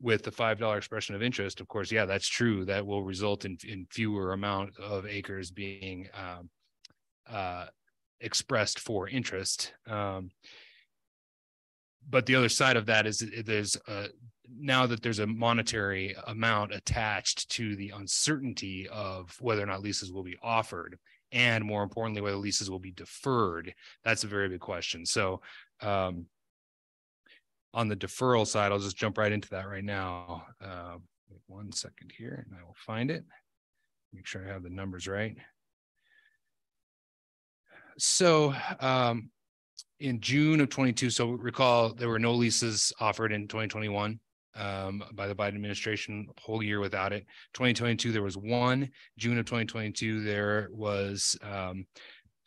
with the five dollar expression of interest, of course, yeah, that's true. That will result in in fewer amount of acres being um, uh, expressed for interest. Um, but the other side of that is there's a, now that there's a monetary amount attached to the uncertainty of whether or not leases will be offered and more importantly whether leases will be deferred? That's a very big question. So um, on the deferral side i'll just jump right into that right now. Uh, one second here and i will find it. Make sure i have the numbers right. So um, in June of 22, so recall there were no leases offered in 2021 um, by the Biden administration, whole year without it. 2022, there was one. June of 2022, there was um,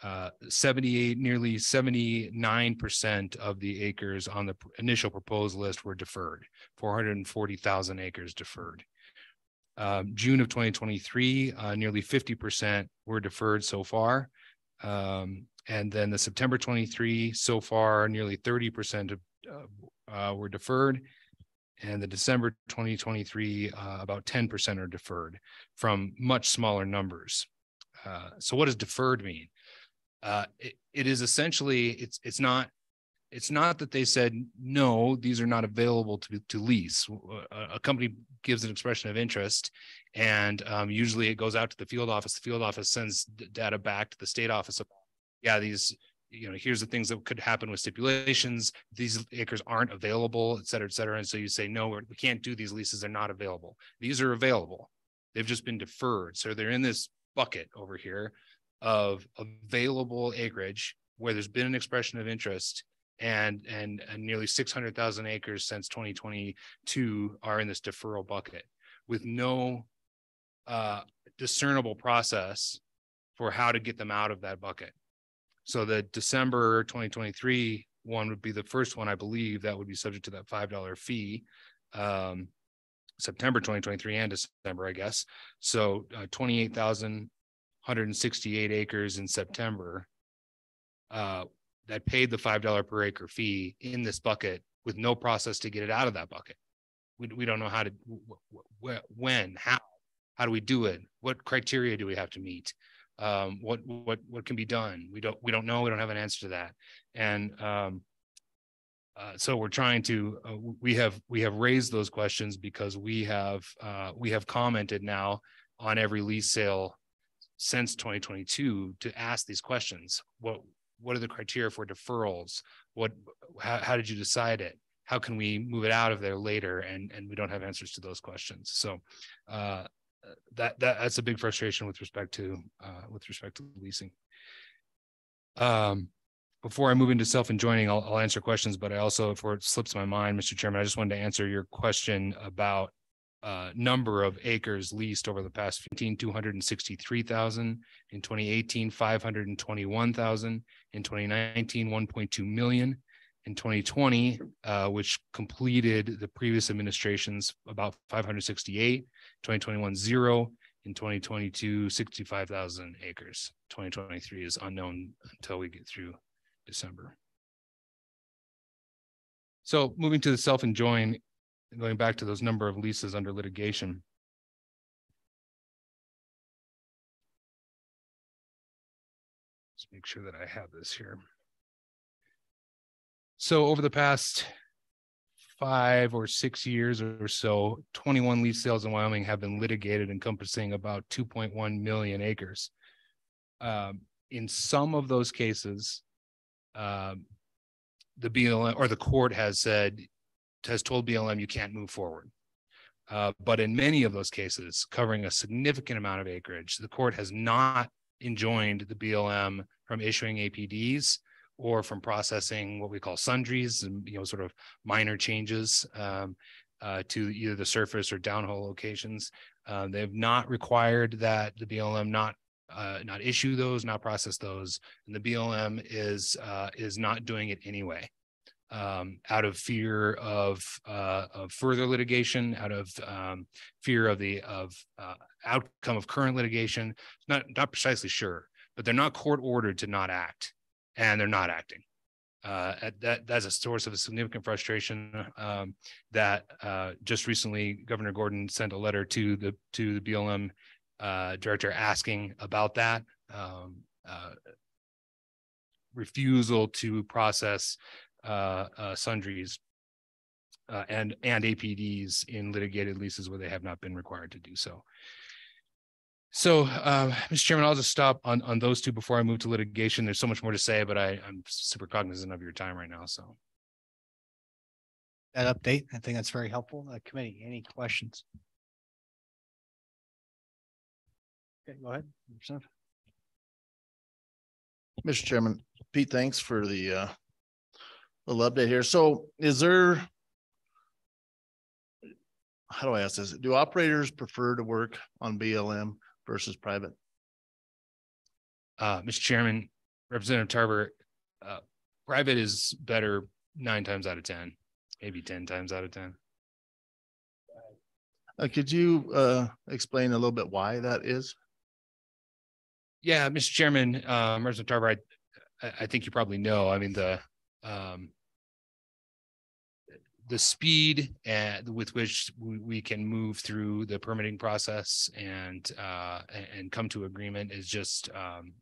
uh, 78, nearly 79% of the acres on the initial proposed list were deferred, 440,000 acres deferred. Um, June of 2023, uh, nearly 50% were deferred so far. Um, and then the September 23, so far, nearly 30% of, uh, were deferred. And the December 2023, uh, about 10% are deferred from much smaller numbers. Uh, so what does deferred mean? Uh, it, it is essentially, it's, it's not it's not that they said no these are not available to, to lease a, a company gives an expression of interest and um, usually it goes out to the field office the field office sends data back to the state office yeah, these, you know, here's the things that could happen with stipulations. These acres aren't available, et cetera, et cetera. And so you say, no, we can't do these leases. They're not available. These are available. They've just been deferred. So they're in this bucket over here of available acreage where there's been an expression of interest and and, and nearly 600,000 acres since 2022 are in this deferral bucket with no uh, discernible process for how to get them out of that bucket. So the December 2023 one would be the first one, I believe, that would be subject to that $5 fee. Um, September 2023 and December, I guess. So uh, 28,168 acres in September uh, that paid the $5 per acre fee in this bucket with no process to get it out of that bucket. We, we don't know how to, when, how, how do we do it? What criteria do we have to meet? Um, what what what can be done? We don't we don't know we don't have an answer to that. And um, uh, so we're trying to uh, we have we have raised those questions because we have uh, we have commented now on every lease sale since 2022 to ask these questions. What what are the criteria for deferrals? What how, how did you decide it? How can we move it out of there later? And and we don't have answers to those questions. So uh, that, that that's a big frustration with respect to uh, with respect to leasing. Um, before I move into self enjoining, I'll, I'll answer questions, but I also, before it slips my mind, Mr. Chairman, I just wanted to answer your question about uh, number of acres leased over the past 15, 263,000 in 2018, 521,000 in 2019, 1.2 million in 2020, uh, which completed the previous administration's about 568 2021 zero, in 2022 65,000 acres. 2023 is unknown until we get through December. So moving to the self enjoin, going back to those number of leases under litigation. Let's make sure that I have this here. So over the past five or six years or so, 21 lease sales in Wyoming have been litigated, encompassing about 2.1 million acres. Um, in some of those cases, um, the BLM or the court has said, has told BLM you can't move forward. Uh, but in many of those cases, covering a significant amount of acreage, the court has not enjoined the BLM from issuing APDs or from processing what we call sundries and, you know, sort of minor changes um, uh, to either the surface or downhole locations. Uh, they have not required that the BLM not uh, not issue those, not process those, and the BLM is uh, is not doing it anyway, um, out of fear of uh, of further litigation, out of um, fear of the of uh, outcome of current litigation. Not not precisely sure, but they're not court ordered to not act, and they're not acting. Uh, that that's a source of a significant frustration. Um, that uh, just recently, Governor Gordon sent a letter to the to the BLM uh, director asking about that um, uh, refusal to process uh, uh, sundries and and APDs in litigated leases where they have not been required to do so. So, uh, Mr. Chairman, I'll just stop on on those two before I move to litigation. There's so much more to say, but I, I'm super cognizant of your time right now. So That update, I think that's very helpful. Uh, committee, any questions? Okay, go ahead. Mr. Chairman, Pete, thanks for the uh little update here. So is there how do I ask this? Do operators prefer to work on BLM versus private? uh, Mr. Chairman, Representative Tarver, uh, private is better nine times out of ten, maybe ten times out of ten. Uh, could you uh explain a little bit why that is? Yeah, Mr. Chairman, um, Representative Tarver, I, I, I think you probably know, I mean, the, um, the speed and with which we, can move through the permitting process and, uh, and, come to agreement is just, um,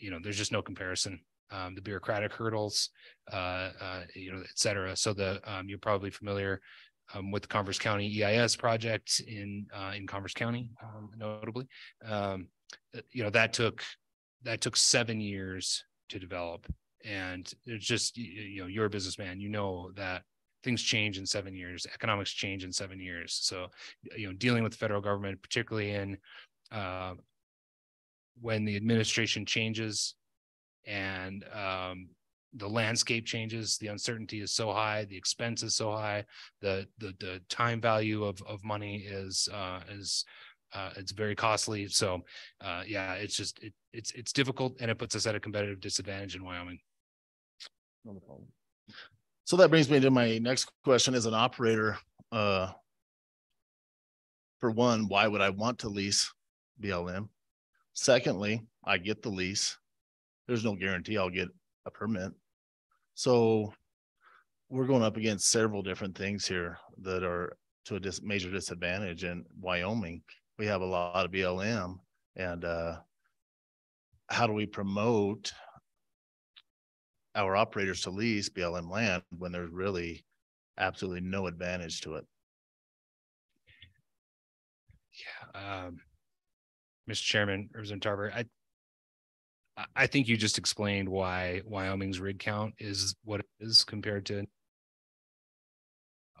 you know, there's just no comparison. Um, the bureaucratic hurdles, uh, uh, you know, et cetera. So the, um, you're probably familiar, um, with the Converse County EIS project in, uh, in Converse County, um, notably. Um, uh, you know that took that took seven years to develop and it's just you know you're a businessman you know that things change in seven years economics change in seven years so you know dealing with the federal government particularly in uh, when the administration changes and um, the landscape changes the uncertainty is so high the expense is so high the the, the time value of, of money is uh, is uh, it's very costly. So, uh, yeah, it's just it, it's it's difficult, and it puts us at a competitive disadvantage in Wyoming. So that brings me to my next question as an operator. Uh, for one, why would I want to lease BLM? Secondly, I get the lease. There's no guarantee I'll get a permit. So we're going up against several different things here that are to a dis- major disadvantage in Wyoming we have a lot of BLM and uh, how do we promote our operators to lease BLM land when there's really absolutely no advantage to it? Yeah, um, Mr. Chairman, Representative Tarver, I I think you just explained why Wyoming's rig count is what it is compared to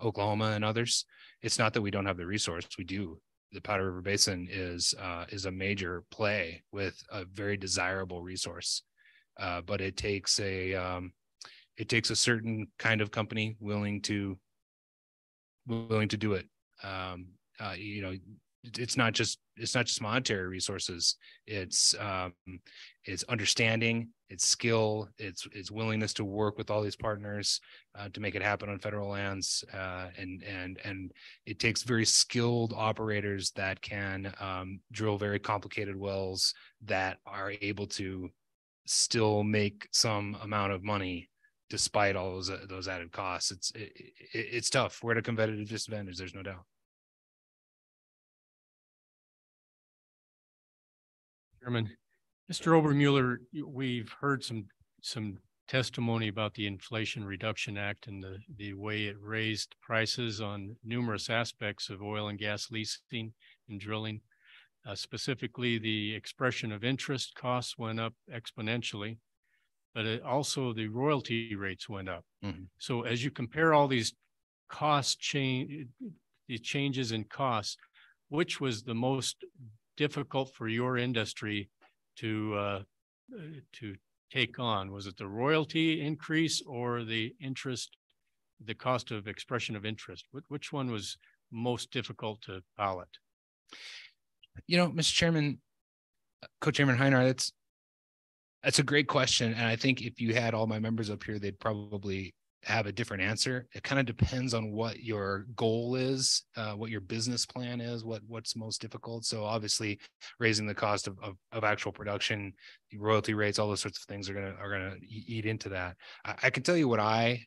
Oklahoma and others. It's not that we don't have the resource; we do the Powder River Basin is uh, is a major play with a very desirable resource, uh, but it takes a um, it takes a certain kind of company willing to willing to do it. Um, uh, you know, it's not just it's not just monetary resources. It's um, it's understanding, it's skill, it's it's willingness to work with all these partners uh, to make it happen on federal lands, uh, and and and it takes very skilled operators that can um, drill very complicated wells that are able to still make some amount of money despite all those those added costs. It's it, it, it's tough. We're at a competitive disadvantage. There's no doubt. Chairman, Mr. Obermueller, we've heard some, some testimony about the Inflation Reduction Act and the, the way it raised prices on numerous aspects of oil and gas leasing and drilling. Uh, specifically, the expression of interest costs went up exponentially, but it also the royalty rates went up. Mhm. So as you compare all these cost change, the changes in costs, which was the most difficult for your industry to uh, to take on? Was it the royalty increase or the interest, the cost of expression of interest? Which, which one was most difficult to pilot? You know, Mr. Chairman, Co-Chairman Heiner, that's that's a great question. And I think if you had all my members up here, they'd probably have a different answer. It kind of depends on what your goal is, uh, what your business plan is, what what's most difficult. So obviously, raising the cost of of, of actual production, royalty rates, all those sorts of things are gonna are gonna eat into that. I, I can tell you what I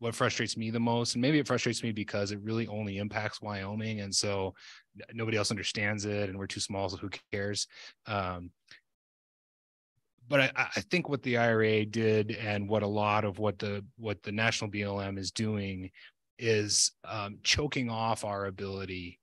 what frustrates me the most and maybe it frustrates me because it really only impacts wyoming and so nobody else understands it and we're too small so who cares? Um, but I, I think what the IRA did and what a lot of what the what the national BLM is doing is um, choking off our ability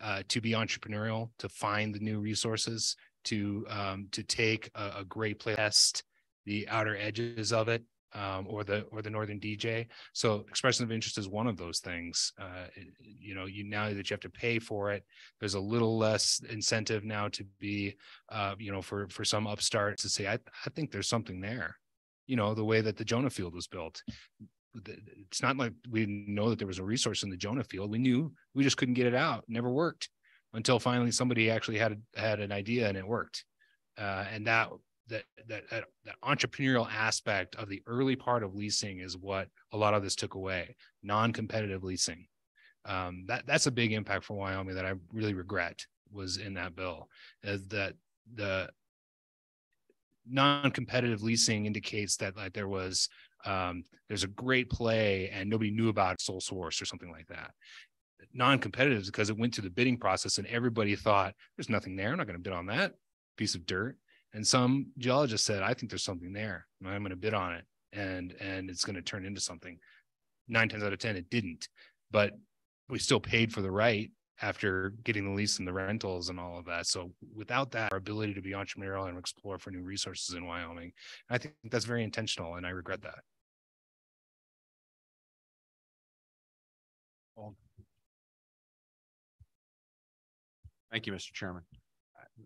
uh, to be entrepreneurial, to find the new resources, to um, to take a, a great place, test the outer edges of it, um, or the or the northern DJ. So expression of interest is one of those things. Uh, you know, you now that you have to pay for it, there's a little less incentive now to be, uh, you know, for for some upstarts to say, I I think there's something there. You know, the way that the Jonah Field was built. It's not like we know that there was a resource in the Jonah Field. We knew we just couldn't get it out. It never worked until finally somebody actually had had an idea and it worked. Uh, and that that, that that that entrepreneurial aspect of the early part of leasing is what a lot of this took away non-competitive leasing. Um, that that's a big impact for wyoming that i really regret was in that bill is that the non-competitive leasing indicates that like there was um, there's a great play and nobody knew about sole source or something like that. Non-competitive because it went through the bidding process and everybody thought there's nothing there. I'm not going to bid on that piece of dirt and some geologists said, I think there's something there. I'm going to bid on it and and it's going to turn into something. Nine times out of ten, it didn't. But we still paid for the right after getting the lease and the rentals and all of that. So without that, our ability to be entrepreneurial and explore for new resources in Wyoming, I think that's very intentional and I regret that. Thank you, Mr. Chairman.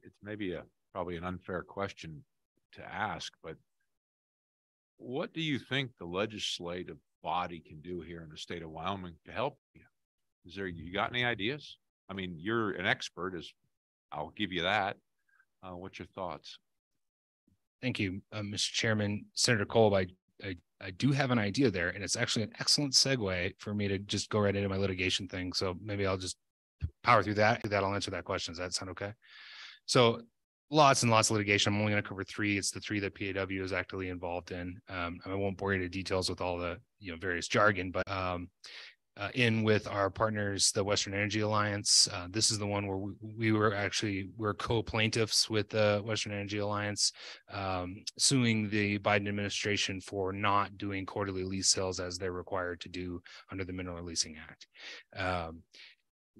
It's maybe a probably an unfair question to ask, but what do you think the legislative body can do here in the state of Wyoming to help you? Is there, you got any ideas? I mean, you're an expert, as I'll give you that. Uh, what's your thoughts? Thank you, uh, Mr. Chairman. Senator Kolb, I, I, I do have an idea there, and it's actually an excellent segue for me to just go right into my litigation thing. So maybe I'll just power through that. That I'll answer that question. Does that sound okay? So lots and lots of litigation. I'm only going to cover three. It's the three that PAW is actively involved in. Um, I won't bore you to details with all the you know various jargon, but um, uh, in with our partners, the Western Energy Alliance. Uh, this is the one where we, we were actually we're co-plaintiffs with the Western Energy Alliance, um, suing the Biden administration for not doing quarterly lease sales as they're required to do under the Mineral Leasing Act. Um,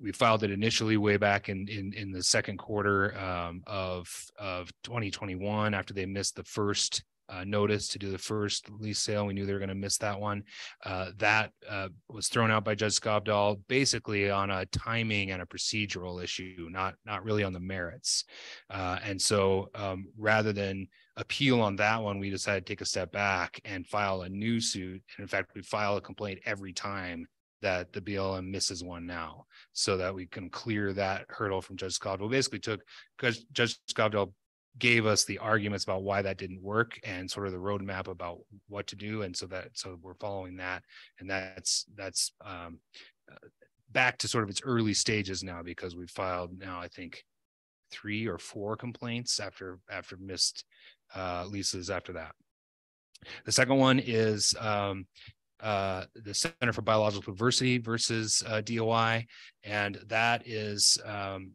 we filed it initially way back in in, in the second quarter um, of of 2021 after they missed the first uh, notice to do the first lease sale. We knew they were going to miss that one. Uh, that uh, was thrown out by Judge Skavdahl basically on a timing and a procedural issue, not not really on the merits. Uh, and so um, rather than appeal on that one, we decided to take a step back and file a new suit. And in fact, we file a complaint every time that the BLM misses one now so that we can clear that hurdle from Judge Skavdahl. Basically took because Judge Skavdahl gave us the arguments about why that didn't work and sort of the roadmap about what to do. And so that so we're following that. And that's that's um, back to sort of its early stages now because we filed now, I think three or four complaints after after missed uh, leases after that. The second one is um, uh, the Center for Biological Diversity versus uh, DOI, and that is um,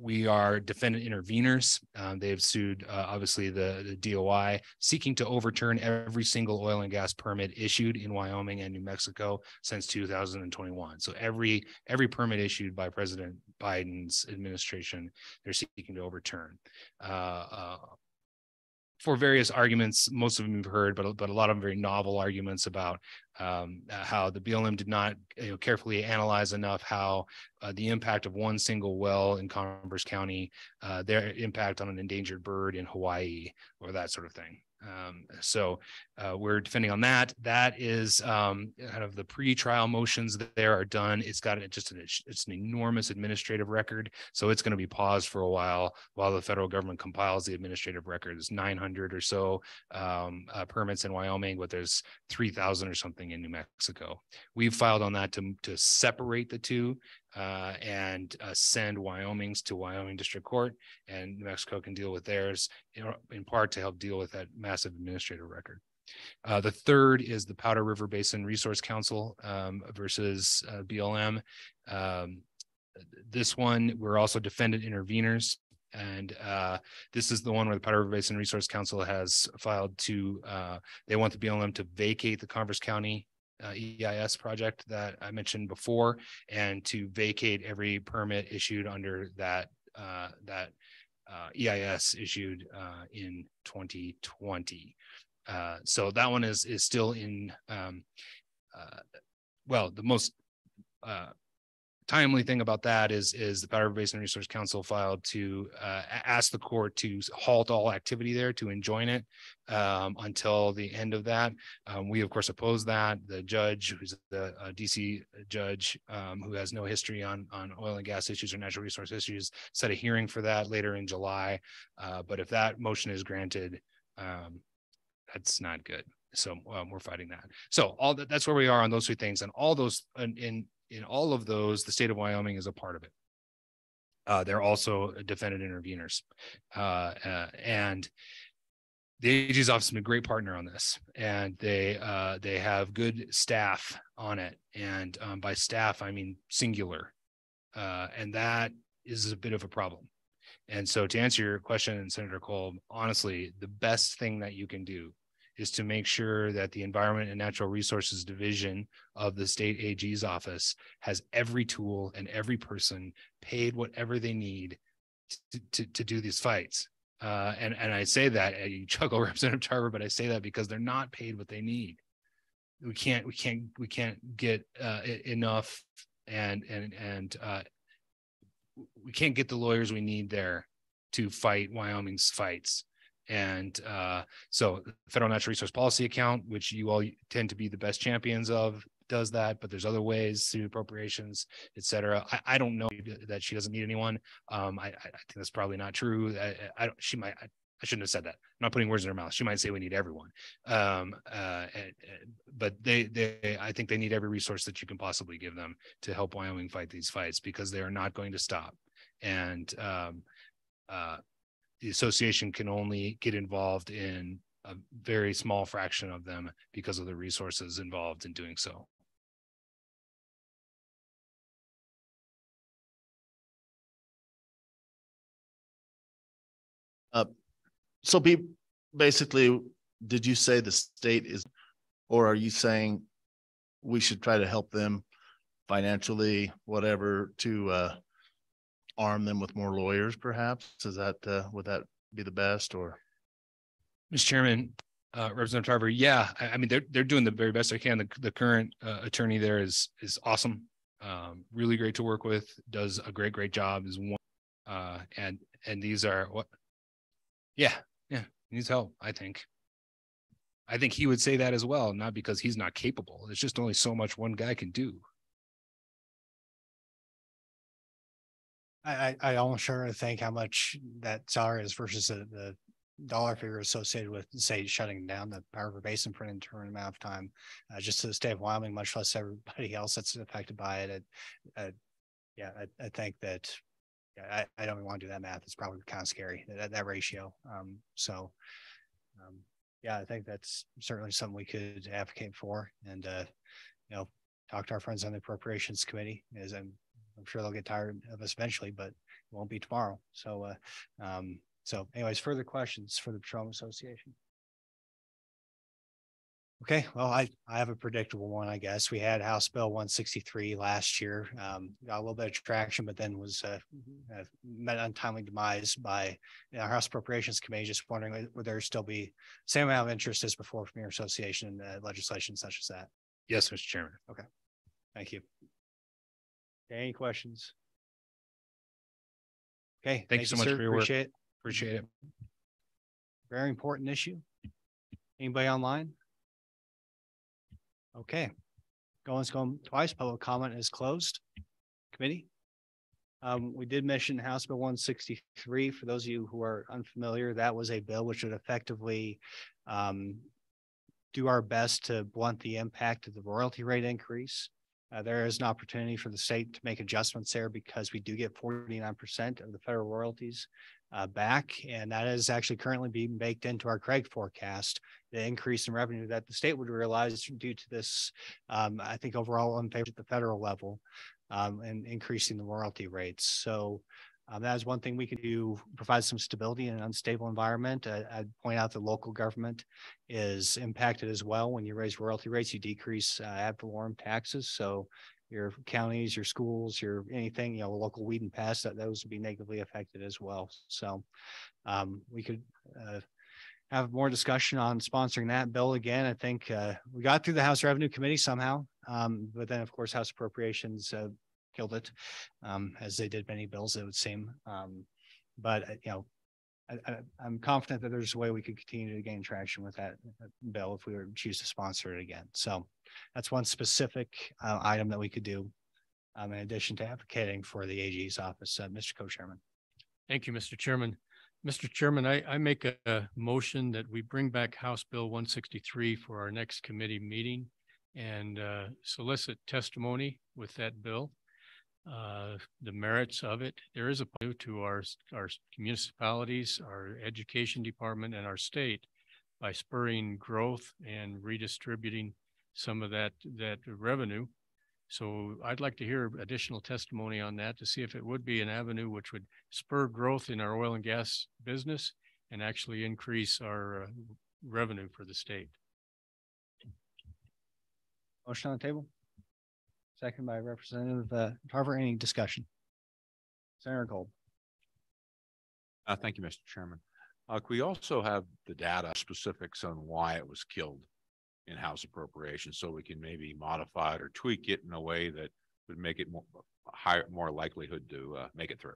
we are defendant interveners. Um, they've sued uh, obviously the, the DOI, seeking to overturn every single oil and gas permit issued in Wyoming and New Mexico since 2021. So every every permit issued by President Biden's administration, they're seeking to overturn. Uh, uh, for various arguments, most of them you've heard, but but a lot of them very novel arguments about um, uh, how the BLM did not you know, carefully analyze enough how uh, the impact of one single well in Converse County, uh, their impact on an endangered bird in Hawaii, or that sort of thing. Um, so uh, we're defending on that. That is um, kind of the pre-trial motions there are done. It's got just an it's an enormous administrative record, so it's going to be paused for a while while the federal government compiles the administrative record. There's 900 or so um, uh, permits in Wyoming, but there's 3,000 or something in New Mexico. We've filed on that to to separate the two uh, and uh, send Wyoming's to Wyoming District Court, and New Mexico can deal with theirs in, in part to help deal with that massive administrative record. Uh, the third is the Powder River Basin Resource Council um, versus uh, BLM. Um, this one, we're also defendant interveners. And uh, this is the one where the Powder River Basin Resource Council has filed to, uh, they want the BLM to vacate the Converse County uh, EIS project that I mentioned before, and to vacate every permit issued under that uh, that uh, EIS issued uh, in 2020. Uh, so that one is is still in. Um, well, the most timely thing about that is is the Powder Basin Resource Council filed to uh, ask the court to halt all activity there to enjoin it um, until the end of that. Um, we of course oppose that. The judge, who's the uh, DC judge, um, who has no history on on oil and gas issues or natural resource issues, set a hearing for that later in July. Uh, but if that motion is granted, um, that's not good. So um, we're fighting that. So all that, that's where we are on those three things, and all those in in all of those, the state of Wyoming is a part of it. Uh, they're also defendant interveners. Uh, uh, and the AG's office has been a great partner on this, and they uh, they have good staff on it. And um, by staff, I mean singular, uh, and that is a bit of a problem. And so, to answer your question, Senator Kolb, honestly, the best thing that you can do is to make sure that the Environment and Natural Resources Division of the state AG's office has every tool and every person paid whatever they need to, to, to do these fights. Uh, and, and I say that, you [LAUGHS] chuckle, Representative Tarver, but I say that because they're not paid what they need. We can't, we can't, we can't get uh, enough and, and, and uh, we can't get the lawyers we need there to fight Wyoming's fights. And uh, so federal natural resource policy account, which you all tend to be the best champions of, does that, but there's other ways through appropriations, et cetera. I, I don't know that she doesn't need anyone. Um, I, I think that's probably not true. I, I don't, she might, I, I shouldn't have said that. I'm not putting words in her mouth. She might say we need everyone. Um, uh, but they, they, I think they need every resource that you can possibly give them to help Wyoming fight these fights because they are not going to stop. And um, uh, the association can only get involved in a very small fraction of them because of the resources involved in doing so. Uh, so be basically, did you say the state is, or are you saying we should try to help them financially, whatever, to uh, arm them with more lawyers perhaps? Is that, uh, would that be the best or? Mr. Chairman, uh, Representative Tarver, yeah, I, I, mean, they're, they're doing the very best they can. The, the current uh, attorney there is, is awesome. Um, really great to work with, does a great, great job is one. Uh, and, and these are what, yeah, yeah, needs help, I think. I think he would say that as well, not because he's not capable. There's just only so much one guy can do. I, I, I almost sure to think how much that salary is versus the, the dollar figure associated with, say, shutting down the River Basin for an interim amount of time, uh, just to the state of Wyoming, much less everybody [LAUGHS] else that's affected by it. it uh, yeah, I, I think that I, I don't even want to do that math. It's probably kind of scary that, that ratio. Um, so, um, yeah, I think that's certainly something we could advocate for, and uh, you know, talk to our friends on the appropriations committee. As I'm I'm sure they'll get tired of us eventually, but it won't be tomorrow. So, uh, um, so anyways, further questions for the Petroleum Association? Okay, well, I, I have a predictable one, I guess. We had House Bill 163 last year, um, got a little bit of traction, but then was uh, uh, met untimely demise by our House Appropriations Committee. Just wondering, would there still be same amount of interest as before from your association in uh, legislation such as that? Yes, Mr. Chairman. Okay, thank you. Any questions? Okay. Thank you so much sir. for your work. Appreciate it. Appreciate it. Very important issue. Anybody online? Okay. Going, going twice, public comment is closed. Committee? Um, we did mention House Bill one sixty-three. For those of you who are unfamiliar, that was a bill which would effectively um, do our best to blunt the impact of the royalty rate increase. Uh, there is an opportunity for the state to make adjustments there because we do get forty-nine percent of the federal royalties uh, back, and that is actually currently being baked into our CREG forecast. The increase in revenue that the state would realize due to this, um, I think overall unfavorable at the federal level, um, and increasing the royalty rates. So um, that is one thing we can do, provide some stability in an unstable environment. Uh, I'd point out that local government is impacted as well. When you raise royalty rates, you decrease uh, ad valorem taxes. So your counties, your schools, your anything, you know, local weed and pest, that those would be negatively affected as well. So um, we could uh, have more discussion on sponsoring that bill again. I think uh, we got through the House Revenue Committee somehow, um, but then of course House Appropriations uh, killed it, um, as they did many bills, it would seem. Um, but uh, you know, I, am confident that there's a way we could continue to gain traction with that bill if we were to choose to sponsor it again. So that's one specific uh, item that we could do um, in addition to advocating for the AG's office. Uh, Mr. Co-Chairman. Thank you, Mr. Chairman. Mr. Chairman, I, I make a, a, motion that we bring back House Bill 163 for our next committee meeting and uh, solicit testimony with that bill uh, the merits of it. There is a to our our municipalities, our education department, and our state by spurring growth and redistributing some of that that revenue. So I'd like to hear additional testimony on that to see if it would be an avenue which would spur growth in our oil and gas business and actually increase our uh, revenue for the state. Motion on the table. Second by Representative uh, Tarver. Any discussion? Senator Gold. Uh, thank you, Mr. Chairman. Uh, we also have the data specifics on why it was killed in House appropriations so we can maybe modify it or tweak it in a way that would make it more higher, more likelihood to uh, make it through?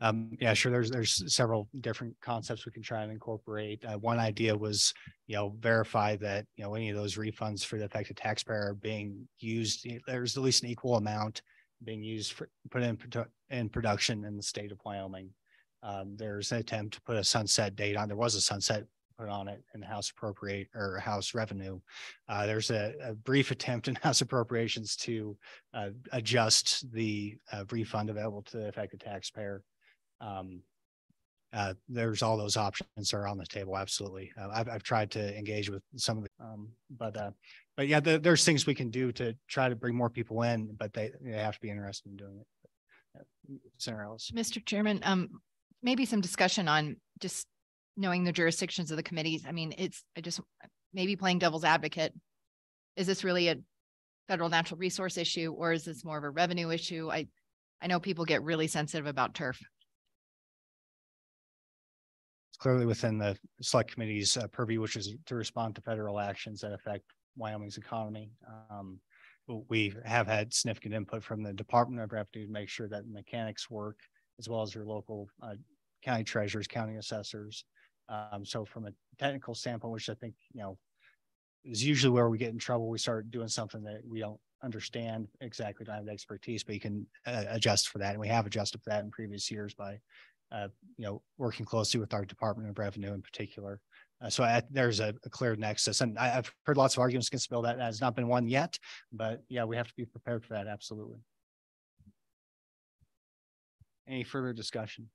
Um, yeah, sure. There's there's several different concepts we can try and incorporate. Uh, one idea was, you know, verify that you know any of those refunds for the affected taxpayer are being used. There's at least an equal amount being used for put in in production in the state of Wyoming. Um, there's an attempt to put a sunset date on. There was a sunset put on it in House appropriate or House revenue. Uh, there's a, a, brief attempt in [LAUGHS] House appropriations to uh, adjust the uh, refund available to the affected taxpayer um, uh, there's all those options are on the table. Absolutely. Uh, I've, I've tried to engage with some of the, um, but, uh, but yeah, the, there's things we can do to try to bring more people in, but they, they have to be interested in doing it. Senator Ellis. Mr. Chairman, um, maybe some discussion on just knowing the jurisdictions of the committees. I mean, it's, I just, maybe playing devil's advocate. Is this really a federal natural resource issue or is this more of a revenue issue? I, I know people get really sensitive about turf it's clearly within the select committee's uh, purview, which is to respond to federal actions that affect Wyoming's economy. Um, we have had significant input from the Department of Revenue to make sure that mechanics work, as well as your local uh, county treasurers, county assessors. Um, so from a technical standpoint, which I think, you know, is usually where we get in trouble, we start doing something that we don't understand exactly, don't have the expertise, but you can uh, adjust for that. And we have adjusted for that in previous years by you know, working closely with our Department of Revenue in particular. Uh, so I, there's a, a, clear nexus, and I, have heard lots of arguments against the bill that has not been won yet. But yeah, we have to be prepared for that. Absolutely. Any further discussion?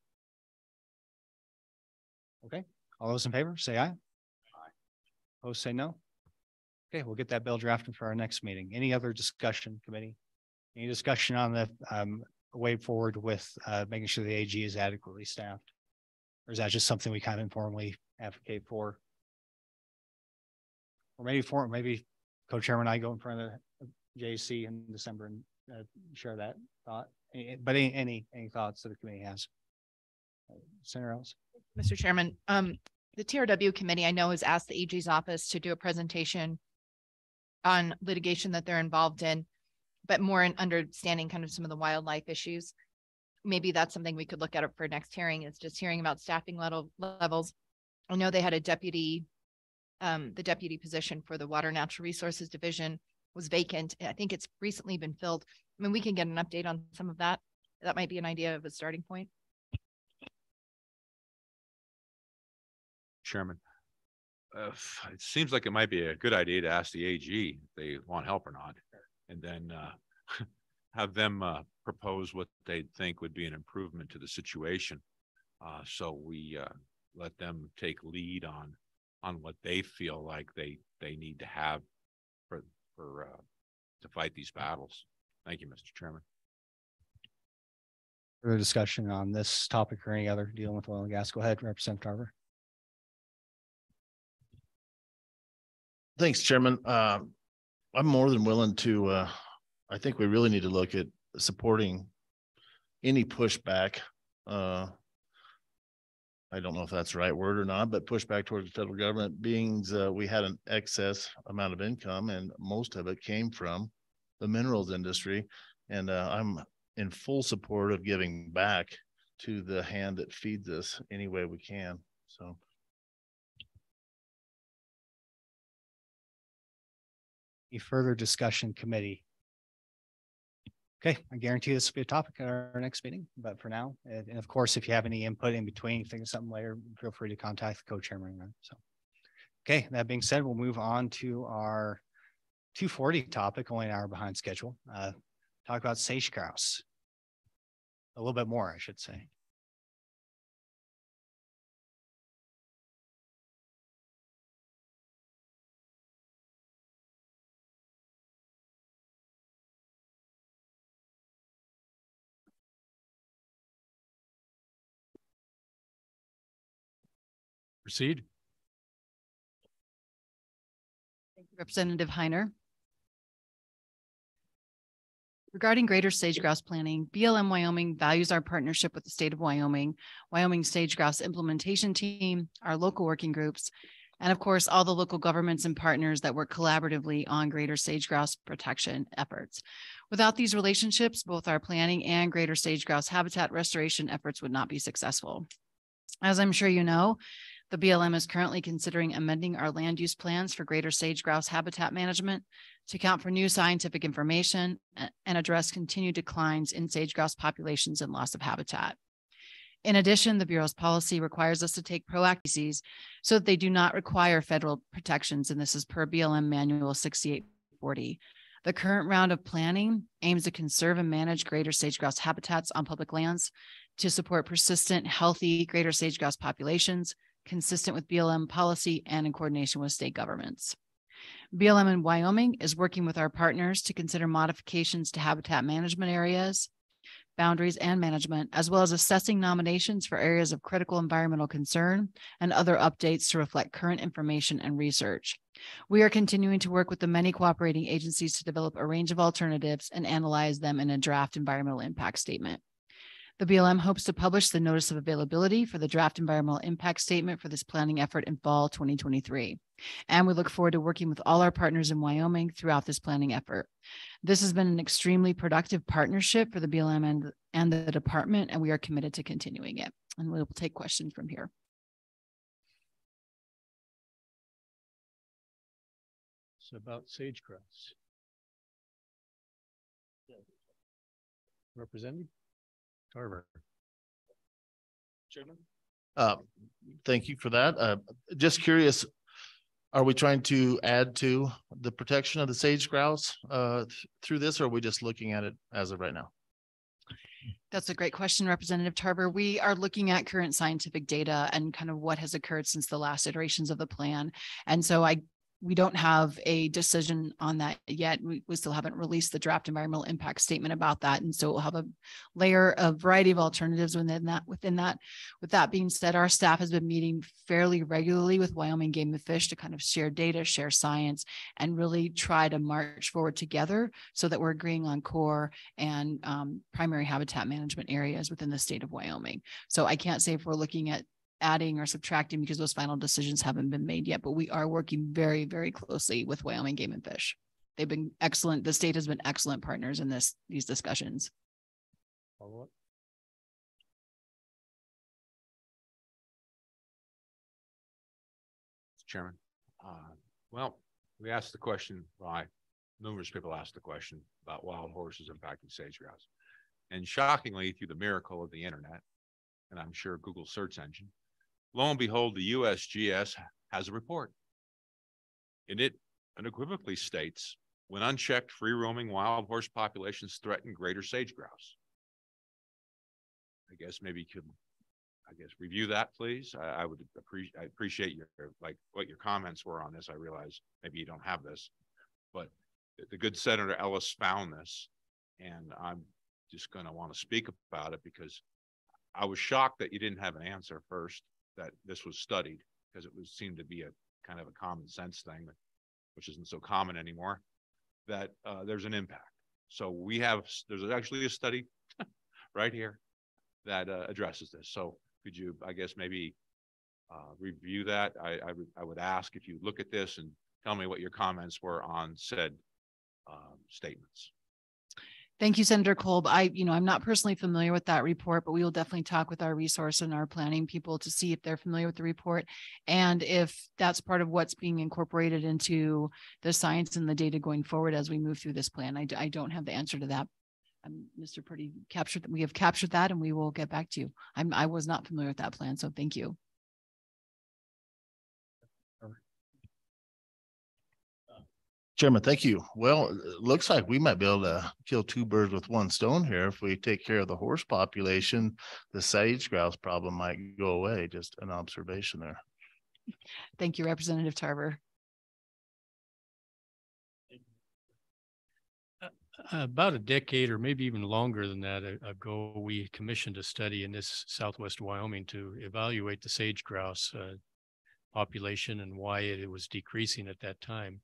Okay, all those in favor, say aye. Aye. Opposed, say no. Okay, we'll get that bill drafted for our next meeting. Any other discussion, committee? Any discussion on the um, way forward with uh, making sure the AG is adequately staffed? Or is that just something we kind of informally advocate for? Or maybe for maybe co-chairman and I go in front of the JC in December and uh, share that thought. But any, any any thoughts that the committee has? Senator Ellis? Mr. Chairman, um, the TRW committee I know has asked the AG's office to do a presentation on litigation that they're involved in but more in understanding kind of some of the wildlife issues. Maybe that's something we could look at for next hearing is just hearing about staffing level levels. I know they had a deputy um, the deputy position for the Water Natural Resources Division was vacant. I think it's recently been filled. I mean, we can get an update on some of that. That might be an idea of a starting point. Chairman. Uh, it seems like it might be a good idea to ask the AG if they want help or not. And then, uh, [LAUGHS] have them, uh, propose what they think would be an improvement to the situation. Uh, so we, uh, let them take lead on, on what they feel like they, they need to have for, for, uh, to fight these battles. Thank you, Mr. Chairman. Further discussion on this topic or any other dealing with oil and gas? Go ahead, Representative Tarver. Thanks, Chairman. Um, I'm more than willing to, uh, I think we really need to look at supporting any pushback. Uh, I don't know if that's the right word or not, but pushback towards the federal government being, uh, we had an excess amount of income and most of it came from the minerals industry. And, uh, I'm in full support of giving back to the hand that feeds us any way we can. So. Any further discussion committee? Okay, I guarantee this will be a topic at our next meeting, but for now, and and of course, if you have any input in between, think of something later, feel free to contact the co-chairman. So. Okay, that being said, we'll move on to our two forty topic, only an hour behind schedule. Uh, talk about sage grouse. A little bit more, I should say. Proceed. Thank you, Representative Heiner. Regarding greater sage grouse planning, BLM Wyoming values our partnership with the state of Wyoming, Wyoming Sage Grouse Implementation Team, our local working groups, and of course, all the local governments and partners that work collaboratively on greater sage grouse protection efforts. Without these relationships, both our planning and greater sage grouse habitat restoration efforts would not be successful. As I'm sure you know, the BLM is currently considering amending our land use plans for greater sage grouse habitat management to account for new scientific information and address continued declines in sage grouse populations and loss of habitat. In addition, the Bureau's policy requires us to take proactive so that they do not require federal protections, and this is per BLM Manual 6840. The current round of planning aims to conserve and manage greater sage grouse habitats on public lands to support persistent, healthy greater sage grouse populations, consistent with BLM policy and in coordination with state governments. BLM in Wyoming is working with our partners to consider modifications to habitat management areas, boundaries, and management, as well as assessing nominations for areas of critical environmental concern and other updates to reflect current information and research. We are continuing to work with the many cooperating agencies to develop a range of alternatives and analyze them in a draft environmental impact statement. The BLM hopes to publish the notice of availability for the draft environmental impact statement for this planning effort in fall 2023. And we look forward to working with all our partners in Wyoming throughout this planning effort. This has been an extremely productive partnership for the BLM and, and the department, and we are committed to continuing it. And we will take questions from here. It's about sage grouse. Representative Tarver. Chairman. Uh, thank you for that. Uh, just curious, are we trying to add to the protection of the sage grouse uh th- through this, or are we just looking at it as of right now? That's a great question, Representative Tarver. We are looking at current scientific data and kind of what has occurred since the last iterations of the plan. And so I, we don't have a decision on that yet. We, we still haven't released the draft environmental impact statement about that. And so we'll have a layer of variety of alternatives within that, within that. With that being said, our staff has been meeting fairly regularly with Wyoming Game and Fish to kind of share data, share science, and really try to march forward together so that we're agreeing on core and um, primary habitat management areas within the state of Wyoming. So I can't say if we're looking at adding or subtracting because those final decisions haven't been made yet, but we are working very, very closely with Wyoming Game and Fish. They've been excellent. The state has been excellent partners in this, these discussions. Follow up. Chairman. Uh, Well, we asked the question, why numerous people asked the question about wild horses impacting sage grouse. And shockingly, through the miracle of the internet, and I'm sure Google search engine, lo and behold, the USGS has a report. And it unequivocally states when unchecked, free roaming wild horse populations threaten greater sage grouse. I guess maybe you could, I guess, review that, please. I, I would appreciate, I appreciate your, like, what your comments were on this. I realize maybe you don't have this, but the good Senator Ellis found this, and I'm just going to want to speak about it because I was shocked that you didn't have an answer first, that this was studied, because it was seemed to be a kind of a common sense thing, which isn't so common anymore, that uh, there's an impact. So we have, there's actually a study [LAUGHS] right here that uh, addresses this. So could you, I guess, maybe uh, review that? I, I, I would ask if you look at this and tell me what your comments were on said um, statements. Thank you, Senator Kolb. I, you know, I'm not personally familiar with that report, but we will definitely talk with our resource and our planning people to see if they're familiar with the report and if that's part of what's being incorporated into the science and the data going forward as we move through this plan. I, I don't have the answer to that. Um, Mr. Purdy captured, we have captured that and we will get back to you. I'm, I was not familiar with that plan, so thank you. Chairman, thank you. Well, it looks like we might be able to kill two birds with one stone here. If we take care of the horse population, the sage grouse problem might go away. Just an observation there. Thank you, Representative Tarver. Uh, about a decade or maybe even longer than that ago, we commissioned a study in this southwest Wyoming to evaluate the sage grouse uh, population and why it was decreasing at that time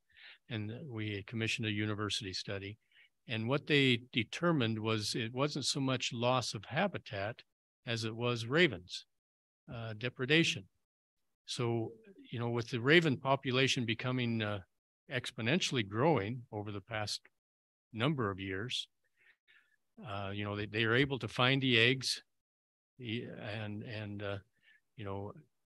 and we commissioned a university study. And what they determined was it wasn't so much loss of habitat as it was ravens, uh, depredation. So, you know, with the raven population becoming uh, exponentially growing over the past number of years, uh, you know, they, they are able to find the eggs and, and uh, you know,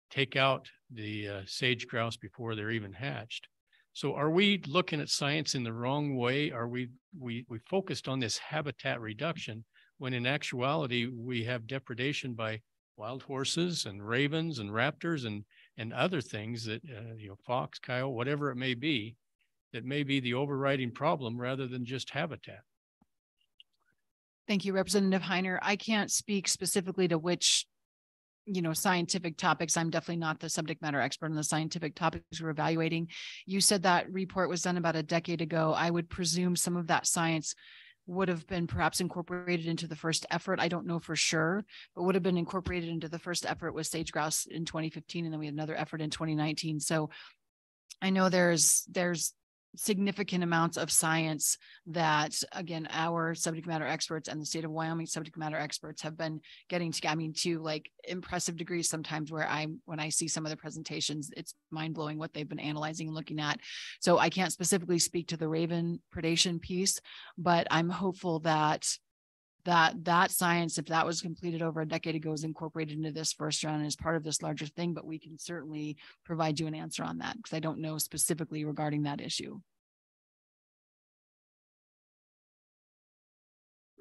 take out the uh, sage grouse before they're even hatched. So are we looking at science in the wrong way? Are we we we focused on this habitat reduction when in actuality we have depredation by wild horses and ravens and raptors and and other things that uh, you know fox, coyote, whatever it may be, that may be the overriding problem rather than just habitat. Thank you, Representative Heiner. I can't speak specifically to which you know, scientific topics. I'm definitely not the subject matter expert on the scientific topics we're evaluating. You said that report was done about a decade ago. I would presume some of that science would have been perhaps incorporated into the first effort. I don't know for sure, but would have been incorporated into the first effort with sage grouse in 2015, and then we had another effort in 2019. So I know there's there's significant amounts of science that again our subject matter experts and the state of wyoming subject matter experts have been getting to i mean to like impressive degrees sometimes where i'm when i see some of the presentations it's mind-blowing what they've been analyzing and looking at. So i can't specifically speak to the raven predation piece but i'm hopeful that that that science, if that was completed over a decade ago, is incorporated into this first round and is part of this larger thing. But we can certainly provide you an answer on that because I don't know specifically regarding that issue.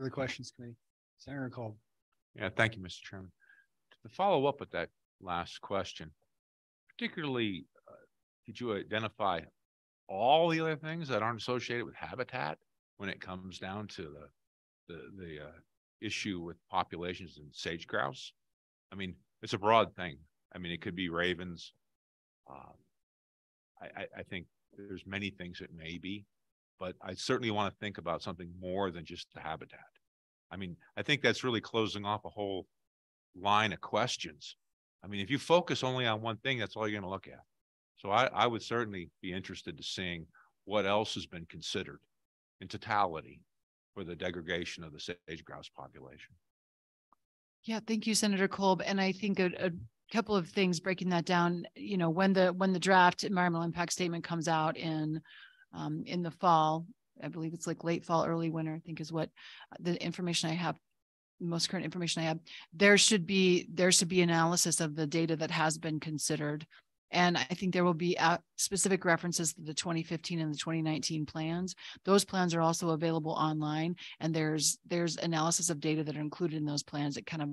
Other questions, committee? Senator Kolb. Yeah, thank you, Mr. Chairman. To follow up with that last question, particularly, uh, could you identify all the other things that aren't associated with habitat when it comes down to the the the uh, issue with populations in sage grouse. I mean, it's a broad thing. I mean, it could be ravens. Um, I, I think there's many things it may be, but I certainly want to think about something more than just the habitat. I mean, I think that's really closing off a whole line of questions. I mean, if you focus only on one thing, that's all you're going to look at. So I, I would certainly be interested to seeing what else has been considered in totality for the degradation of the sage grouse population. Yeah, thank you, Senator Kolb. And I think a, a couple of things breaking that down. You know, when the when the draft environmental impact statement comes out in um, in the fall, I believe it's like late fall, early winter. I think is what the information I have most current information I have, there should be there should be analysis of the data that has been considered And I think there will be uh, specific references to the twenty fifteen and the twenty nineteen plans. Those plans are also available online and there's, there's analysis of data that are included in those plans. It kind of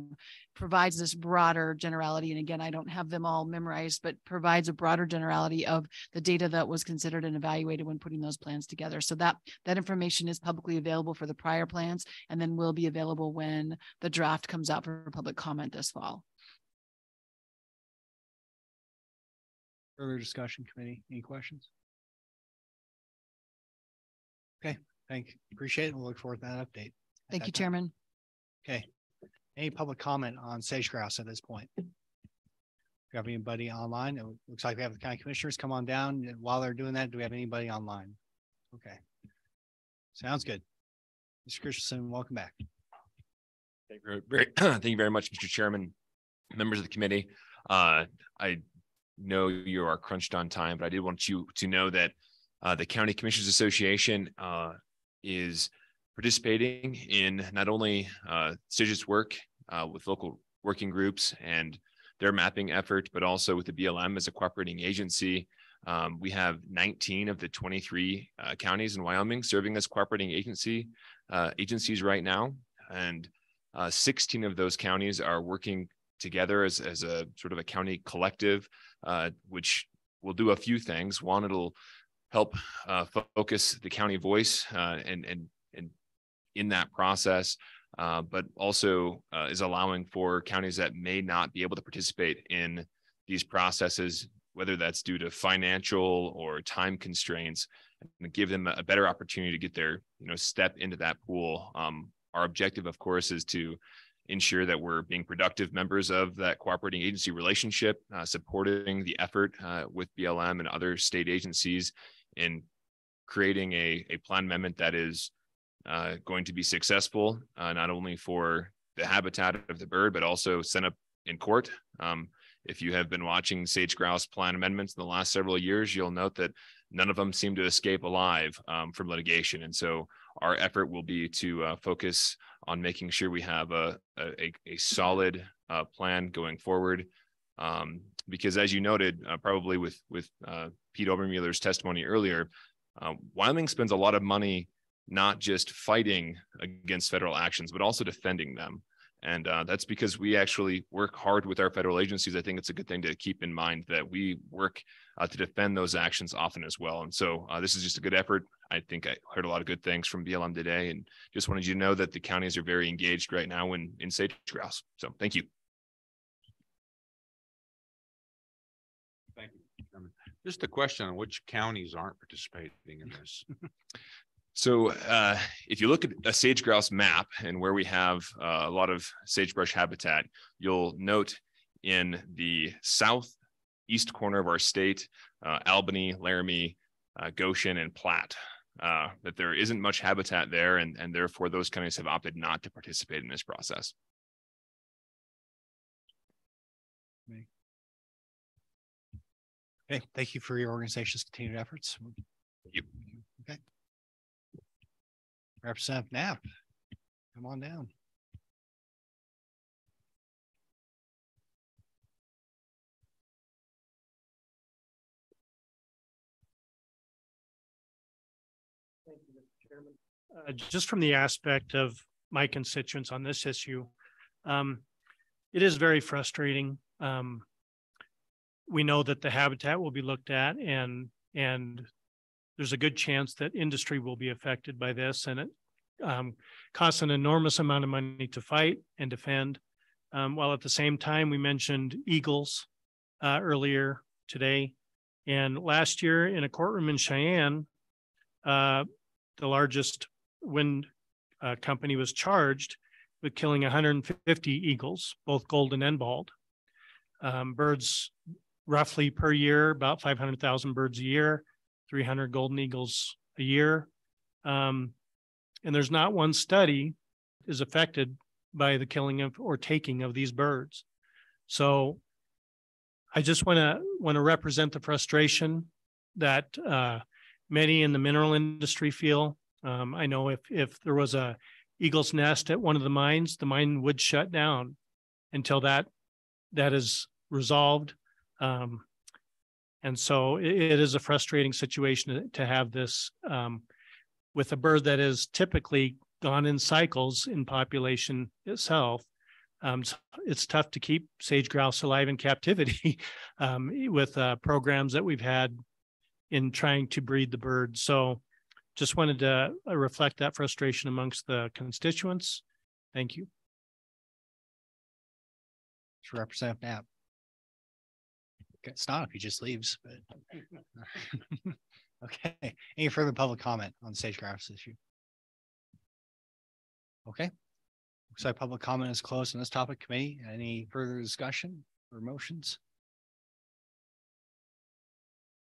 provides this broader generality. And again, I don't have them all memorized, but provides a broader generality of the data that was considered and evaluated when putting those plans together. So that, that information is publicly available for the prior plans and then will be available when the draft comes out for public comment this fall. Further discussion committee, any questions? Okay, thank, you. appreciate it. We'll look forward to that update. Thank that you, time. Chairman. Okay. Any public comment on sage grouse at this point? Do you have anybody online? It looks like we have the county commissioners come on down. While they're doing that, do we have anybody online? Okay. Sounds good. Mr. Christensen, welcome back. Thank you very, [CLEARS THROAT] thank you very much, Mr. Chairman, members of the committee. Uh, I know you are crunched on time, but I did want you to know that uh, the County Commissioners Association uh, is participating in not only uh, work uh, with local working groups and their mapping effort, but also with the BLM as a cooperating agency. Um, we have 19 of the 23 uh, counties in Wyoming serving as cooperating agency uh, agencies right now, and uh, 16 of those counties are working together as, as a sort of a county collective, uh, which will do a few things. One, it'll help uh, focus the county voice uh, and, and, and in that process, uh, but also uh, is allowing for counties that may not be able to participate in these processes, whether that's due to financial or time constraints, and give them a better opportunity to get their you know step into that pool. Um, our objective, of course, is to ensure that we're being productive members of that cooperating agency relationship, uh, supporting the effort uh, with BLM and other state agencies in creating a, a plan amendment that is uh, going to be successful, uh, not only for the habitat of the bird, but also sent up in court. Um, if you have been watching sage grouse plan amendments in the last several years, you'll note that none of them seem to escape alive um, from litigation. And so our effort will be to uh, focus on making sure we have a, a, a solid uh, plan going forward. Um, because as you noted, uh, probably with, with uh, Pete Obermueller's testimony earlier, uh, Wyoming spends a lot of money not just fighting against federal actions, but also defending them. And uh, that's because we actually work hard with our federal agencies. I think it's a good thing to keep in mind that we work uh, to defend those actions often as well. And so uh, this is just a good effort. I think I heard a lot of good things from BLM today and just wanted you to know that the counties are very engaged right now in, in sage grouse. So thank you. Thank you. Chairman. Just a question on which counties aren't participating in this. [LAUGHS] So uh, if you look at a sage grouse map and where we have uh, a lot of sagebrush habitat, you'll note in the southeast corner of our state, uh, Albany, Laramie, uh, Goshen, and Platte, uh, that there isn't much habitat there, and, and therefore those counties have opted not to participate in this process. Okay, thank you for your organization's continued efforts. Thank you. Okay. Representative Knapp, come on down. Thank you, Mr. Chairman. Uh, just from the aspect of my constituents on this issue, um, it is very frustrating. Um, we know that the habitat will be looked at and and there's a good chance that industry will be affected by this and it um, costs an enormous amount of money to fight and defend. Um, while at the same time, we mentioned eagles uh, earlier today. And last year in a courtroom in Cheyenne, uh, the largest wind uh, company was charged with killing 150 eagles, both golden and bald. Um, birds roughly per year, about 500,000 birds a year, 300 golden eagles a year. Um, and there's not one study is affected by the killing of or taking of these birds. So I just want to want to represent the frustration that uh, many in the mineral industry feel. Um, I know if if there was a eagle's nest at one of the mines, the mine would shut down until that that is resolved. Um, And so i- it is a frustrating situation to- to have this um, with a bird that is typically gone in cycles in population itself. Um, s- it's tough to keep sage grouse alive in captivity [LAUGHS] um, with uh, programs that we've had in trying to breed the bird. So just wanted to uh, reflect that frustration amongst the constituents. Thank you. Representative Knapp. If he just leaves, but. [LAUGHS] Okay, any further public comment on grouse issue? Okay. Looks like public comment is closed on this topic committee. Any further discussion or motions?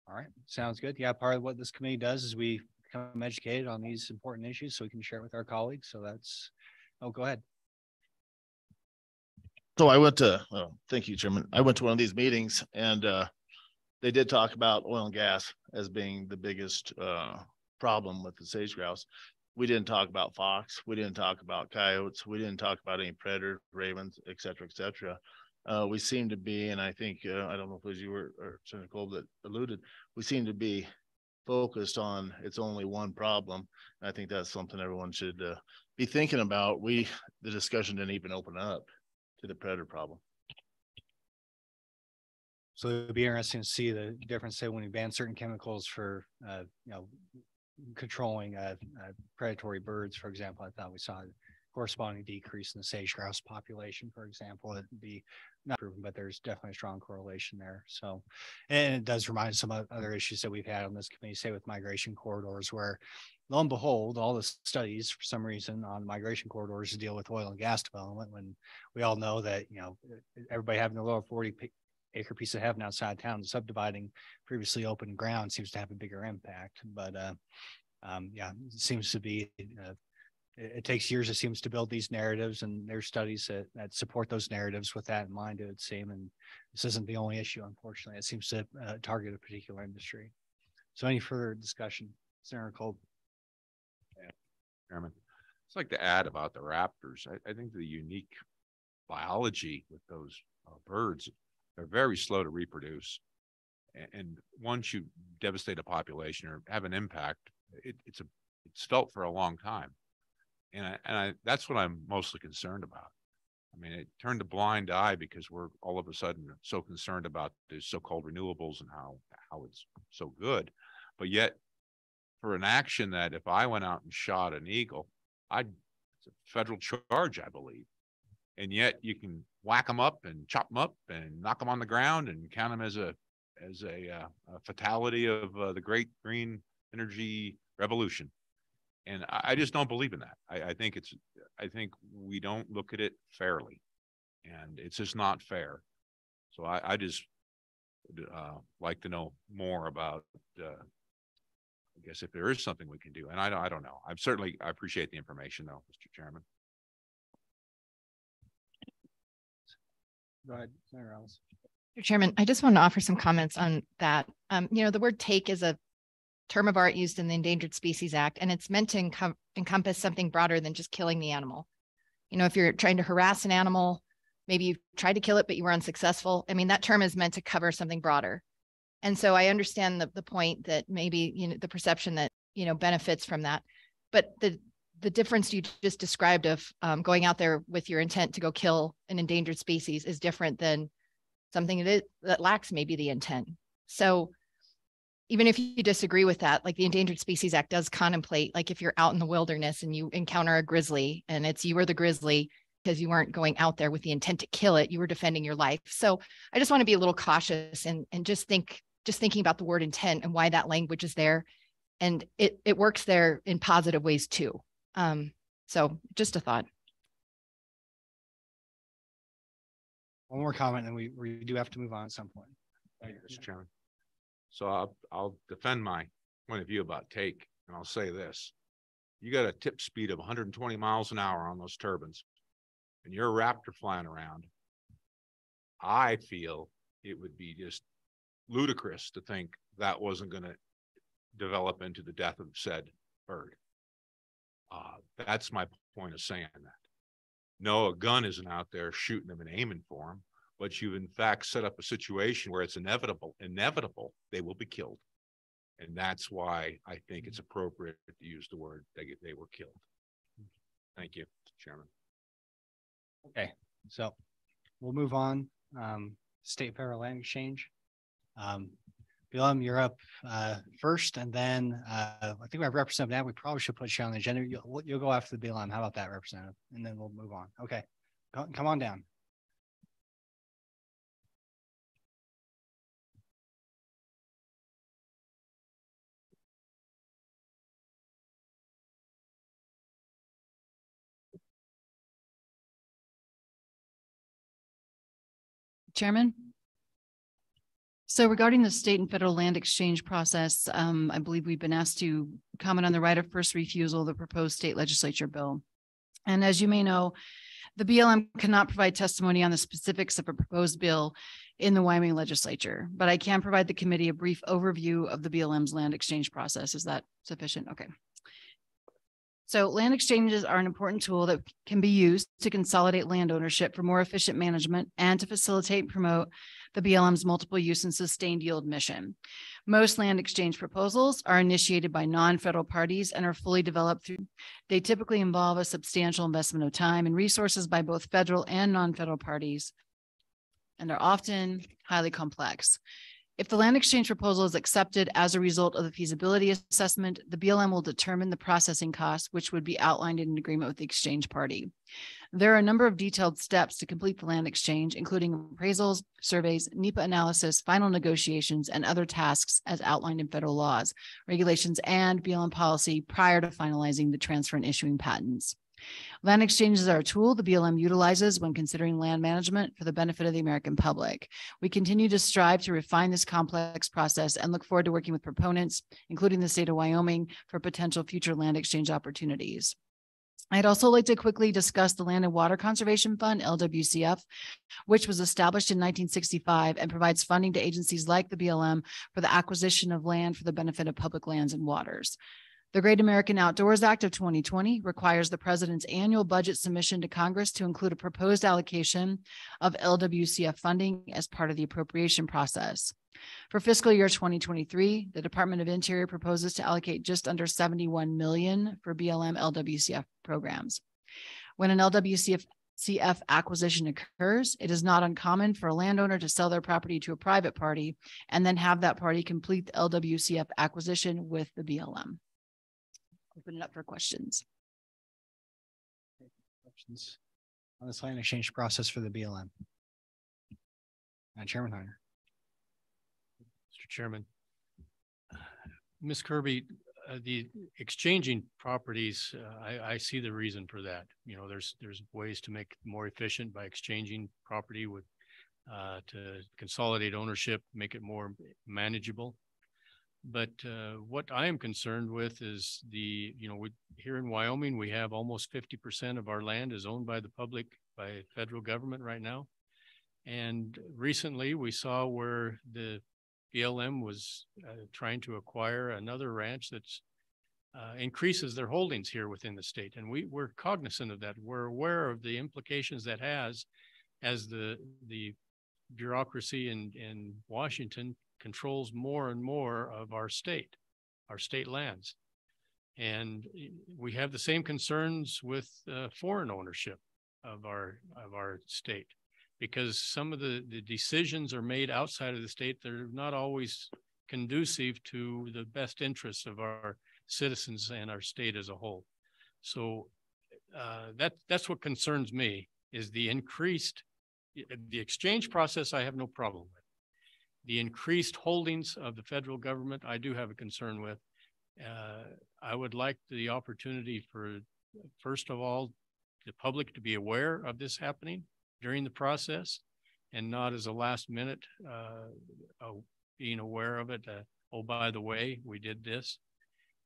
All right, sounds good. Yeah, part of what this committee does is we become educated on these important issues so we can share it with our colleagues. So that's, oh, go ahead. So I went to, thank you, Chairman. I went to one of these meetings and uh, they did talk about oil and gas as being the biggest uh, problem with the sage grouse. We didn't talk about fox. We didn't talk about coyotes. We didn't talk about any predators, ravens, et cetera, et cetera. Uh, we seem to be, and I think, uh, I don't know if it was you or, or Senator Kolb that alluded, we seem to be focused on it's only one problem. And I think that's something everyone should uh, be thinking about. We, the discussion didn't even open up to the predator problem. So it'd be interesting to see the difference, say, when we ban certain chemicals for, uh, you know, controlling, uh, uh, predatory birds, for example, I thought we saw a corresponding decrease in the sage grouse population, for example, it'd be not proven, but there's definitely a strong correlation there. So, and it does remind some other issues that we've had on this committee, say with migration corridors, where lo and behold, all the studies for some reason on migration corridors deal with oil and gas development, when we all know that, you know, everybody having a lower forty acre piece of heaven outside town, subdividing previously open ground seems to have a bigger impact. But uh, um, yeah, it seems to be uh, it, takes years, it seems, to build these narratives, and there's studies that, that support those narratives with that in mind. It would seem, and this isn't the only issue, unfortunately. It seems to uh, target a particular industry. So, any further discussion, Senator Kolb? Yeah, Chairman. I'd like to add about the raptors. I, I think the unique biology with those uh, birds, they're very slow to reproduce. And, once you devastate a population or have an impact, it, it's a it's felt for a long time. And I, and I, that's what I'm mostly concerned about. I mean, it turned a blind eye because we're all of a sudden so concerned about the so-called renewables and how how it's so good, but yet for an action that if I went out and shot an eagle, I'd it's a federal charge, I believe. And yet you can whack them up and chop them up and knock them on the ground and count them as a as a, uh, a fatality of uh, the great green energy revolution. And I, I just don't believe in that. I, I think it's I think we don't look at it fairly, and it's just not fair. So I, I just uh, like to know more about uh, I guess if there is something we can do, and I don't, I don't know. I'm certainly, I appreciate the information though, Mr. Chairman. Go ahead, Senator Ellis. Mr. Chairman, I just want to offer some comments on that. Um, you know, the word take is a term of art used in the Endangered Species Act, and it's meant to encom- encompass something broader than just killing the animal. You know, if you're trying to harass an animal, maybe you tried to kill it, but you were unsuccessful. I mean, that term is meant to cover something broader. And so I understand the, the point that maybe, you know, the perception that, you know, benefits from that. But the, the difference you just described of um, going out there with your intent to go kill an endangered species is different than something that, that lacks maybe the intent. So even if you disagree with that, like the Endangered Species Act does contemplate, like if you're out in the wilderness and you encounter a grizzly and it's you or the grizzly because you weren't going out there with the intent to kill it, you were defending your life. So I just want to be a little cautious and and just think, just thinking about the word intent and why that language is there. And it it works there in positive ways too. Um, so just a thought. One more comment, and we, we do have to move on at some point. Thank you, Mr. Chairman. So I'll, I'll defend my point of view about take, and I'll say this. You got a tip speed of hundred and twenty miles an hour on those turbines, and you're a Raptor flying around. I feel it would be just ludicrous to think that wasn't gonna develop into the death of said bird. Uh, that's my point of saying that. No, a gun isn't out there shooting them and aiming for them, but you've in fact set up a situation where it's inevitable, inevitable, they will be killed. And that's why I think it's appropriate to use the word they, they were killed. Thank you, Chairman. Okay, so we'll move on. Um, State Federal Land Exchange. Um, BLM, you're up uh, first, and then uh, I think we have Representative now. We probably should put you on the agenda. You'll, you'll go after the BLM. How about that, Representative? And then we'll move on. Okay, come on down. Chairman? So regarding the state and federal land exchange process, um, I believe we've been asked to comment on the right of first refusal of the proposed state legislature bill. And as you may know, the BLM cannot provide testimony on the specifics of a proposed bill in the Wyoming legislature, but I can provide the committee a brief overview of the BLM's land exchange process. Is that sufficient? Okay. So land exchanges are an important tool that can be used to consolidate land ownership for more efficient management and to facilitate and promote the BLM's multiple use and sustained yield mission. Most land exchange proposals are initiated by non-federal parties and are fully developed through, they typically involve a substantial investment of time and resources by both federal and non-federal parties and are often highly complex. If the land exchange proposal is accepted as a result of the feasibility assessment, the BLM will determine the processing costs, which would be outlined in an agreement with the exchange party. There are a number of detailed steps to complete the land exchange, including appraisals, surveys, NEPA analysis, final negotiations, and other tasks as outlined in federal laws, regulations, and BLM policy prior to finalizing the transfer and issuing patents. Land exchanges are a tool the BLM utilizes when considering land management for the benefit of the American public. We continue to strive to refine this complex process and look forward to working with proponents, including the state of Wyoming, for potential future land exchange opportunities. I'd also like to quickly discuss the Land and Water Conservation Fund, LWCF, which was established in 1965 and provides funding to agencies like the BLM for the acquisition of land for the benefit of public lands and waters. The Great American Outdoors Act of 2020 requires the president's annual budget submission to Congress to include a proposed allocation of LWCF funding as part of the appropriation process. For fiscal year 2023, the Department of Interior proposes to allocate just under 71 million for BLM LWCF programs. When an LWCF CF acquisition occurs, it is not uncommon for a landowner to sell their property to a private party and then have that party complete the LWCF acquisition with the BLM open it up for questions. Questions on this land exchange process for the BLM? Uh, Chairman Heiner. Mr. Chairman, Ms. Kirby, uh, the exchanging properties, uh, I, I see the reason for that. You know, there's there's ways to make more efficient by exchanging property with uh, to consolidate ownership, make it more manageable. But uh, what I am concerned with is the, you know, we, here in Wyoming, we have almost 50% of our land is owned by the public, by federal government right now. And recently we saw where the BLM was uh, trying to acquire another ranch that's uh, increases their holdings here within the state. And we, we're cognizant of that. We're aware of the implications that has as the, the bureaucracy in, in Washington controls more and more of our state, our state lands. And we have the same concerns with uh, foreign ownership of our of our state because some of the, the decisions are made outside of the state they're not always conducive to the best interests of our citizens and our state as a whole so uh, that that's what concerns me is the increased the exchange process i have no problem with the increased holdings of the federal government, I do have a concern with. Uh, I would like the opportunity for, first of all, the public to be aware of this happening during the process and not as a last minute uh, uh, being aware of it. Uh, oh, by the way, we did this.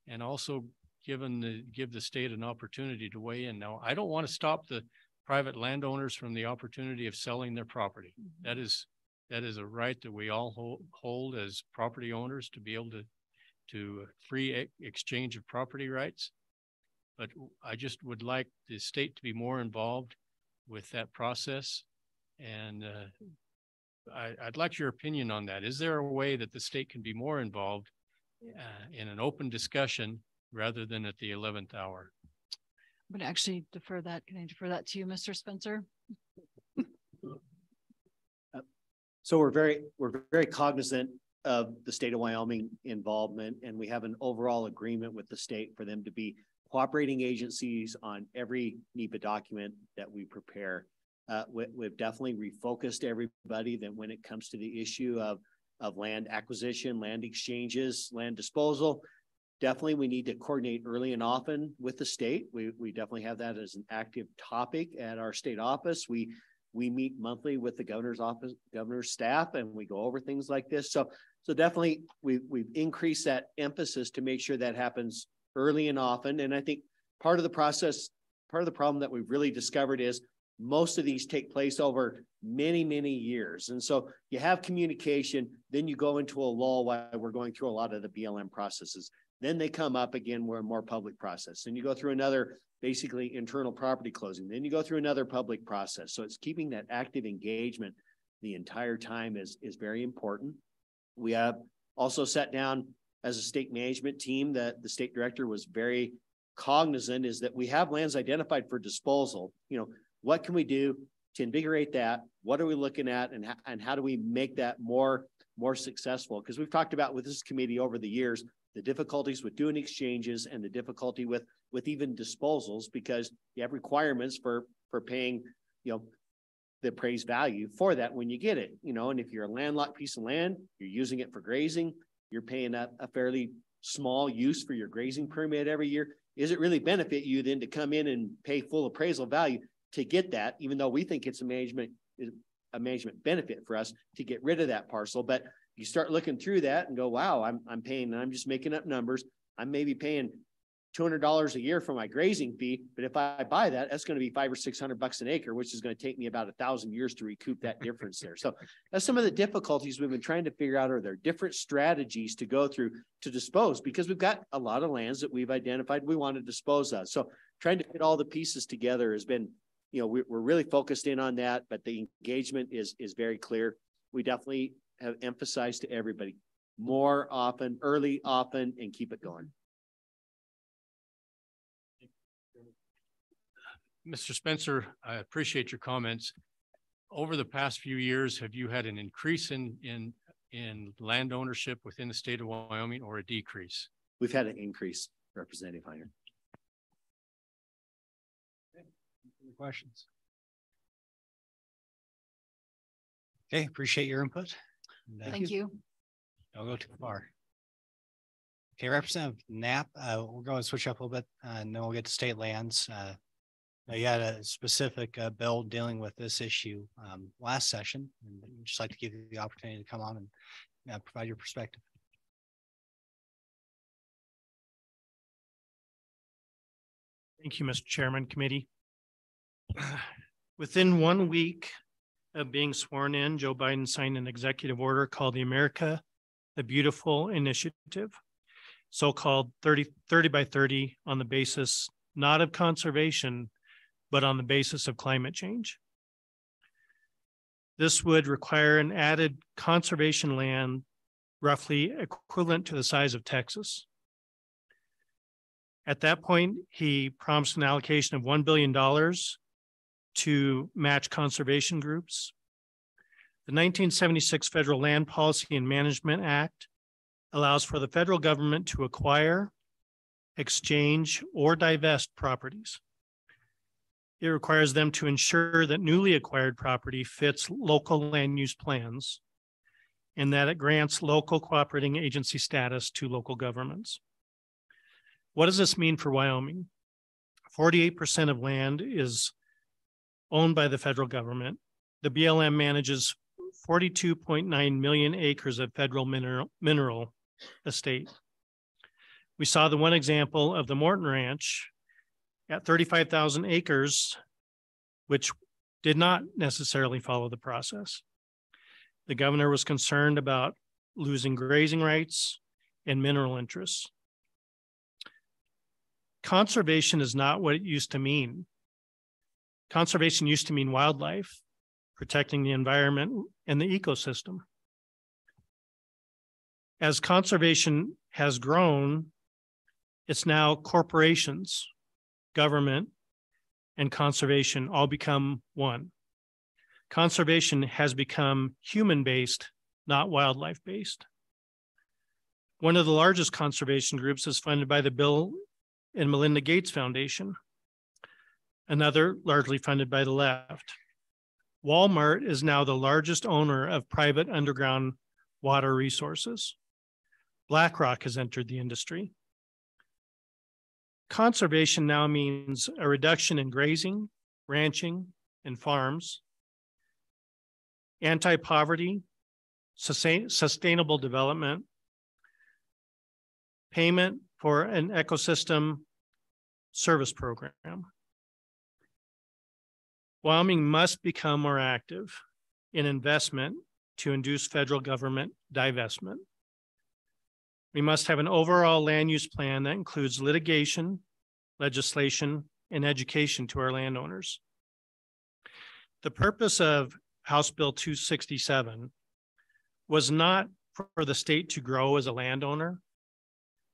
And also given the, give the state an opportunity to weigh in. Now, I don't want to stop the private landowners from the opportunity of selling their property. Mm-hmm. That is that is a right that we all hold, hold as property owners to be able to, to free exchange of property rights. But I just would like the state to be more involved with that process and uh, I, I'd like your opinion on that. Is there a way that the state can be more involved uh, in an open discussion rather than at the eleventh hour? I'm going to actually defer that. Can I defer that to you, Mr. Spencer? So we're very, we're very cognizant of the state of Wyoming involvement, and we have an overall agreement with the state for them to be cooperating agencies on every NEPA document that we prepare. Uh, we, we've definitely refocused everybody that when it comes to the issue of, of land acquisition, land exchanges, land disposal, definitely we need to coordinate early and often with the state. We, we definitely have that as an active topic at our state office. We we meet monthly with the governor's office, governor's staff, and we go over things like this. So, so definitely we we've increased that emphasis to make sure that happens early and often. And I think part of the process, part of the problem that we've really discovered is most of these take place over many, many years. And so you have communication, then you go into a lull while we're going through a lot of the BLM processes. Then they come up again, we're a more public process. And you go through another basically internal property closing. Then you go through another public process. So it's keeping that active engagement the entire time is, is very important. We have also sat down as a state management team that the state director was very cognizant is that we have lands identified for disposal. You know, what can we do to invigorate that? What are we looking at and, and how do we make that more, more successful? Because we've talked about with this committee over the years, the difficulties with doing exchanges and the difficulty with with even disposals because you have requirements for for paying you know the appraised value for that when you get it you know and if you're a landlocked piece of land you're using it for grazing you're paying a, a fairly small use for your grazing permit every year is it really benefit you then to come in and pay full appraisal value to get that even though we think it's a management a management benefit for us to get rid of that parcel? But you start looking through that and go, wow, I'm, I'm paying, I'm just making up numbers. I'm maybe paying $200 a year for my grazing fee. But if I buy that, that's going to be five or 600 bucks an acre, which is going to take me about a thousand years to recoup that difference there. So that's some of the difficulties we've been trying to figure out. Are there different strategies to go through to dispose? Because we've got a lot of lands that we've identified we want to dispose of. So trying to get all the pieces together has been, you know, we, we're really focused in on that, but the engagement is, is very clear. We definitely have emphasized to everybody more often, early, often, and keep it going. Mr. Spencer, I appreciate your comments. Over the past few years, have you had an increase in in in land ownership within the state of Wyoming or a decrease? We've had an increase, Representative Heiner. Any questions? Okay, appreciate your input. Uh, Thank you. Don't go too far. Okay, Representative Knapp, uh, we're going to switch up a little bit uh, and then we'll get to state lands. Uh, you had a specific uh, bill dealing with this issue um, last session. And I'd just like to give you the opportunity to come on and uh, provide your perspective. Thank you, Mr. Chairman, committee. [SIGHS] Within one week of being sworn in, Joe Biden signed an executive order called the America the Beautiful Initiative, so called 30, 30 by 30 on the basis not of conservation, but on the basis of climate change. This would require an added conservation land roughly equivalent to the size of Texas. At that point, he promised an allocation of $1 billion to match conservation groups. The 1976 Federal Land Policy and Management Act allows for the federal government to acquire, exchange, or divest properties. It requires them to ensure that newly acquired property fits local land use plans and that it grants local cooperating agency status to local governments. What does this mean for Wyoming? 48% of land is owned by the federal government. The BLM manages 42.9 million acres of federal mineral, mineral estate. We saw the one example of the Marton Ranch at 35,000 acres, which did not necessarily follow the process. The governor was concerned about losing grazing rights and mineral interests. Conservation is not what it used to mean. Conservation used to mean wildlife. protecting the environment and the ecosystem. As conservation has grown, it's now corporations, government, and conservation all become one. Conservation has become human-based, not wildlife-based. One of the largest conservation groups is funded by the Bill and Melinda Gates Foundation. Another largely funded by the left. Walmart is now the largest owner of private underground water resources. BlackRock has entered the industry. Conservation now means a reduction in grazing, ranching, and farms, anti-poverty, sustain, sustainable development, payment for an ecosystem service program. Wyoming must become more active in investment to induce federal government divestment. We must have an overall land use plan that includes litigation, legislation, and education to our landowners. The purpose of House Bill 267 was not for the state to grow as a landowner.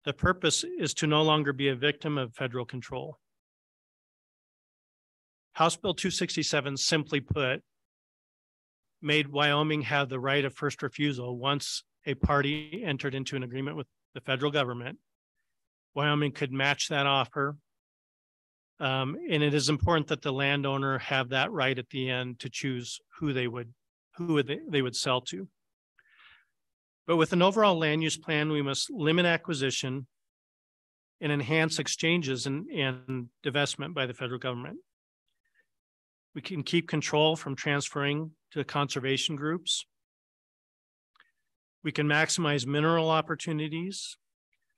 The purpose is to no longer be a victim of federal control. House Bill 267, simply put, made Wyoming have the right of first refusal once a party entered into an agreement with the federal government. Wyoming could match that offer. Um, and it is important that the landowner have that right at the end to choose who they would who would they, they would sell to. But with an overall land use plan, we must limit acquisition and enhance exchanges and, and divestment by the federal government. We can keep control from transferring to conservation groups. We can maximize mineral opportunities.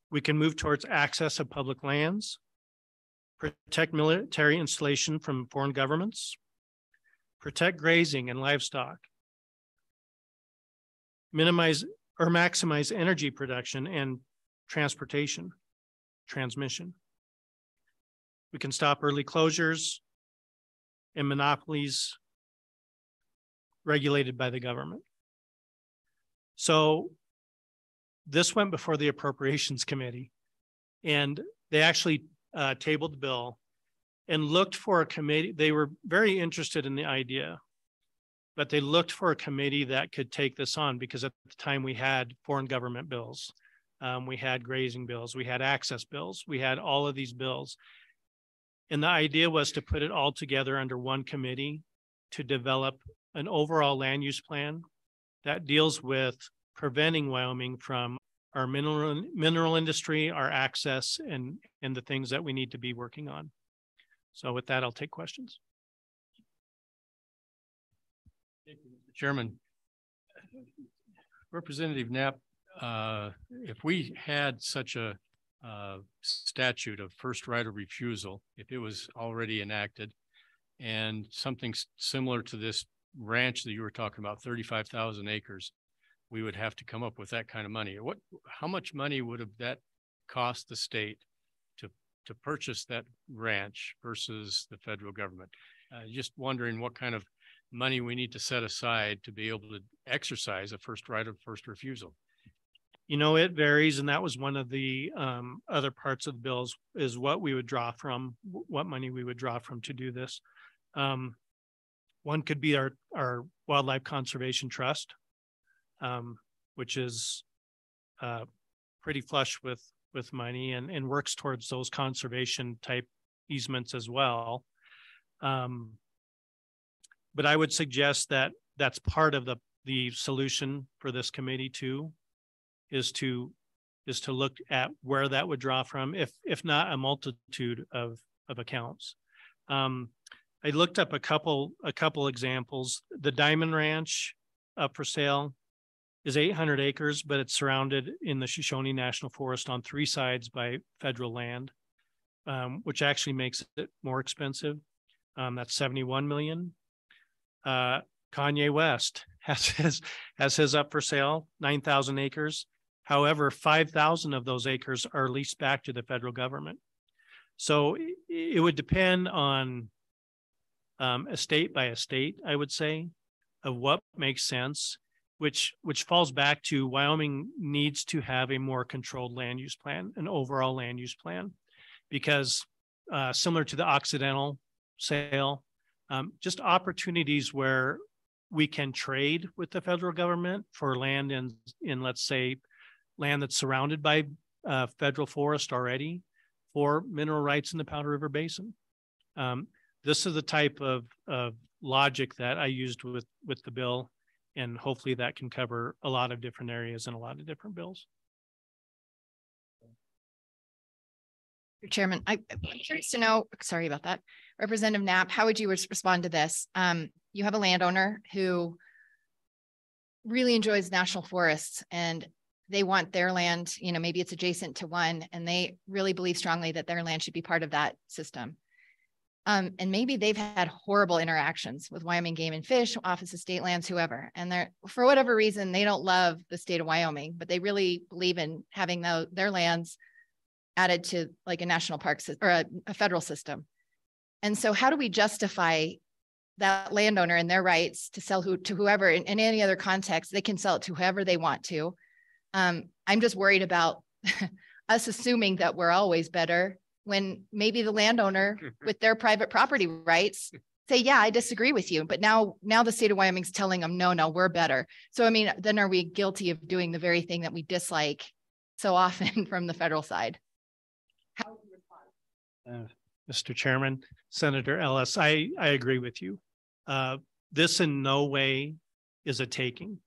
We can move towards access of public lands, protect military installation from foreign governments, protect grazing and livestock, minimize or maximize energy production and transportation, transmission. We can stop early closures, and monopolies regulated by the government. So this went before the Appropriations Committee, and they actually uh, tabled the bill and looked for a committee. They were very interested in the idea, but they looked for a committee that could take this on because at the time we had foreign government bills, um, we had grazing bills, we had access bills, we had all of these bills. And the idea was to put it all together under one committee to develop an overall land use plan that deals with preventing Wyoming from our mineral mineral industry, our access, and and the things that we need to be working on. So with that, I'll take questions. Chairman, Representative Knapp, uh, if we had such a uh, statute of first right of refusal, if it was already enacted, and something similar to this ranch that you were talking about, 35,000 acres, we would have to come up with that kind of money. What, how much money would have that cost the state to, to purchase that ranch versus the federal government? Uh, just wondering what kind of money we need to set aside to be able to exercise a first right of first refusal. You know, it varies, and that was one of the um, other parts of the bills is what we would draw from, what money we would draw from to do this. Um, one could be our our wildlife conservation trust, um, which is uh, pretty flush with with money and and works towards those conservation type easements as well. Um, but I would suggest that that's part of the the solution for this committee too, is to is to look at where that would draw from, if if not a multitude of of accounts. Um, I looked up a couple a couple examples. The Diamond Ranch up for sale is 800 acres, but it's surrounded in the Shoshone National Forest on three sides by federal land, um, which actually makes it more expensive. Um, that's 71 million. Uh, Kanye West [LAUGHS] has his has his up for sale, 9,000 acres. However, 5,000 of those acres are leased back to the federal government. So it would depend on um, estate by estate, I would say. of what makes sense, which which falls back to Wyoming needs to have a more controlled land use plan, an overall land use plan, because uh, similar to the Occidental sale, um, just opportunities where we can trade with the federal government for land in in let's say land that's surrounded by uh, federal forest already for mineral rights in the Powder River Basin. Um, this is the type of, of logic that I used with, with the bill, and hopefully that can cover a lot of different areas and a lot of different bills. Chairman, I, I'm curious to know, sorry about that. Representative Knapp, how would you respond to this? Um, you have a landowner who really enjoys national forests and they want their land, you know, maybe it's adjacent to one, and they really believe strongly that their land should be part of that system. Um, and maybe they've had horrible interactions with Wyoming Game and Fish, Office of State Lands, whoever. And they're for whatever reason, they don't love the state of Wyoming, but they really believe in having the, their lands added to like a national park or a, a federal system. And so, how do we justify that landowner and their rights to sell who to whoever in, in any other context? They can sell it to whoever they want to um, I'm just worried about [LAUGHS] us assuming that we're always better when maybe the landowner [LAUGHS] with their private property rights say, yeah, I disagree with you. But now, now the state of Wyoming's telling them, no, no, we're better. So, I mean, then are we guilty of doing the very thing that we dislike so often [LAUGHS] from the federal side? How uh, Mr. Chairman, Senator Ellis, I, I agree with you. Uh, this in no way is a taking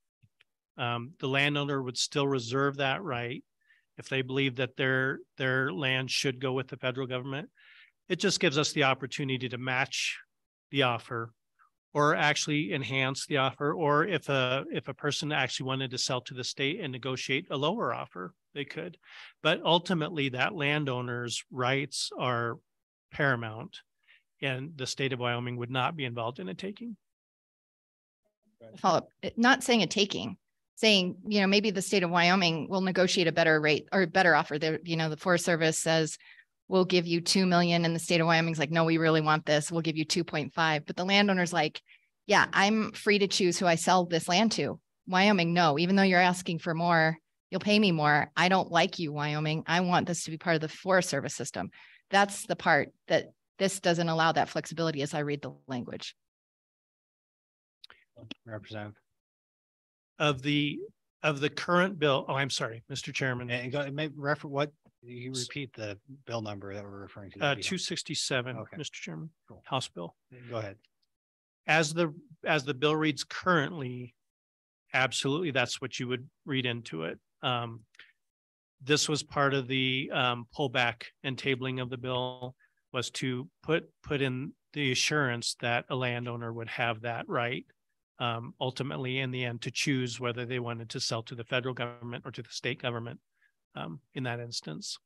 um, the landowner would still reserve that right if they believe that their their land should go with the federal government. It just gives us the opportunity to match the offer or actually enhance the offer or if a if a person actually wanted to sell to the state and negotiate a lower offer they could. But ultimately that landowner's rights are paramount and the state of wyoming would not be involved in a taking. Follow up. Not saying a taking saying, you know, maybe the state of Wyoming will negotiate a better rate or better offer. There, you know, the Forest Service says we'll give you two million, and the state of Wyoming's like, no, we really want this. We'll give you two point five. But the landowner's like, yeah, I'm free to choose who I sell this land to. Wyoming, no, even though you're asking for more, you'll pay me more. I don't like you, Wyoming. I want this to be part of the Forest Service system. That's the part that this doesn't allow that flexibility as I read the language. Representative of the of the current bill. Oh, I'm sorry, Mr. Chairman. And go, may refer what you repeat the bill number that we're referring to. Uh, two sixty-seven, Okay. Mr. Chairman, Cool. House Bill. Go ahead. As the, as the bill reads currently, absolutely, that's what you would read into it. Um, this was part of the, um, pullback and tabling of the bill was to put, put in the assurance that a landowner would have that right um, ultimately in the end to choose whether they wanted to sell to the federal government or to the state government um, in that instance.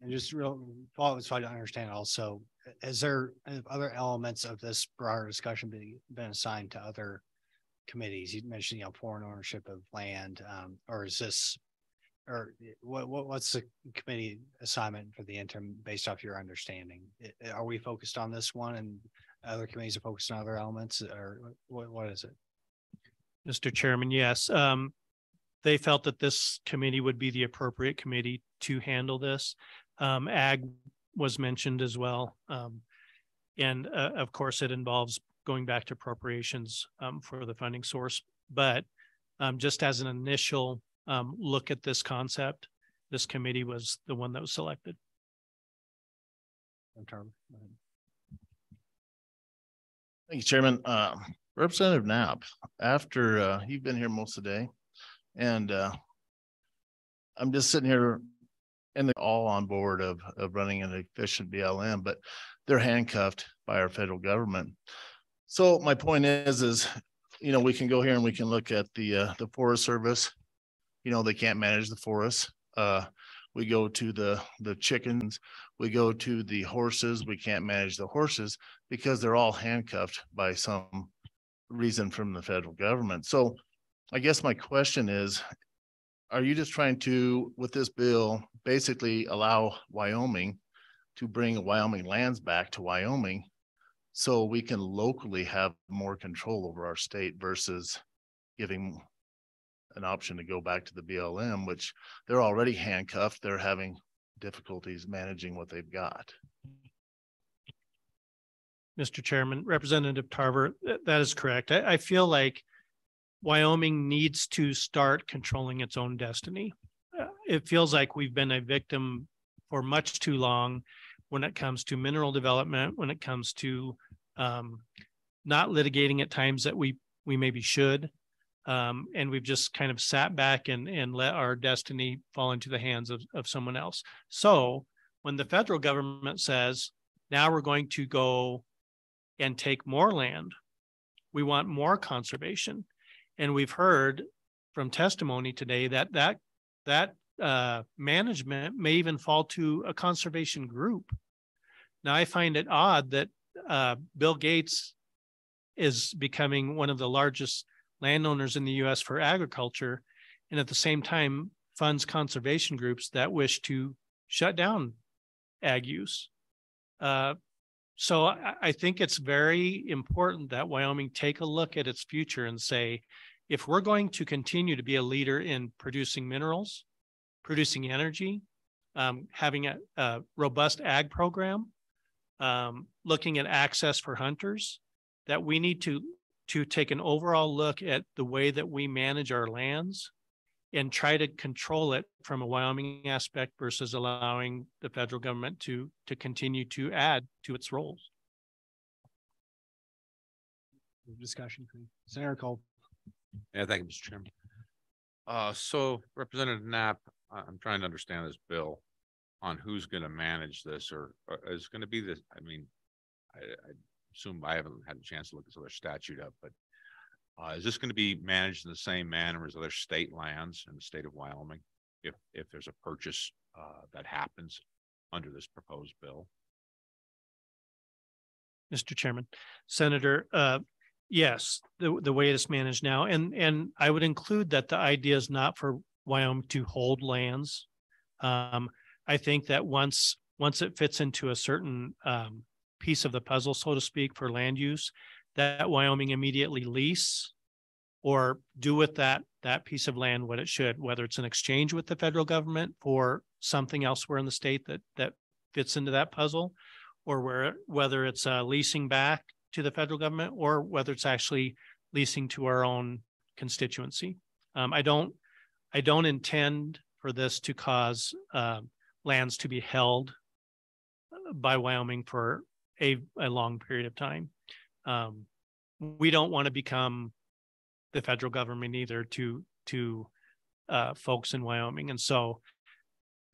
And just real, follow, so I understand also, is there other elements of this broader discussion being been assigned to other committees? You mentioned, you know, foreign ownership of land, um, or is this, or what, what, what's the committee assignment for the interim based off your understanding? Are we focused on this one and other committees are focused on other elements or what, what is it? Mr. Chairman, yes. Um, they felt that this committee would be the appropriate committee to handle this. Um, ag was mentioned as well. Um, and uh, of course, it involves going back to appropriations um, for the funding source. But um, just as an initial um, look at this concept, this committee was the one that was selected. Thank you, Chairman. Uh, Representative Knapp, after uh, you've been here most of the day, and uh, I'm just sitting here and they're all on board of, of running an efficient BLM, but they're handcuffed by our federal government. So my point is, is, you know, we can go here and we can look at the, uh, the Forest Service. You know, they can't manage the forests. Uh, we go to the, the chickens, we go to the horses, we can't manage the horses because they're all handcuffed by some reason from the federal government. So I guess my question is, are you just trying to, with this bill, basically allow Wyoming to bring Wyoming lands back to Wyoming So we can locally have more control over our state versus giving an option to go back to the BLM, which they're already handcuffed. They're having difficulties managing what they've got. Mr. Chairman, Representative Tarver, that is correct. I, I feel like Wyoming needs to start controlling its own destiny. Uh, It feels like we've been a victim for much too long when it comes to mineral development, when it comes to um, not litigating at times that we, we maybe should. Um, and we've just kind of sat back and, and let our destiny fall into the hands of, of someone else. So when the federal government says, now we're going to go and take more land. We want more conservation. And we've heard from testimony today that that that uh, management may even fall to a conservation group. Now, I find it odd that uh, Bill Gates is becoming one of the largest landowners in the U.S. for agriculture, and at the same time funds conservation groups that wish to shut down ag use. Uh, so I, I think it's very important that Wyoming take a look at its future and say, if we're going to continue to be a leader in producing minerals, producing energy, um, having a, a robust ag program, um, looking at access for hunters, that we need to to take an overall look at the way that we manage our lands and try to control it from a Wyoming aspect versus allowing the federal government to to continue to add to its roles. Discussion, please. Senator Kolb. Yeah, thank you, Mr. Chairman. Uh, so Representative Knapp, I- I'm trying to understand this bill on who's gonna manage this or, or is gonna be this, I mean, I, I assume I haven't had a chance to look at this other statute up, but uh, is this gonna be managed in the same manner as other state lands in the state of Wyoming? If, if there's a purchase, uh, that happens under this proposed bill? Mr. Chairman, Senator, uh, yes, the, the way it is managed now, and, and I would include that the idea is not for Wyoming to hold lands. Um, I think that once, once it fits into a certain, um, piece of the puzzle, so to speak, for land use, that Wyoming immediately lease or do with that, that piece of land what it should, whether it's an exchange with the federal government for something elsewhere in the state that, that fits into that puzzle, or where, whether it's uh, leasing back to the federal government or whether it's actually leasing to our own constituency. Um, I don't, I don't intend for this to cause um, lands to be held by Wyoming for a, a long period of time. Um, we don't want to become the federal government either to to uh, folks in Wyoming, and so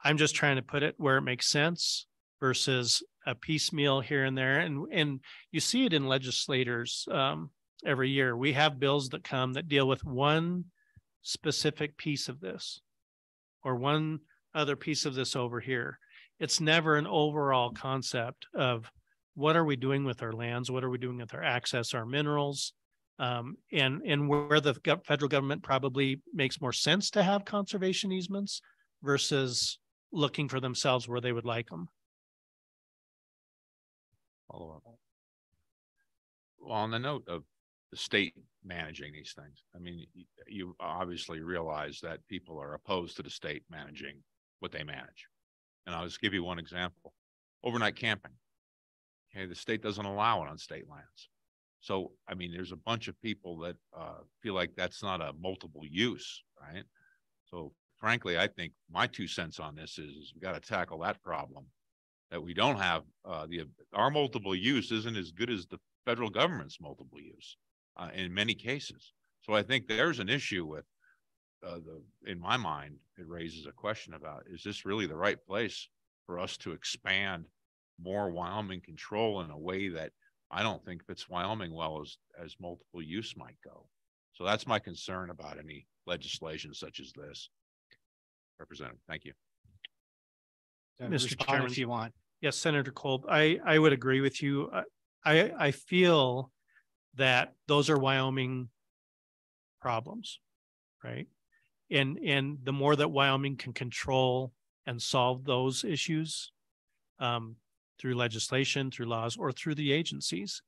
I'm just trying to put it where it makes sense versus a piecemeal here and there. And and you see it in legislators um, every year. We have bills that come that deal with one specific piece of this or one other piece of this over here. It's never an overall concept of what are we doing with our lands? What are we doing with our access, our minerals? Um, and, and where the federal government probably makes more sense to have conservation easements versus looking for themselves where they would like them. Follow up. Well, on the note of the state managing these things, I mean, you obviously realize that people are opposed to the state managing what they manage. And I'll just give you one example. Overnight camping. Okay, the state doesn't allow it on state lands. So, I mean, there's a bunch of people that uh feel like that's not a multiple use, right? So frankly, I think my two cents on this is, is we gotta tackle that problem. That we don't have, uh, the, our multiple use isn't as good as the federal government's multiple use, uh, in many cases. So I think there's an issue with, uh, the, in my mind, it raises a question about, is this really the right place for us to expand more Wyoming control in a way that I don't think fits Wyoming well as, as multiple use might go. So that's my concern about any legislation such as this. Representative, thank you. Mr. respond Chairman. If you want. Yes, Senator Kolb, I, I would agree with you. I- I, I feel that those are Wyoming problems, right? And, and the more that Wyoming can control and solve those issues, um, through legislation, through laws, or through the agencies,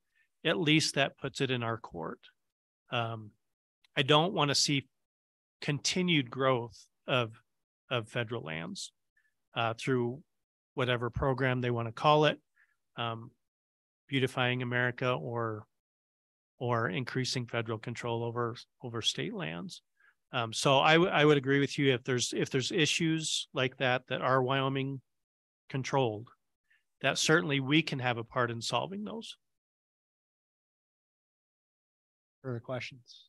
at least that puts it in our court. Um, I don't want to see continued growth of of federal lands uh, through whatever program they want to call it, um, beautifying America or or increasing federal control over over state lands. Um, so I, I would agree with you if there's if there's issues like that that are Wyoming controlled, that certainly we can have a part in solving those. Further questions?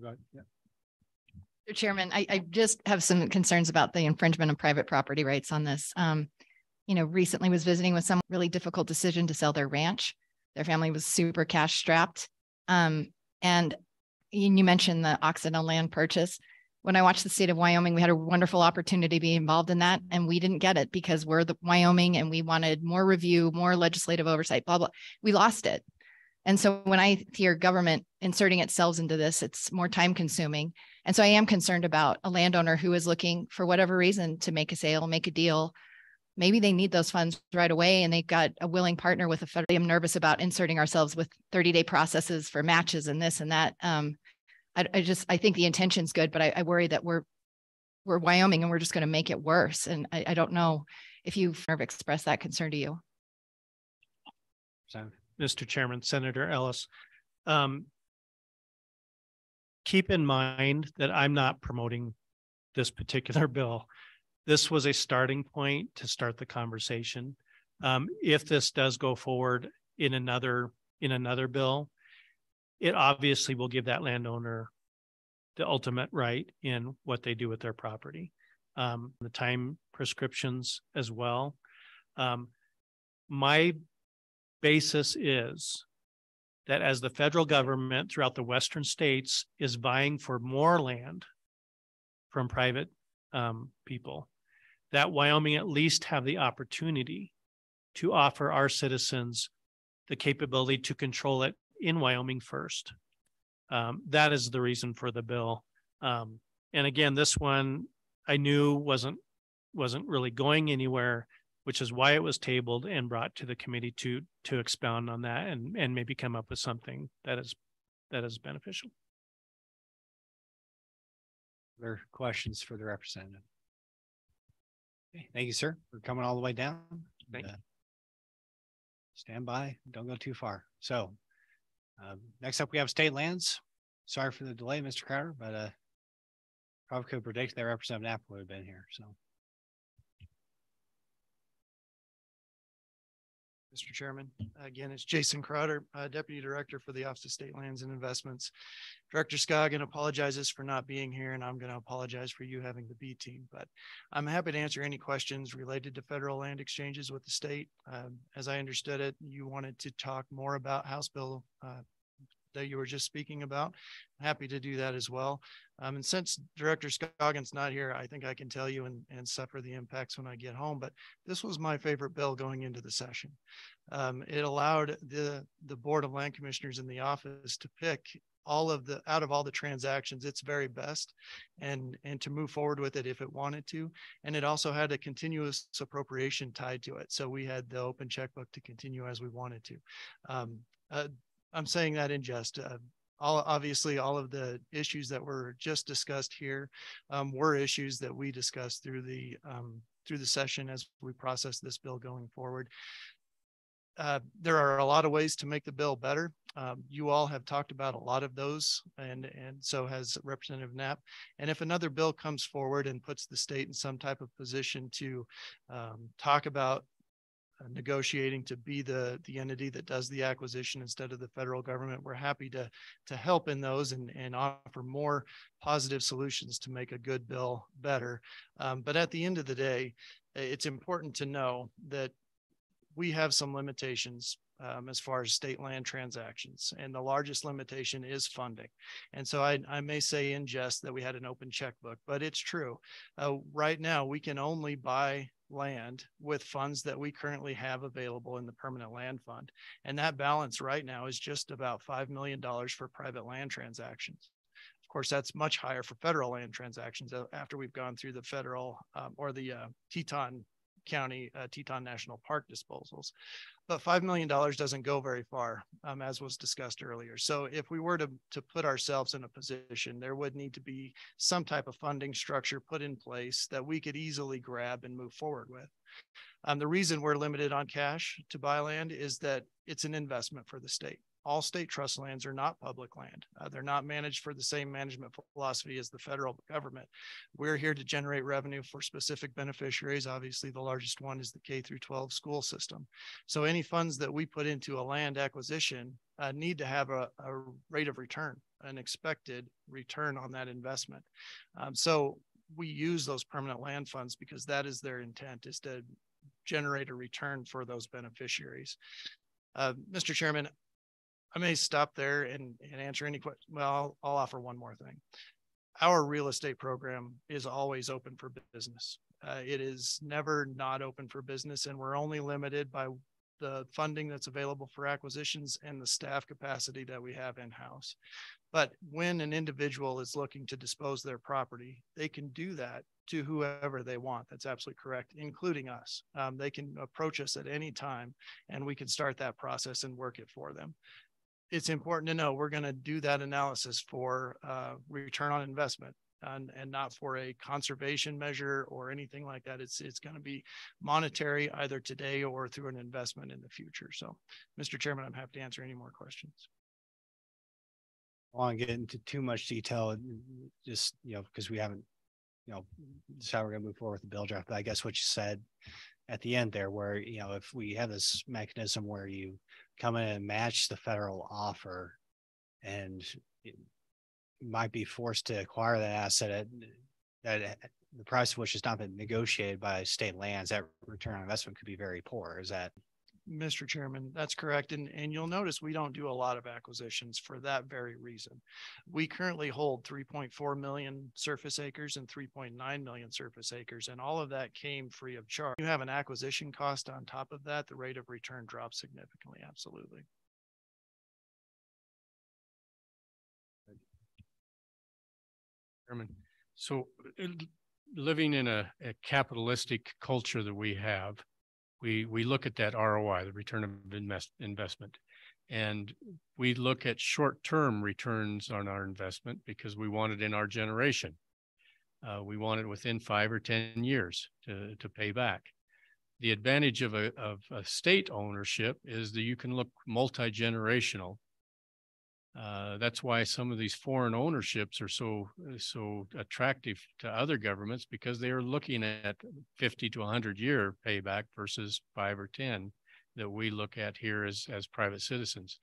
Go ahead. Yeah. Mr. Chairman, I, I just have some concerns about the infringement of private property rights on this. Um, you know, recently was visiting with some really difficult decision to sell their ranch. Their family was super cash strapped. Um, and you mentioned the Occidental land purchase. When I watched the state of Wyoming, we had a wonderful opportunity to be involved in that, and we didn't get it because we're the Wyoming and we wanted more review, more legislative oversight, blah, blah. We lost it. And so when I hear government inserting itself into this, it's more time consuming. And so I am concerned about a landowner who is looking for whatever reason to make a sale, make a deal. Maybe they need those funds right away and they've got a willing partner with a federal. I'm nervous about inserting ourselves with 30 day processes for matches and this and that. Um, I, I, just, I think the intention's good, but I, I worry that we're, we're Wyoming and we're just going to make it worse. And I, I don't know if you've expressed that concern to you. So, Mr. Chairman, Senator Ellis. Um, keep in mind that I'm not promoting this particular [LAUGHS] bill. This was a starting point to start the conversation. Um, if this does go forward in another in another bill, it obviously will give that landowner the ultimate right in what they do with their property. Um, the time prescriptions as well. Um, my basis is that as the federal government throughout the western states is vying for more land from private um, people, that Wyoming at least have the opportunity to offer our citizens the capability to control it in Wyoming first. Um, that is the reason for the bill. Um, and again, this one I knew wasn't wasn't really going anywhere which is why it was tabled and brought to the committee to to expound on that and and maybe come up with something that is that is beneficial. Other questions for the representative? Okay, thank you, sir, for coming all the way down. Thank uh, you. Stand by, don't go too far. So um, next up, we have state lands. Sorry for the delay, Mr. Crowder, but uh, probably could predict that Representative Knapp would have been here. So Mr. Chairman. Again, it's Jason Crowder, uh, Deputy Director for the Office of State Lands and Investments. Director Scoggin apologizes for not being here, and I'm going to apologize for you having the B team. But I'm happy to answer any questions related to federal land exchanges with the state. Um, as I understood it, you wanted to talk more about House Bill uh, that you were just speaking about. Happy to do that as well. Um, and since Director Scoggin's not here, I think I can tell you and, and suffer the impacts when I get home. But this was my favorite bill going into the session. Um, it allowed the the Board of Land Commissioners in the office to pick all of the out of all the transactions its very best and and to move forward with it if it wanted to and it also had a continuous appropriation tied to it so we had the open checkbook to continue as we wanted to um, uh, I'm saying that in jest. Uh, all obviously all of the issues that were just discussed here um, were issues that we discussed through the um, through the session as we process this bill going forward. Uh, there are a lot of ways to make the bill better. Um, you all have talked about a lot of those, and and so has Representative Knapp. And if another bill comes forward and puts the state in some type of position to um, talk about negotiating to be the the entity that does the acquisition instead of the federal government. We're happy to to help in those and and offer more positive solutions to make a good bill better. Um, but at the end of the day, it's important to know that we have some limitations um, as far as state land transactions. And the largest limitation is funding. And so I, I may say in jest that we had an open checkbook, but it's true. Uh, right now, we can only buy land with funds that we currently have available in the permanent land fund. And that balance right now is just about $5 million for private land transactions. Of course, that's much higher for federal land transactions after we've gone through the federal um, or the uh, Teton county uh, Teton National Park disposals. But $5 million doesn't go very far, um, as was discussed earlier. So if we were to, to put ourselves in a position, there would need to be some type of funding structure put in place that we could easily grab and move forward with. Um, the reason we're limited on cash to buy land is that it's an investment for the state all state trust lands are not public land. Uh, they're not managed for the same management philosophy as the federal government. We're here to generate revenue for specific beneficiaries. Obviously, the largest one is the K through 12 school system. So any funds that we put into a land acquisition uh, need to have a, a, rate of return, an expected return on that investment. Um, so we use those permanent land funds because that is their intent is to generate a return for those beneficiaries. Uh, Mr. Chairman, I may stop there and, and answer any question. Well, I'll, I'll offer one more thing. Our real estate program is always open for business. Uh, it is never not open for business, and we're only limited by the funding that's available for acquisitions and the staff capacity that we have in house. But when an individual is looking to dispose their property, they can do that to whoever they want. That's absolutely correct, including us. Um, they can approach us at any time and we can start that process and work it for them it's important to know we're going to do that analysis for uh, return on investment and, and not for a conservation measure or anything like that. It's it's going to be monetary either today or through an investment in the future. So, Mr. Chairman, I'm happy to answer any more questions. I won't get into too much detail, just you know, because we haven't, you know, this how we're going to move forward with the bill draft. But I guess what you said at the end there, where you know, if we have this mechanism where you come in and match the federal offer and might be forced to acquire that asset at that the price of which has not been negotiated by state lands, that return on investment could be very poor. Is that Mr. Chairman, that's correct. And, and you'll notice we don't do a lot of acquisitions for that very reason. We currently hold 3.4 million surface acres and 3.9 million surface acres, and all of that came free of charge. You have an acquisition cost on top of that, the rate of return drops significantly. Absolutely. Chairman, so uh, living in a, a capitalistic culture that we have, we we look at that ROI, the return of invest, investment, and we look at short-term returns on our investment because we want it in our generation. Uh, we want it within five or ten years to to pay back. The advantage of a of a state ownership is that you can look multi-generational uh, that's why some of these foreign ownerships are so so attractive to other governments because they are looking at 50 to 100 year payback versus five or 10 that we look at here as as private citizens.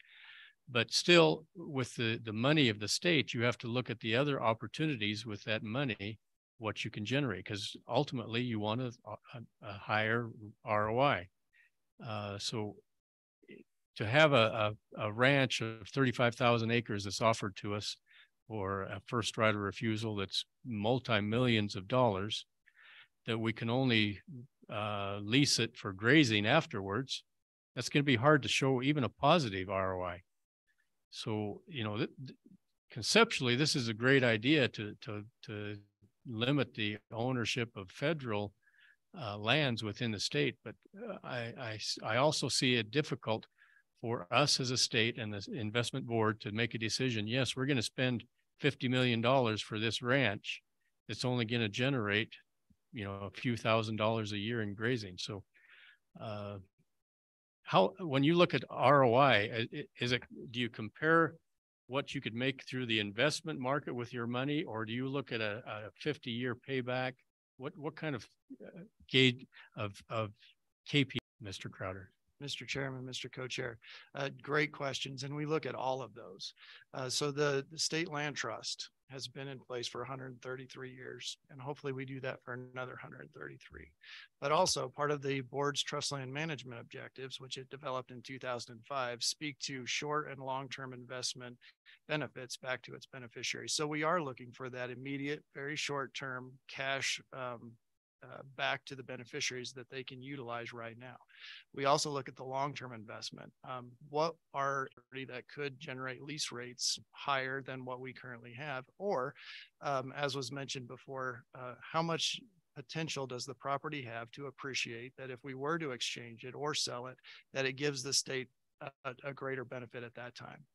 But still, with the the money of the state, you have to look at the other opportunities with that money, what you can generate, because ultimately you want a, a, a higher ROI. Uh, so to have a, a, a ranch of 35,000 acres that's offered to us for a first right of refusal that's multi-millions of dollars that we can only uh, lease it for grazing afterwards, that's going to be hard to show even a positive ROI. So, you know, th- conceptually, this is a great idea to, to, to limit the ownership of federal uh, lands within the state, but uh, I, I, I also see it difficult for us as a state and the investment board to make a decision. Yes, we're going to spend $50 million for this ranch. It's only going to generate, you know, a few thousand dollars a year in grazing. So, uh, how, when you look at ROI, is it, do you compare what you could make through the investment market with your money, or do you look at a, a 50 year payback? What, what kind of uh, gauge of, of KP, Mr. Crowder? Mr. Chairman, Mr. Co-Chair. Uh, great questions, and we look at all of those. Uh, so the, the State Land Trust has been in place for 133 years, and hopefully we do that for another 133. But also part of the board's trust land management objectives, which it developed in 2005, speak to short and long-term investment benefits back to its beneficiaries. So we are looking for that immediate, very short-term cash um, uh, back to the beneficiaries that they can utilize right now. We also look at the long-term investment. Um, what are that could generate lease rates higher than what we currently have, or um, as was mentioned before, uh, how much potential does the property have to appreciate that if we were to exchange it or sell it, that it gives the state a, a greater benefit at that time.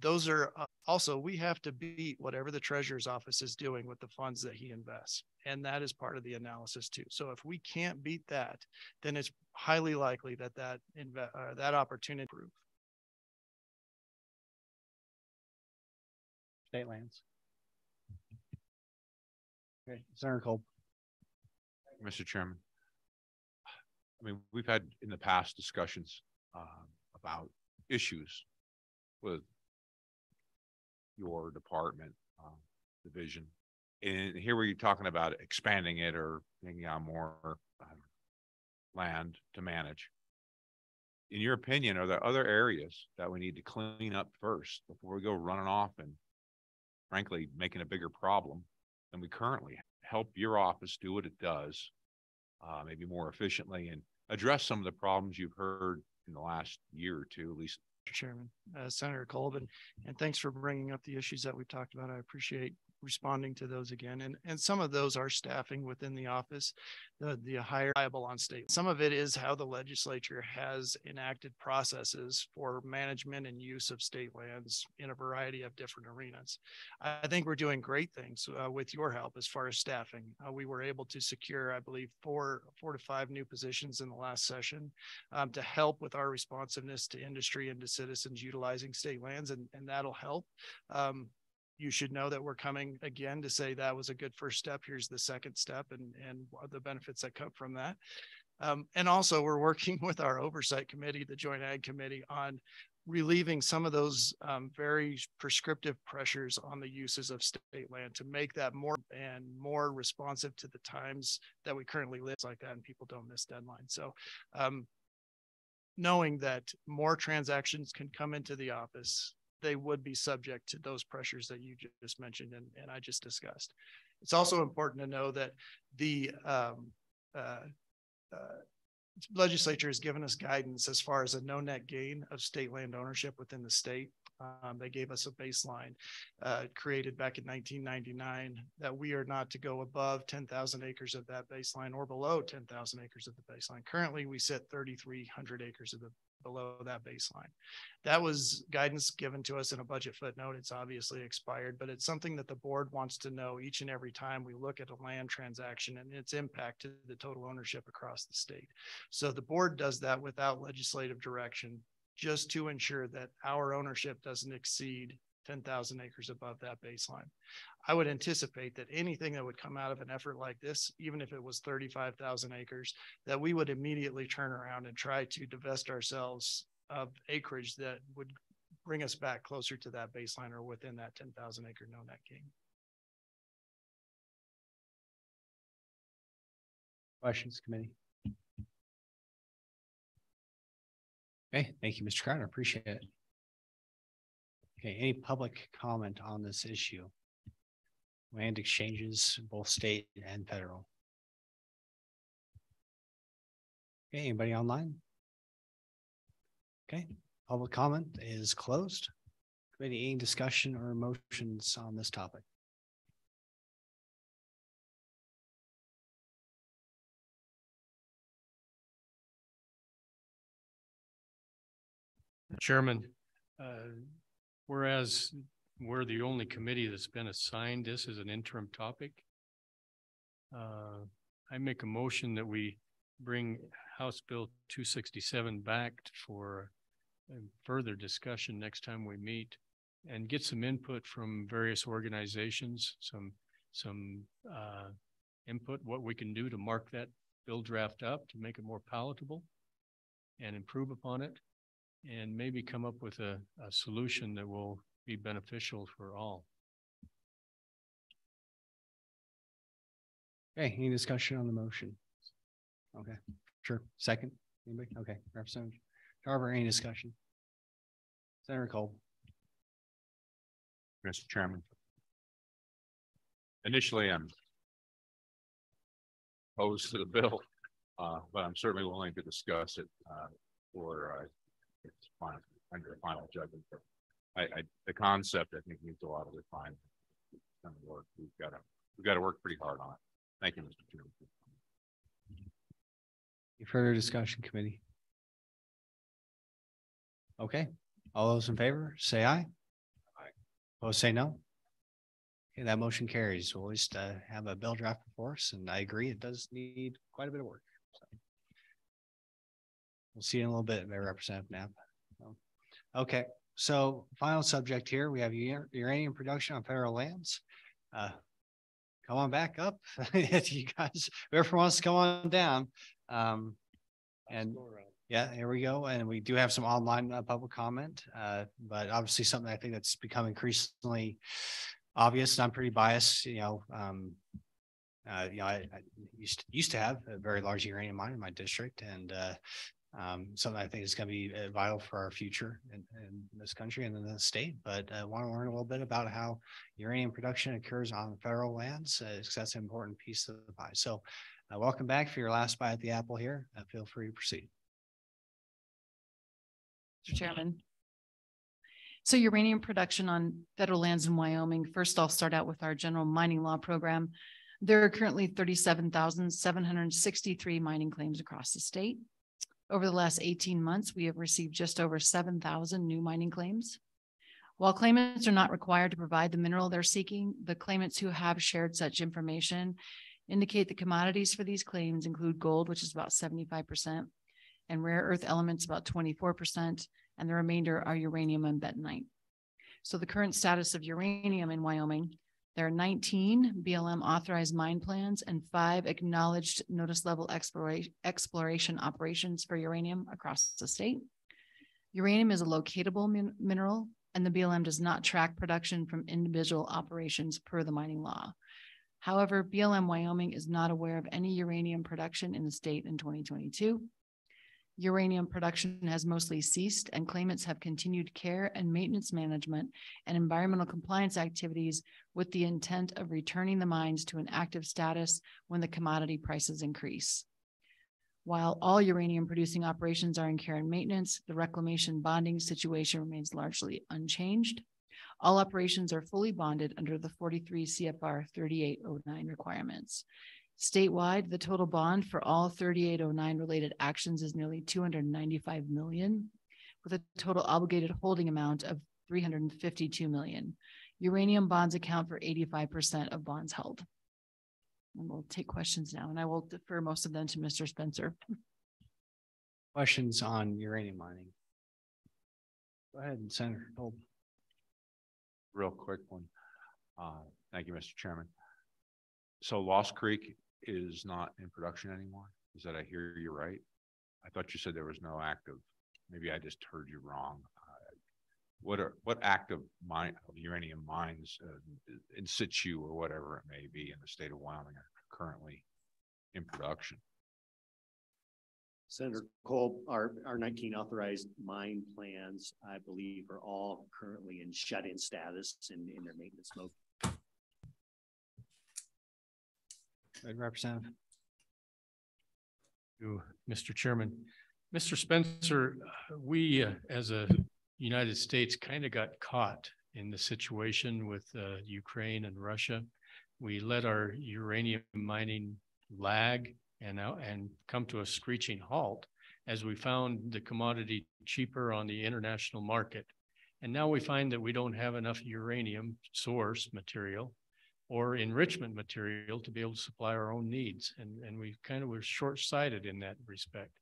Those are uh, also, we have to beat whatever the treasurer's office is doing with the funds that he invests. And that is part of the analysis too. So if we can't beat that, then it's highly likely that that, inve- uh, that opportunity improve. State lands. Okay, Senator Kolb. Mr. Chairman. I mean, we've had in the past discussions uh, about issues with your department, uh, division. And here we're talking about expanding it or taking on more uh, land to manage. In your opinion, are there other areas that we need to clean up first before we go running off and frankly, making a bigger problem than we currently have? help your office do what it does, uh, maybe more efficiently and address some of the problems you've heard in the last year or two, at least. Chairman, uh, Senator Colvin, and thanks for bringing up the issues that we've talked about. I appreciate responding to those again. And, and some of those are staffing within the office, the, the higher liable on state. Some of it is how the legislature has enacted processes for management and use of state lands in a variety of different arenas. I think we're doing great things uh, with your help as far as staffing. Uh, we were able to secure, I believe, four, four to five new positions in the last session um, to help with our responsiveness to industry and to citizens utilizing state lands, and, and that'll help. Um, you should know that we're coming again to say that was a good first step. Here's the second step and, and the benefits that come from that. Um, and also we're working [LAUGHS] with our oversight committee, the joint ag committee on relieving some of those um, very prescriptive pressures on the uses of state land to make that more and more responsive to the times that we currently live like that and people don't miss deadlines. So um, knowing that more transactions can come into the office they would be subject to those pressures that you just mentioned and, and I just discussed. It's also important to know that the um, uh, uh, legislature has given us guidance as far as a no net gain of state land ownership within the state. Um, they gave us a baseline uh, created back in 1999 that we are not to go above 10,000 acres of that baseline or below 10,000 acres of the baseline. Currently, we sit 3,300 acres of the below that baseline. That was guidance given to us in a budget footnote. It's obviously expired, but it's something that the board wants to know each and every time we look at a land transaction and its impact to the total ownership across the state. So the board does that without legislative direction just to ensure that our ownership doesn't exceed 10,000 acres above that baseline. I would anticipate that anything that would come out of an effort like this, even if it was 35,000 acres, that we would immediately turn around and try to divest ourselves of acreage that would bring us back closer to that baseline or within that 10,000 acre no net gain. Questions, committee? Okay, thank you, Mr. Crowder. Appreciate it. Okay, any public comment on this issue? Land exchanges, both state and federal. Okay, anybody online? Okay, public comment is closed. Committee, any discussion or motions on this topic? Chairman, uh, whereas we're the only committee that's been assigned this as an interim topic, uh, I make a motion that we bring House Bill two sixty-seven back for further discussion next time we meet and get some input from various organizations, some, some, uh, input, what we can do to mark that bill draft up to make it more palatable and improve upon it and maybe come up with a, a solution that will be beneficial for all. Okay, any discussion on the motion? Okay, sure. Second, anybody? Okay, Representative Tarver, any discussion? Senator Kolb. Mr. Chairman. Initially, I'm opposed to the bill, uh, but I'm certainly willing to discuss it, uh, for, uh, it's final, under final judgment. I, I, the concept, I think needs a lot of refinement. Kind of work. We've got to, we've got to work pretty hard on it. Thank you, Mr. Chairman. Any further discussion, committee? Okay, all those in favor, say aye. Aye. Opposed, say no. Okay, that motion carries. We'll at least uh, have a bill draft before us, and I agree, it does need quite a bit of work. so. We'll see you in a little bit, Representative Knapp. Okay, so final subject here, we have uranium production on federal lands. Uh, Come on back up, [LAUGHS] you guys, whoever wants to come on down. Um, and yeah, here we go. And we do have some online uh, public comment, uh, but obviously something I think that's become increasingly obvious. And I'm pretty biased, you know, um, uh, you know, I, I used to, used to have a very large uranium mine in my district and, uh, um, something I think is going to be uh, vital for our future in, in this country and in the state. But I want to learn a little bit about how uranium production occurs on federal lands, uh, that's an important piece of the pie. So, uh, welcome back for your last bite at the apple here. Uh, feel free to proceed. Mr. Chairman. So uranium production on federal lands in Wyoming. First, I'll start out with our general mining law program. There are currently thirty-seven thousand seven hundred and sixty-three mining claims across the state. Over the last eighteen months, we have received just over seven thousand new mining claims. While claimants are not required to provide the mineral they're seeking, the claimants who have shared such information indicate the commodities for these claims include gold, which is about seventy-five percent, and rare earth elements about twenty-four percent, and the remainder are uranium and bentonite. So the current status of uranium in Wyoming, there are nineteen BLM authorized mine plans and five acknowledged notice level exploration, exploration operations for uranium across the state. Uranium is a locatable min- mineral, and the BLM does not track production from individual operations per the mining law. However, BLM Wyoming is not aware of any uranium production in the state in twenty twenty-two. Uranium production has mostly ceased and claimants have continued care and maintenance management and environmental compliance activities with the intent of returning the mines to an active status when the commodity prices increase. While all uranium producing operations are in care and maintenance, the reclamation bonding situation remains largely unchanged. All operations are fully bonded under the 43 CFR 3809 requirements. Statewide, the total bond for all 3809 related actions is nearly 295 million, with a total obligated holding amount of 352 million. Uranium bonds account for 85% of bonds held. And we'll take questions now, and I will defer most of them to Mr. Spencer. Questions on uranium mining? Go ahead, and Senator Holt. Real quick one. Uh, thank you, Mr. Chairman. So Lost Creek is not in production anymore? Is that I hear you right? I thought you said there was no active, maybe I just heard you wrong. Uh, What are, what active mine, of uranium mines uh, in situ or whatever it may be in the state of Wyoming are currently in production? Senator Kolb, our, our nineteen authorized mine plans, I believe, are all currently in shut-in status in, in their maintenance mode. Good Representative. you, Mr. Chairman. Mr. Spencer, uh, we, uh, as a United States, kind of got caught in the situation with uh, Ukraine and Russia. We let our uranium mining lag and now and come to a screeching halt as we found the commodity cheaper on the international market. And now we find that we don't have enough uranium source material or enrichment material to be able to supply our own needs. And, and we kind of were short-sighted in that respect.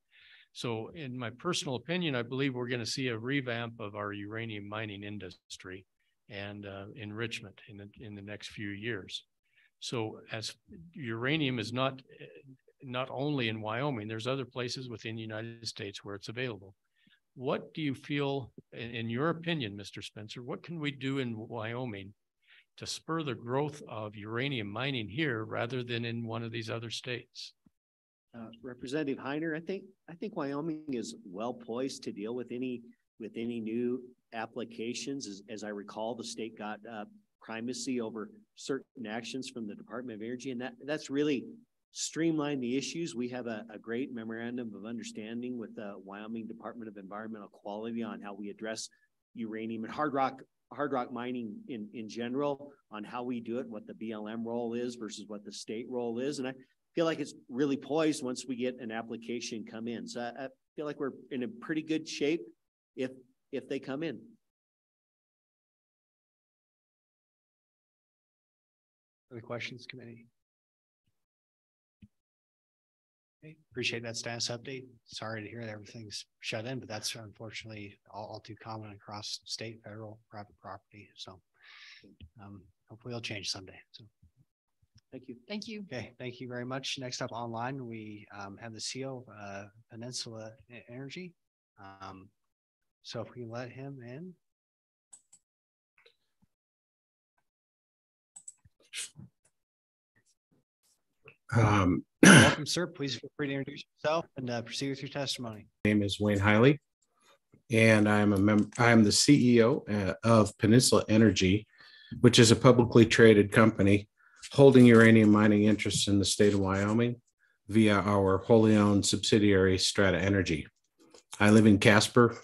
So in my personal opinion, I believe we're going to see a revamp of our uranium mining industry and uh, enrichment in the, in the next few years. So as uranium is not, not only in Wyoming, there's other places within the United States where it's available. What do you feel, in, in your opinion, Mr. Spencer, what can we do in Wyoming to spur the growth of uranium mining here rather than in one of these other states? Uh, Representative Heiner, I think, I think Wyoming is well poised to deal with any, with any new applications. As, as I recall, the state got, uh, primacy over certain actions from the Department of Energy, and that, that's really streamlined the issues. We have a, a great memorandum of understanding with the Wyoming Department of Environmental Quality on how we address uranium and hard rock hard rock mining in, in general on how we do it, what the BLM role is versus what the state role is. And I feel like it's really poised once we get an application come in. So I, I feel like we're in a pretty good shape if, if they come in. Other questions, committee? Appreciate that status update. Sorry to hear that everything's shut in, but that's unfortunately all, all too common across state, federal, private property. So um, hopefully it'll change someday. So, Thank you. Thank you. okay, thank you very much. Next up online, we um, have the CEO of uh, Peninsula Energy. Um, So if we let him in. Um, [CLEARS THROAT] Welcome, sir. Please feel free to introduce yourself and uh, proceed with your testimony. My name is Wayne Heili, and I'm a member. I am the CEO uh, of Peninsula Energy, which is a publicly traded company holding uranium mining interests in the state of Wyoming via our wholly owned subsidiary Strata Energy. I live in Casper,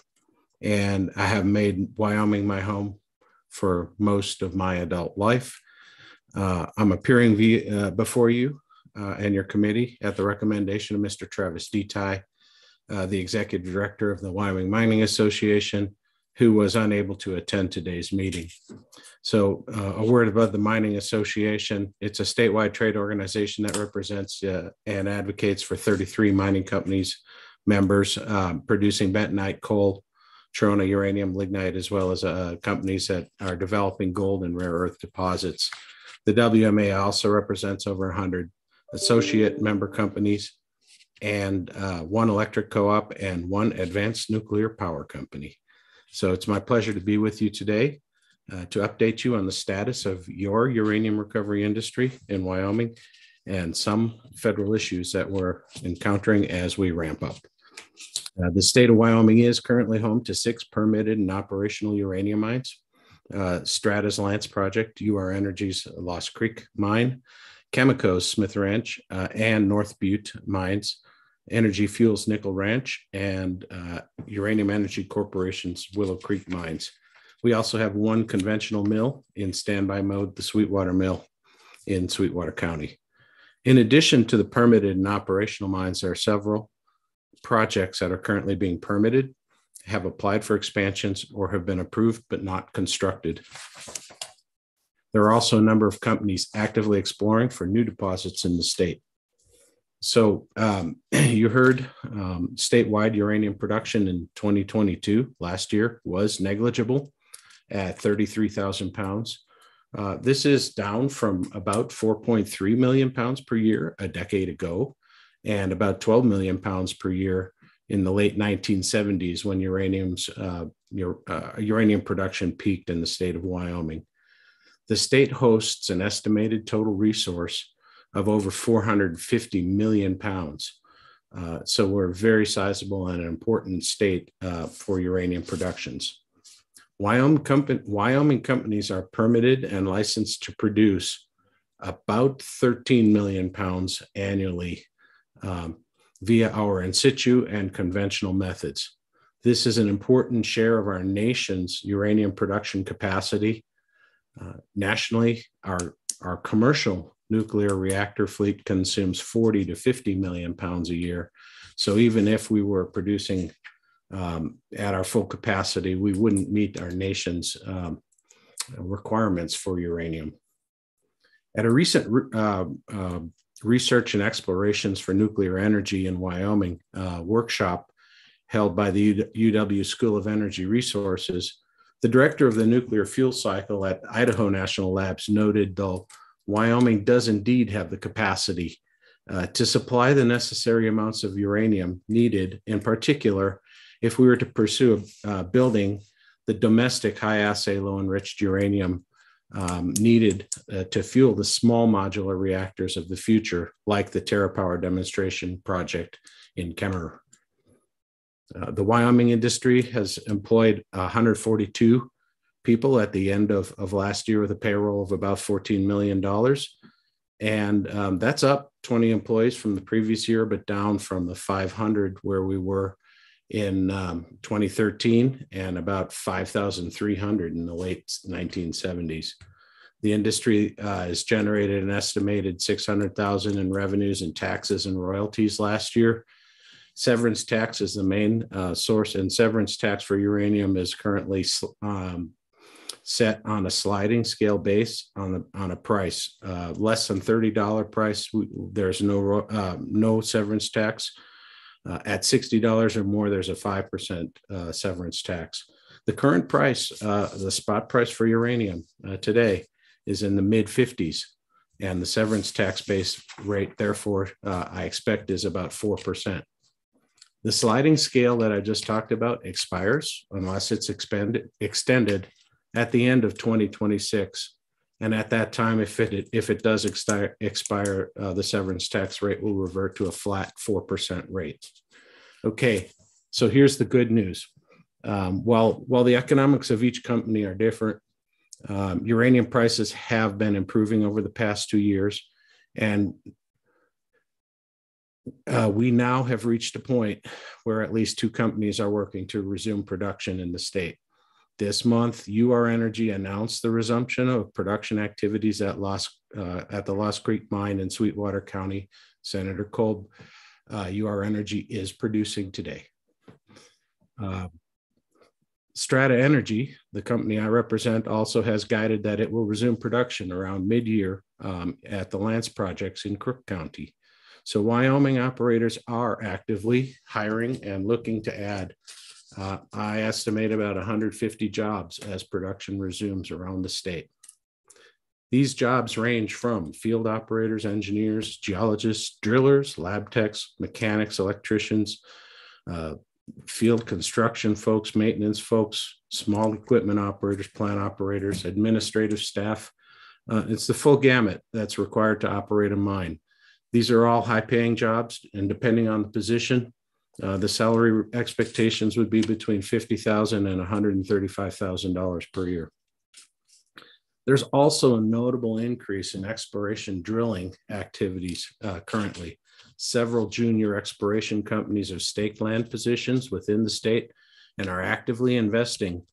and I have made Wyoming my home for most of my adult life. Uh, I'm appearing via, uh, before you uh, and your committee at the recommendation of Mr. Travis Deti, uh, the executive director of the Wyoming Mining Association, who was unable to attend today's meeting. So uh, a word about the Mining Association. It's a statewide trade organization that represents uh, and advocates for 33 mining companies, members um, producing bentonite, coal, trona, uranium, lignite, as well as uh, companies that are developing gold and rare earth deposits. The WMA also represents over 100 associate member companies and uh, one electric co-op and one advanced nuclear power company. So it's my pleasure to be with you today uh, to update you on the status of your uranium recovery industry in Wyoming and some federal issues that we're encountering as we ramp up. Uh, the state of Wyoming is currently home to six permitted and operational uranium mines. Uh, Strata's Lance Project, UR Energy's Lost Creek Mine, Cameco's Smith Ranch, uh, and North Butte Mines, Energy Fuels Nichols Ranch, and uh, Uranium Energy Corporation's Willow Creek Mines. We also have one conventional mill in standby mode, the Sweetwater Mill in Sweetwater County. In addition to the permitted and operational mines, there are several projects that are currently being permitted, have applied for expansions, or have been approved but not constructed. There are also a number of companies actively exploring for new deposits in the state. So um, [CLEARS THROAT] you heard um, statewide uranium production in 2022 last year was negligible at 33,000 pounds. Uh, this is down from about 4.3 million pounds per year a decade ago and about 12 million pounds per year in the late 1970s when uranium's uh, uh, uranium production peaked in the state of Wyoming. The state hosts an estimated total resource of over 450 million pounds. Uh, so we're very sizable and an important state uh, for uranium productions. Wyoming, Wyoming companies are permitted and licensed to produce about 13 million pounds annually um, via our in situ and conventional methods. This is an important share of our nation's uranium production capacity. Uh, nationally, our, our commercial nuclear reactor fleet consumes 40 to 50 million pounds a year. So even if we were producing um, at our full capacity, we wouldn't meet our nation's um, requirements for uranium. At a recent uh, uh, research and explorations for nuclear energy in Wyoming uh, workshop held by the UW School of Energy Resources, the director of the nuclear fuel cycle at Idaho National Labs noted, though, Wyoming does indeed have the capacity uh, to supply the necessary amounts of uranium needed, in particular, if we were to pursue uh, building the domestic high assay low enriched uranium um, needed uh, to fuel the small modular reactors of the future, like the TerraPower demonstration project in Kemmerer. Uh, the Wyoming industry has employed 142 people at the end of, of last year with a payroll of about $14 million. And um, that's up 20 employees from the previous year, but down from the 500 where we were in um, 2013 and about 5,300 in the late 1970s. The industry uh, has generated an estimated 600,000 in revenues and taxes and royalties last year. Severance tax is the main uh, source, and severance tax for uranium is currently um, set on a sliding scale base on the on a price uh, less than thirty dollar price. We, there's no uh, no severance tax. Uh, at sixty dollars or more, there's a five percent uh, severance tax. The current price, uh, the spot price for uranium uh, today, is in the mid 50s, and the severance tax base rate, therefore, I expect is about four percent. The sliding scale that I just talked about expires unless it's expanded, extended at the end of 2026. And at that time, if it if it does expire, expire uh, the severance tax rate will revert to a flat 4% rate. Okay, so here's the good news. Um, while, while the economics of each company are different, um, uranium prices have been improving over the past two years. And uh, we now have reached a point where at least two companies are working to resume production in the state. This month, UR Energy announced the resumption of production activities at Lost uh, at the Lost Creek mine in Sweetwater County. Senator Kolb, uh, UR Energy is producing today. Uh, Strata Energy, the company I represent, also has guided that it will resume production around mid-year um, at the Lance projects in Crook County. So Wyoming operators are actively hiring and looking to add. Uh, I estimate about 150 jobs as production resumes around the state. These jobs range from field operators, engineers, geologists, drillers, lab techs, mechanics, electricians, uh, field construction folks, maintenance folks, small equipment operators, plant operators, administrative staff. Uh, it's the full gamut that's required to operate a mine. These are all high paying jobs, and depending on the position, uh, the salary expectations would be between $50,000 and $135,000 per year. There's also a notable increase in exploration drilling activities uh, currently. Several junior exploration companies have staked land positions within the state and are actively investing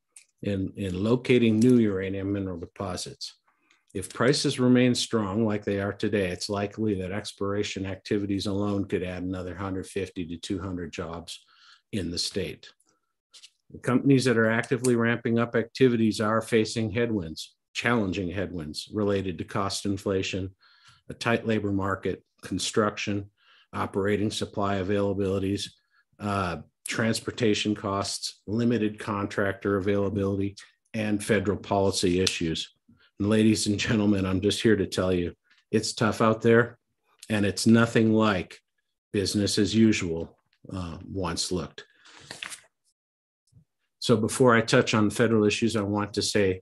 in, in locating new uranium mineral deposits. If prices remain strong like they are today, it's likely that exploration activities alone could add another 150 to 200 jobs in the state. The companies that are actively ramping up activities are facing headwinds, challenging headwinds related to cost inflation, a tight labor market, construction, operating supply availabilities, uh, transportation costs, limited contractor availability, and federal policy issues. Ladies and gentlemen, I'm just here to tell you it's tough out there and it's nothing like business as usual uh, once looked. So before I touch on federal issues, I want to say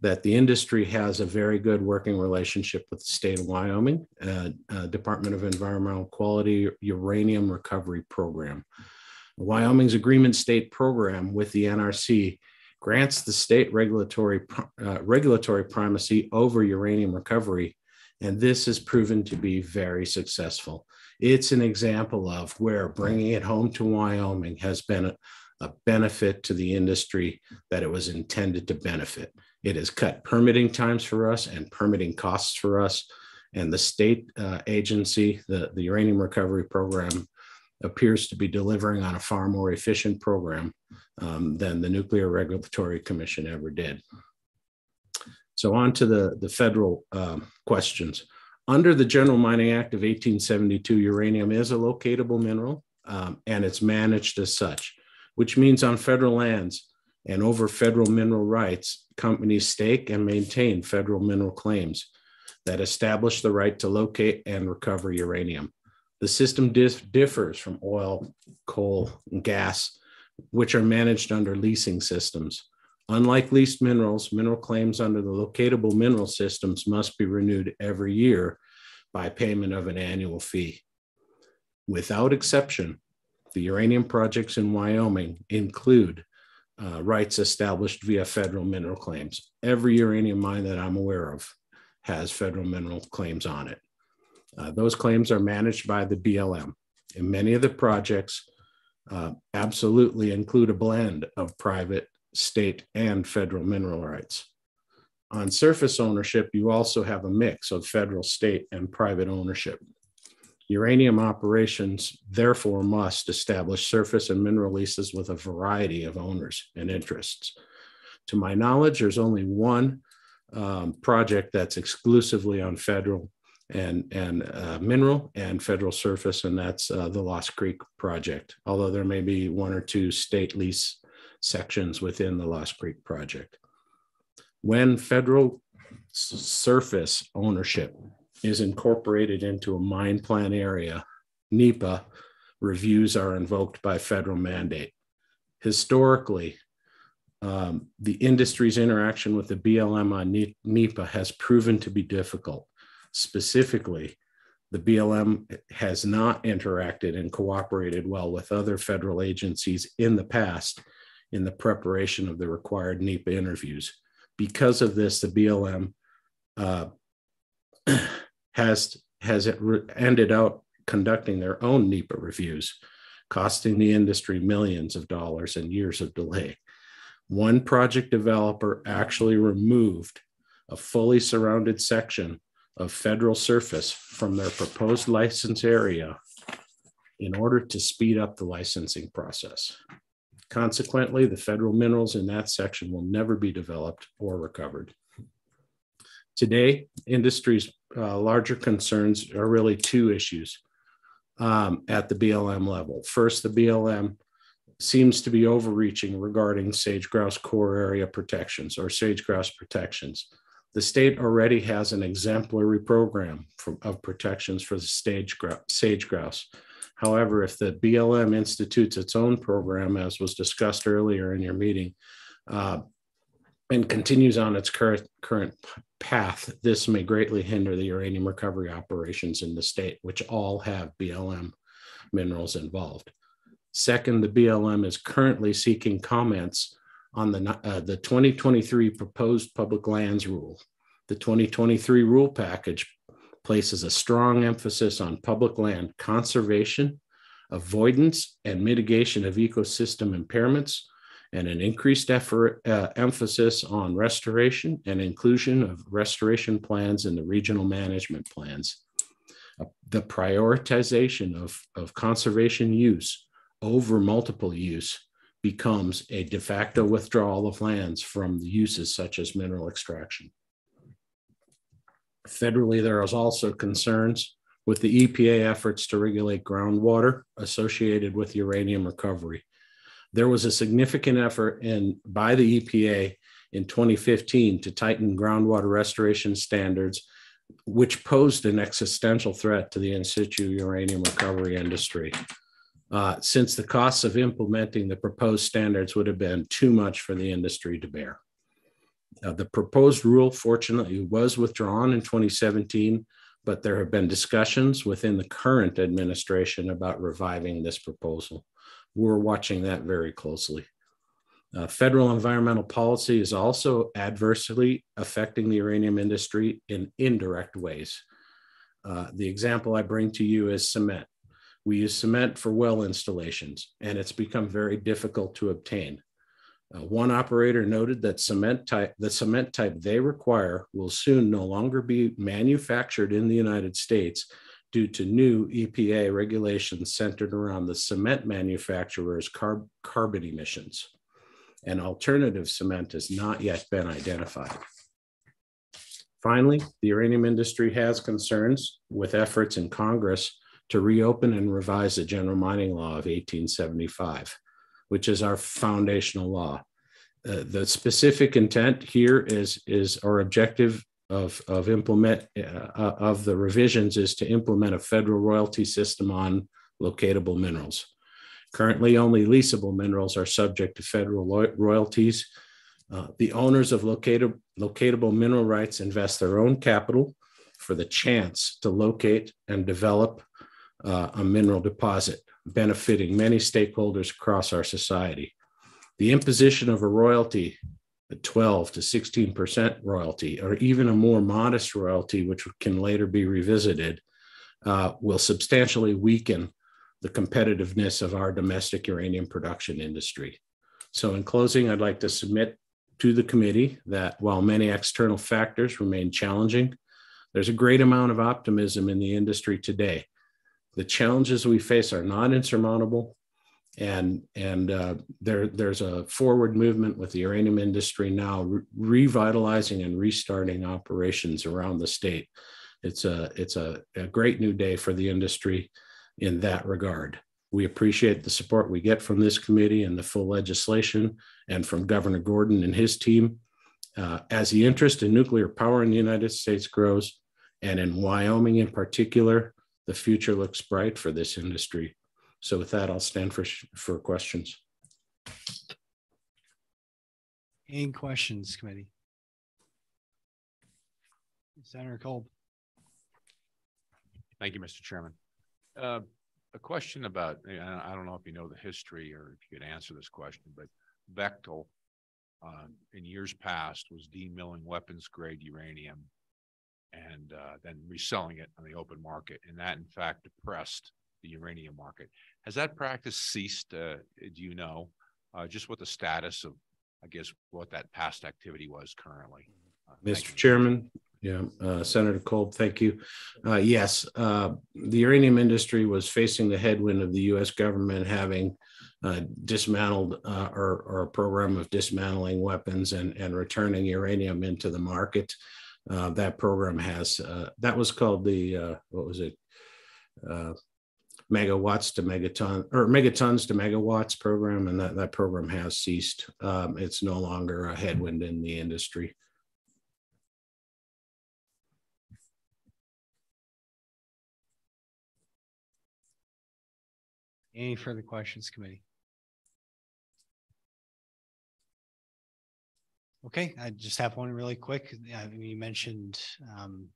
that the industry has a very good working relationship with the state of Wyoming, uh, uh, Department of Environmental Quality Uranium Recovery Program. Wyoming's agreement state program with the NRC grants the state regulatory uh, regulatory primacy over uranium recovery, and this has proven to be very successful. It's an example of where bringing it home to Wyoming has been a, a benefit to the industry that it was intended to benefit. It has cut permitting times for us and permitting costs for us. And the state uh, agency, the, the uranium recovery program, appears to be delivering on a far more efficient program um, than the Nuclear Regulatory Commission ever did. So on to the, the federal um, questions. Under the General Mining Act of 1872, uranium is a locatable mineral um, and it's managed as such, which means on federal lands and over federal mineral rights, companies stake and maintain federal mineral claims that establish the right to locate and recover uranium. The system differs from oil, coal, and gas, which are managed under leasing systems. Unlike leased minerals, mineral claims under the locatable mineral systems must be renewed every year by payment of an annual fee. Without exception, the uranium projects in Wyoming include uh, rights established via federal mineral claims. Every uranium mine that I'm aware of has federal mineral claims on it. Uh, those claims are managed by the BLM. And many of the projects, uh, absolutely include a blend of private, state, and federal mineral rights. On surface ownership, you also have a mix of federal, state, and private ownership. Uranium operations therefore must establish surface and mineral leases with a variety of owners and interests. To my knowledge, there's only one um, project that's exclusively on federal and and uh, mineral and federal surface, and that's uh, the Lost Creek project. Although there may be one or two state lease sections within the Lost Creek project. When federal surface ownership is incorporated into a mine plan area, NEPA reviews are invoked by federal mandate. Historically, um, the industry's interaction with the BLM on NEPA has proven to be difficult. Specifically, the BLM has not interacted and cooperated well with other federal agencies in the past in the preparation of the required NEPA interviews. Because of this, the BLM uh, [CLEARS THROAT] has has ended up conducting their own NEPA reviews, costing the industry millions of dollars and years of delay. One project developer actually removed a fully surrounded section of federal surface from their proposed license area in order to speed up the licensing process. Consequently, the federal minerals in that section will never be developed or recovered. Today, industry's uh, larger concerns are really two issues um, at the BLM level. First, the BLM seems to be overreaching regarding sage grouse core area protections or sage grouse protections. The state already has an exemplary program of protections for the sage, sage grouse. However, if the BLM institutes its own program, as was discussed earlier in your meeting, uh, and continues on its current current path, this may greatly hinder the uranium recovery operations in the state, which all have BLM minerals involved. Second, the BLM is currently seeking comments on the, uh, the 2023 proposed public lands rule. The 2023 rule package places a strong emphasis on public land conservation, avoidance, and mitigation of ecosystem impairments, and an increased effort, uh, emphasis on restoration and inclusion of restoration plans in the regional management plans. Uh, the prioritization of, of conservation use over multiple use becomes a de facto withdrawal of lands from uses such as mineral extraction. Federally, there is also concerns with the EPA efforts to regulate groundwater associated with uranium recovery there was a significant effort in by the EPA in 2015 to tighten groundwater restoration standards, which posed an existential threat to the in situ uranium recovery industry. Uh, since the costs of implementing the proposed standards would have been too much for the industry to bear. Uh, the proposed rule, fortunately, was withdrawn in 2017, but there have been discussions within the current administration about reviving this proposal we're watching that very closely. Uh, federal environmental policy is also adversely affecting the uranium industry in indirect ways. Uh, the example I bring to you is cement. We use cement for well installations, and it's become very difficult to obtain. Uh, one operator noted that cement type, the cement type they require will soon no longer be manufactured in the United States due to new EPA regulations centered around the cement manufacturer's carb carbon emissions. An alternative cement has not yet been identified. Finally, the uranium industry has concerns with efforts in Congress to reopen and revise the General Mining Law of 1875, which is our foundational law. Uh, the specific intent here is, is our objective of, of implement uh, uh, of the revisions is to implement a federal royalty system on locatable minerals. Currently, only leasable minerals are subject to federal royalties. Uh, the owners of locatable, locatable mineral rights invest their own capital for the chance to locate and develop uh, a mineral deposit, benefiting many stakeholders across our society. The imposition of a royalty a 12 to 16% royalty, or even a more modest royalty, which can later be revisited, uh, will substantially weaken the competitiveness of our domestic uranium production industry. So in closing, I'd like to submit to the committee that while many external factors remain challenging, there's a great amount of optimism in the industry today. The challenges we face are not insurmountable, and and uh, there there's a forward movement with the uranium industry now re- revitalizing and restarting operations around the state. It's a it's a, a great new day for the industry in that regard. We appreciate the support we get from this committee and the full legislation and from Governor Gordon and his team. Uh, as the interest in nuclear power in the United States grows, and in Wyoming in particular, the future looks bright for this industry. So with that, I'll stand for, for questions. Any questions, committee? Senator Kolb. Thank you, Mr. Chairman. Uh, a question about, I don't know if you know the history or if you could answer this question, but Bechtel uh, in years past was demilling weapons grade uranium and uh, then reselling it on the open market. And that, in fact, depressed the uranium market. Has that practice ceased? Uh, do you know uh, just what the status of, I guess, what that past activity was currently? Uh, Mr. Chairman, yeah, uh, Senator Kolb, thank you. Uh, yes, uh, the uranium industry was facing the headwind of the U.S. government having uh, dismantled uh, or, or, a program of dismantling weapons and, and returning uranium into the market. Uh, that program has, that was called the, what was it? megawatts to megaton or megatons to megawatts program, and that, that program has ceased. Um, it's no longer a headwind in the industry. Any further questions, committee? Okay, I just have one really quick. I mean, you mentioned um,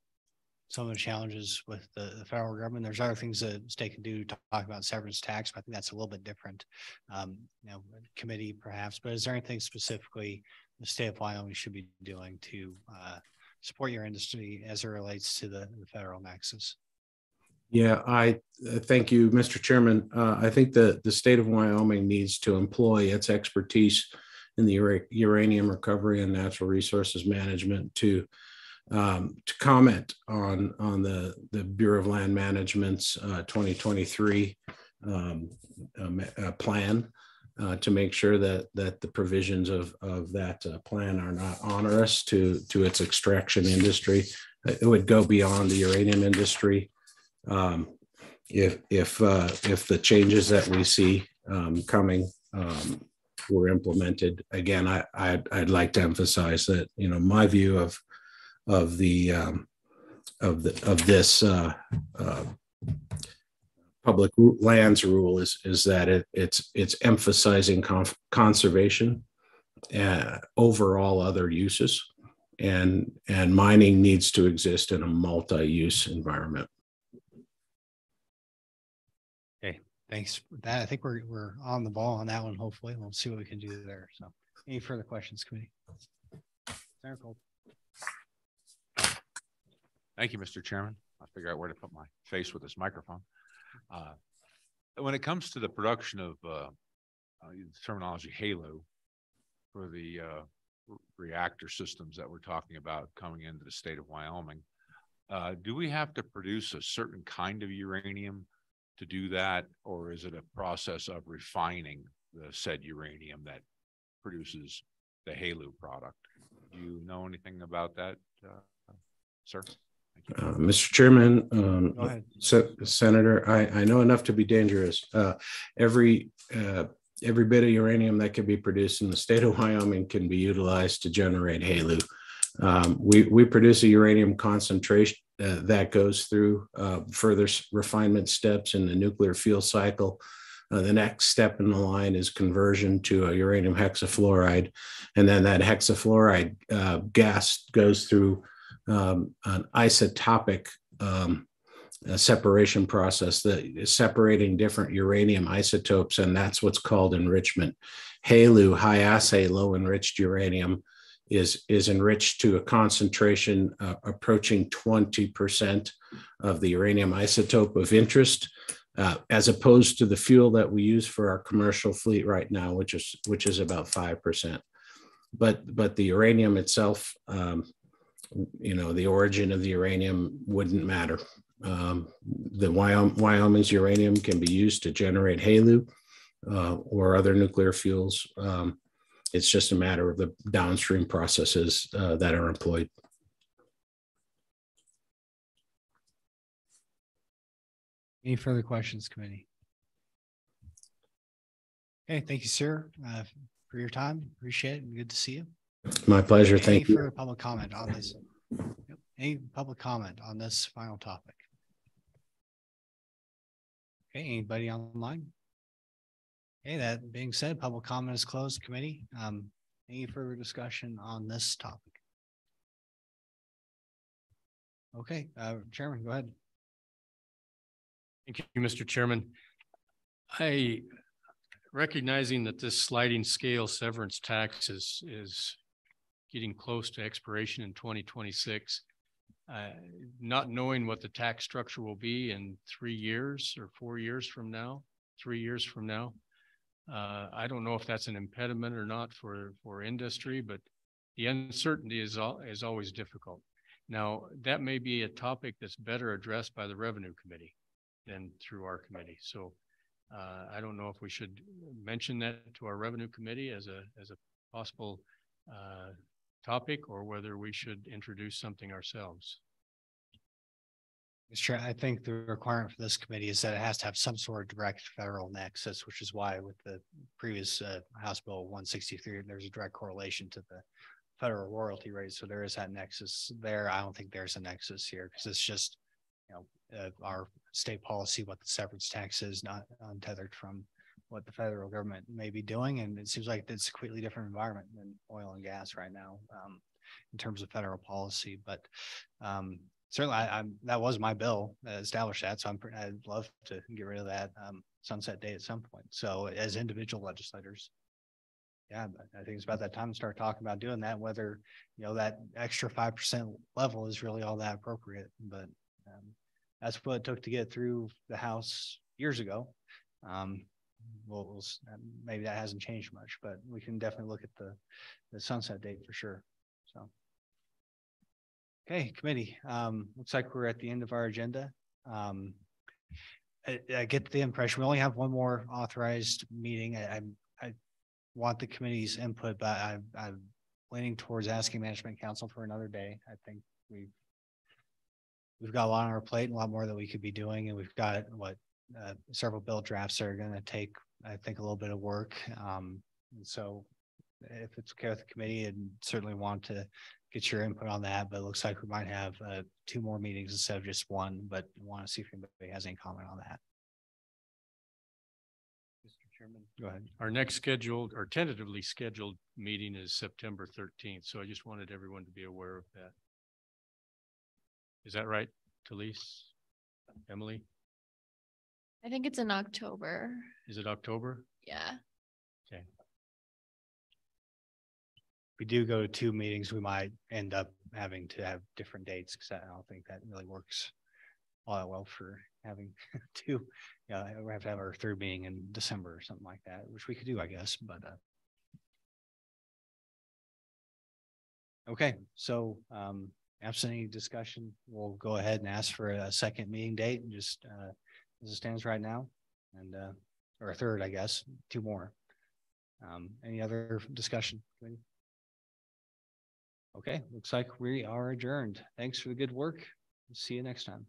some of the challenges with the, the, federal government. There's other things that state can do to talk about severance tax, but I think that's a little bit different. Um, you know, committee perhaps, but is there anything specifically the state of Wyoming should be doing to uh, support your industry as it relates to the, the federal nexus? Yeah, I uh, thank you, Mr. Chairman. Uh, I think the, the state of Wyoming needs to employ its expertise in the uranium recovery and natural resources management to um, to comment on on the the Bureau of Land Management's uh, 2023 um, uh, plan uh, to make sure that that the provisions of of that uh, plan are not onerous to to its extraction industry. It would go beyond the uranium industry um, if if uh, if the changes that we see um, coming um, were implemented. Again, I I'd, I'd, like to emphasize that you know my view of of the um, of the of this uh, uh, public lands rule is is that it, it's it's emphasizing conservation uh, over all other uses and and mining needs to exist in a multi-use environment thanks for that. I think we're we're on the ball on that one. Hopefully, we'll see what we can do there. So, any further questions, committee? Thank you, Mr. Chairman. I'll figure out where to put my face with this microphone. Uh, when it comes to the production of uh, uh, terminology HALEU for the uh, reactor systems that we're talking about coming into the state of Wyoming, uh, do we have to produce a certain kind of uranium to do that, or is it a process of refining the said uranium that produces the HALEU product? Do you know anything about that, uh, sir? Uh, Mr. Chairman, um, Senator, I, I know enough to be dangerous. Uh, every uh, every bit of uranium that can be produced in the state of [LAUGHS] Wyoming can be utilized to generate HALEU. Um, we we produce a uranium concentration uh, that goes through uh, further refinement steps in the nuclear fuel cycle. Uh, the next step in the line is conversion to a uranium hexafluoride. And then that hexafluoride uh, gas goes through um, an isotopic um, separation process that is separating different uranium isotopes. And that's what's called enrichment. HALEU, high assay low enriched uranium, is, is enriched to a concentration uh, approaching 20% of the uranium isotope of interest. uh, as opposed to the fuel that we use for our commercial fleet right now, which is which is about five percent. But but the uranium itself, um, you know, the origin of the uranium wouldn't matter. Um, the Wyoming, Wyoming's uranium can be used to generate HALEU uh, or other nuclear fuels. Um, it's just a matter of the downstream processes uh, that are employed. Any further questions, committee? Okay, thank you, sir, uh, for your time. Appreciate it. And good to see you. My pleasure. Any Thank you. further Public comment on this. Any public comment on this final topic? Okay, anybody online? Okay, that being said, public comment is closed, committee. Um, any further discussion on this topic? Okay, uh, Chairman, go ahead. Thank you, Mr. Chairman. I, recognizing that this sliding scale severance tax is, is getting close to expiration in twenty twenty-six, uh, not knowing what the tax structure will be in three years or four years from now, three years from now. Uh, I don't know if that's an impediment or not for, for industry, but the uncertainty is, al- is always difficult. Now, that may be a topic that's better addressed by the Revenue Committee than through our committee. So uh, I don't know if we should mention that to our Revenue Committee as a, as a possible uh, topic or whether we should introduce something ourselves. Mr. Chair, I think the requirement for this committee is that it has to have some sort of direct federal nexus, which is why with the previous uh, House Bill one sixty-three, there's a direct correlation to the federal royalty rate. So there is that nexus there. I don't think there's a nexus here because it's just, you know, uh, our state policy, what the severance tax is, not untethered from what the federal government may be doing. And it seems like it's a completely different environment than oil and gas right now um, in terms of federal policy. But um, certainly I, I'm, that was my bill that established that. So I'm, I'd love to get rid of that um, sunset date at some point. So as individual legislators, yeah, I think it's about that time to start talking about doing that, whether, you know, that extra five percent level is really all that appropriate, but um, that's what it took to get through the House years ago. Um, we'll, uh, maybe that hasn't changed much, but we can definitely look at the, the sunset date for sure. So. Okay, committee, um, looks like we're at the end of our agenda. Um, I, I get the impression we only have one more authorized meeting. I, I'm- I want the committee's input, but I, I'm leaning towards asking management council for another day. I think we've we've got a lot on our plate and a lot more that we could be doing, and we've got what uh, several bill drafts are going to take, I think, a little bit of work. Um, and so, if it's okay with the committee, and certainly want to get your input on that. But it looks like we might have uh, two more meetings instead of just one. But want to see if anybody has any comment on that. Mr. Chairman, go ahead. Our next scheduled or tentatively scheduled meeting is September thirteenth, so I just wanted everyone to be aware of that. Is that right, Talise? Emily, I think it's in October. is it October? Yeah. We do go to two meetings, we might end up having to have different dates because I don't think that really works all that well for having [LAUGHS] two. Yeah, we have to have our third meeting in December or something like that, which we could do, I guess, but uh. Okay, so um absent any discussion, we'll go ahead and ask for a second meeting date and just uh as it stands right now. And uh, or a third, I guess, two more. Um, any other discussion? Okay, looks like we are adjourned. Thanks for the good work. See you next time.